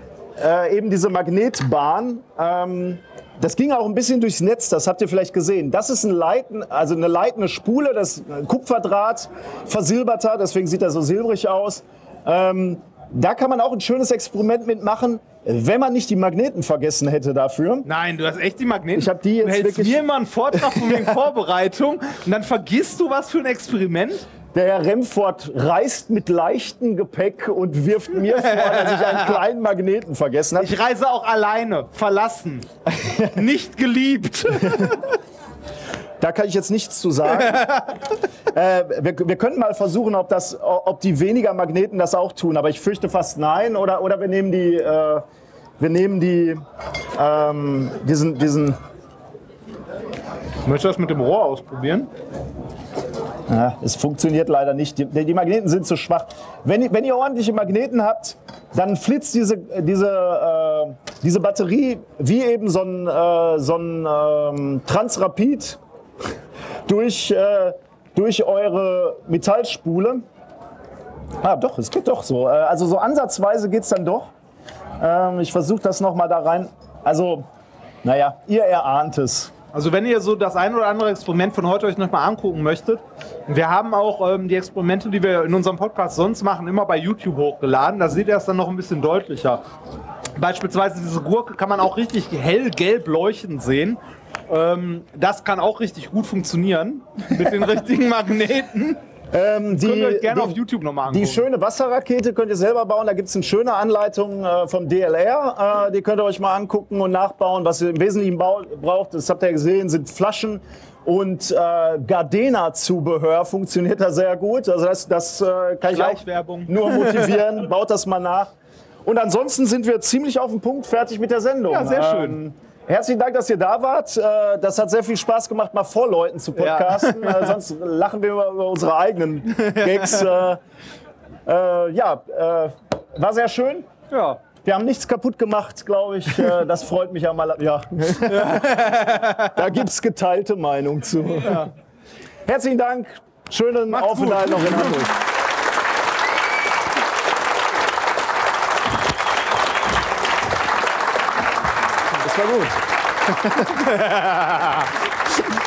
äh, eben diese Magnetbahn. Ähm, das ging auch ein bisschen durchs Netz, das habt ihr vielleicht gesehen. Das ist ein Leiten, also eine leitende Spule, das Kupferdraht, versilberter, deswegen sieht er so silbrig aus. Ähm, da kann man auch ein schönes Experiment mitmachen, wenn man nicht die Magneten vergessen hätte dafür. Nein, du hast echt die Magneten. Ich hab die jetzt du hältst wirklich- mir immer einen Vortrag von wegen Vorbereitung und dann vergisst du was für ein Experiment. Der Herr Remford reist mit leichtem Gepäck und wirft mir vor, dass ich einen kleinen Magneten vergessen habe. Ich reise auch alleine, verlassen, nicht geliebt. Da kann ich jetzt nichts zu sagen. äh, wir, wir könnten mal versuchen, ob, das, ob die weniger Magneten das auch tun, aber ich fürchte fast nein. Oder, oder wir nehmen die, äh, wir nehmen die, ähm, diesen, diesen, Möchtest du das mit dem Rohr ausprobieren? Ja, es funktioniert leider nicht. Die, die Magneten sind zu schwach. Wenn, ihr- wenn ihr ordentliche Magneten habt, dann flitzt diese, diese, äh, diese Batterie wie eben so ein, äh, so ein ähm, Transrapid durch, äh, durch eure Metallspule. Ah, doch, es geht doch so. Äh, also so ansatzweise geht es dann doch. Ähm, ich versuche das nochmal da rein. Also, naja, ihr erahnt es. Also wenn ihr so das ein oder andere Experiment von heute euch nochmal angucken möchtet, wir haben auch ähm, die Experimente, die wir in unserem Podcast sonst machen, immer bei YouTube hochgeladen. Da seht ihr es dann noch ein bisschen deutlicher. Beispielsweise diese Gurke kann man auch richtig hellgelb leuchtend sehen. Ähm, das kann auch richtig gut funktionieren mit den richtigen Magneten. Ähm, die, Könnt ihr euch gerne die, auf YouTube nochmal angucken. Die schöne Wasserrakete könnt ihr selber bauen. Da gibt es eine schöne Anleitung äh, vom DLR. Äh, die könnt ihr euch mal angucken und nachbauen. Was ihr im Wesentlichen braucht, das habt ihr gesehen, sind Flaschen und äh, Gardena-Zubehör. Funktioniert da sehr gut. Also das, das äh, kann ich auch nur motivieren. Baut das mal nach. Und ansonsten sind wir ziemlich auf den Punkt fertig mit der Sendung. Ja, sehr schön. Ähm, Herzlichen Dank, dass ihr da wart. Äh, Das hat sehr viel Spaß gemacht, mal vor Leuten zu podcasten. Äh, Sonst lachen wir über unsere eigenen Gags. Äh, äh, Ja, äh, war sehr schön. Ja. Wir haben nichts kaputt gemacht, glaube ich. Das freut mich ja mal. Ja. Da gibt es geteilte Meinung zu. Herzlichen Dank. Schönen Macht's Aufenthalt gut. noch in Hamburg. Das war gut.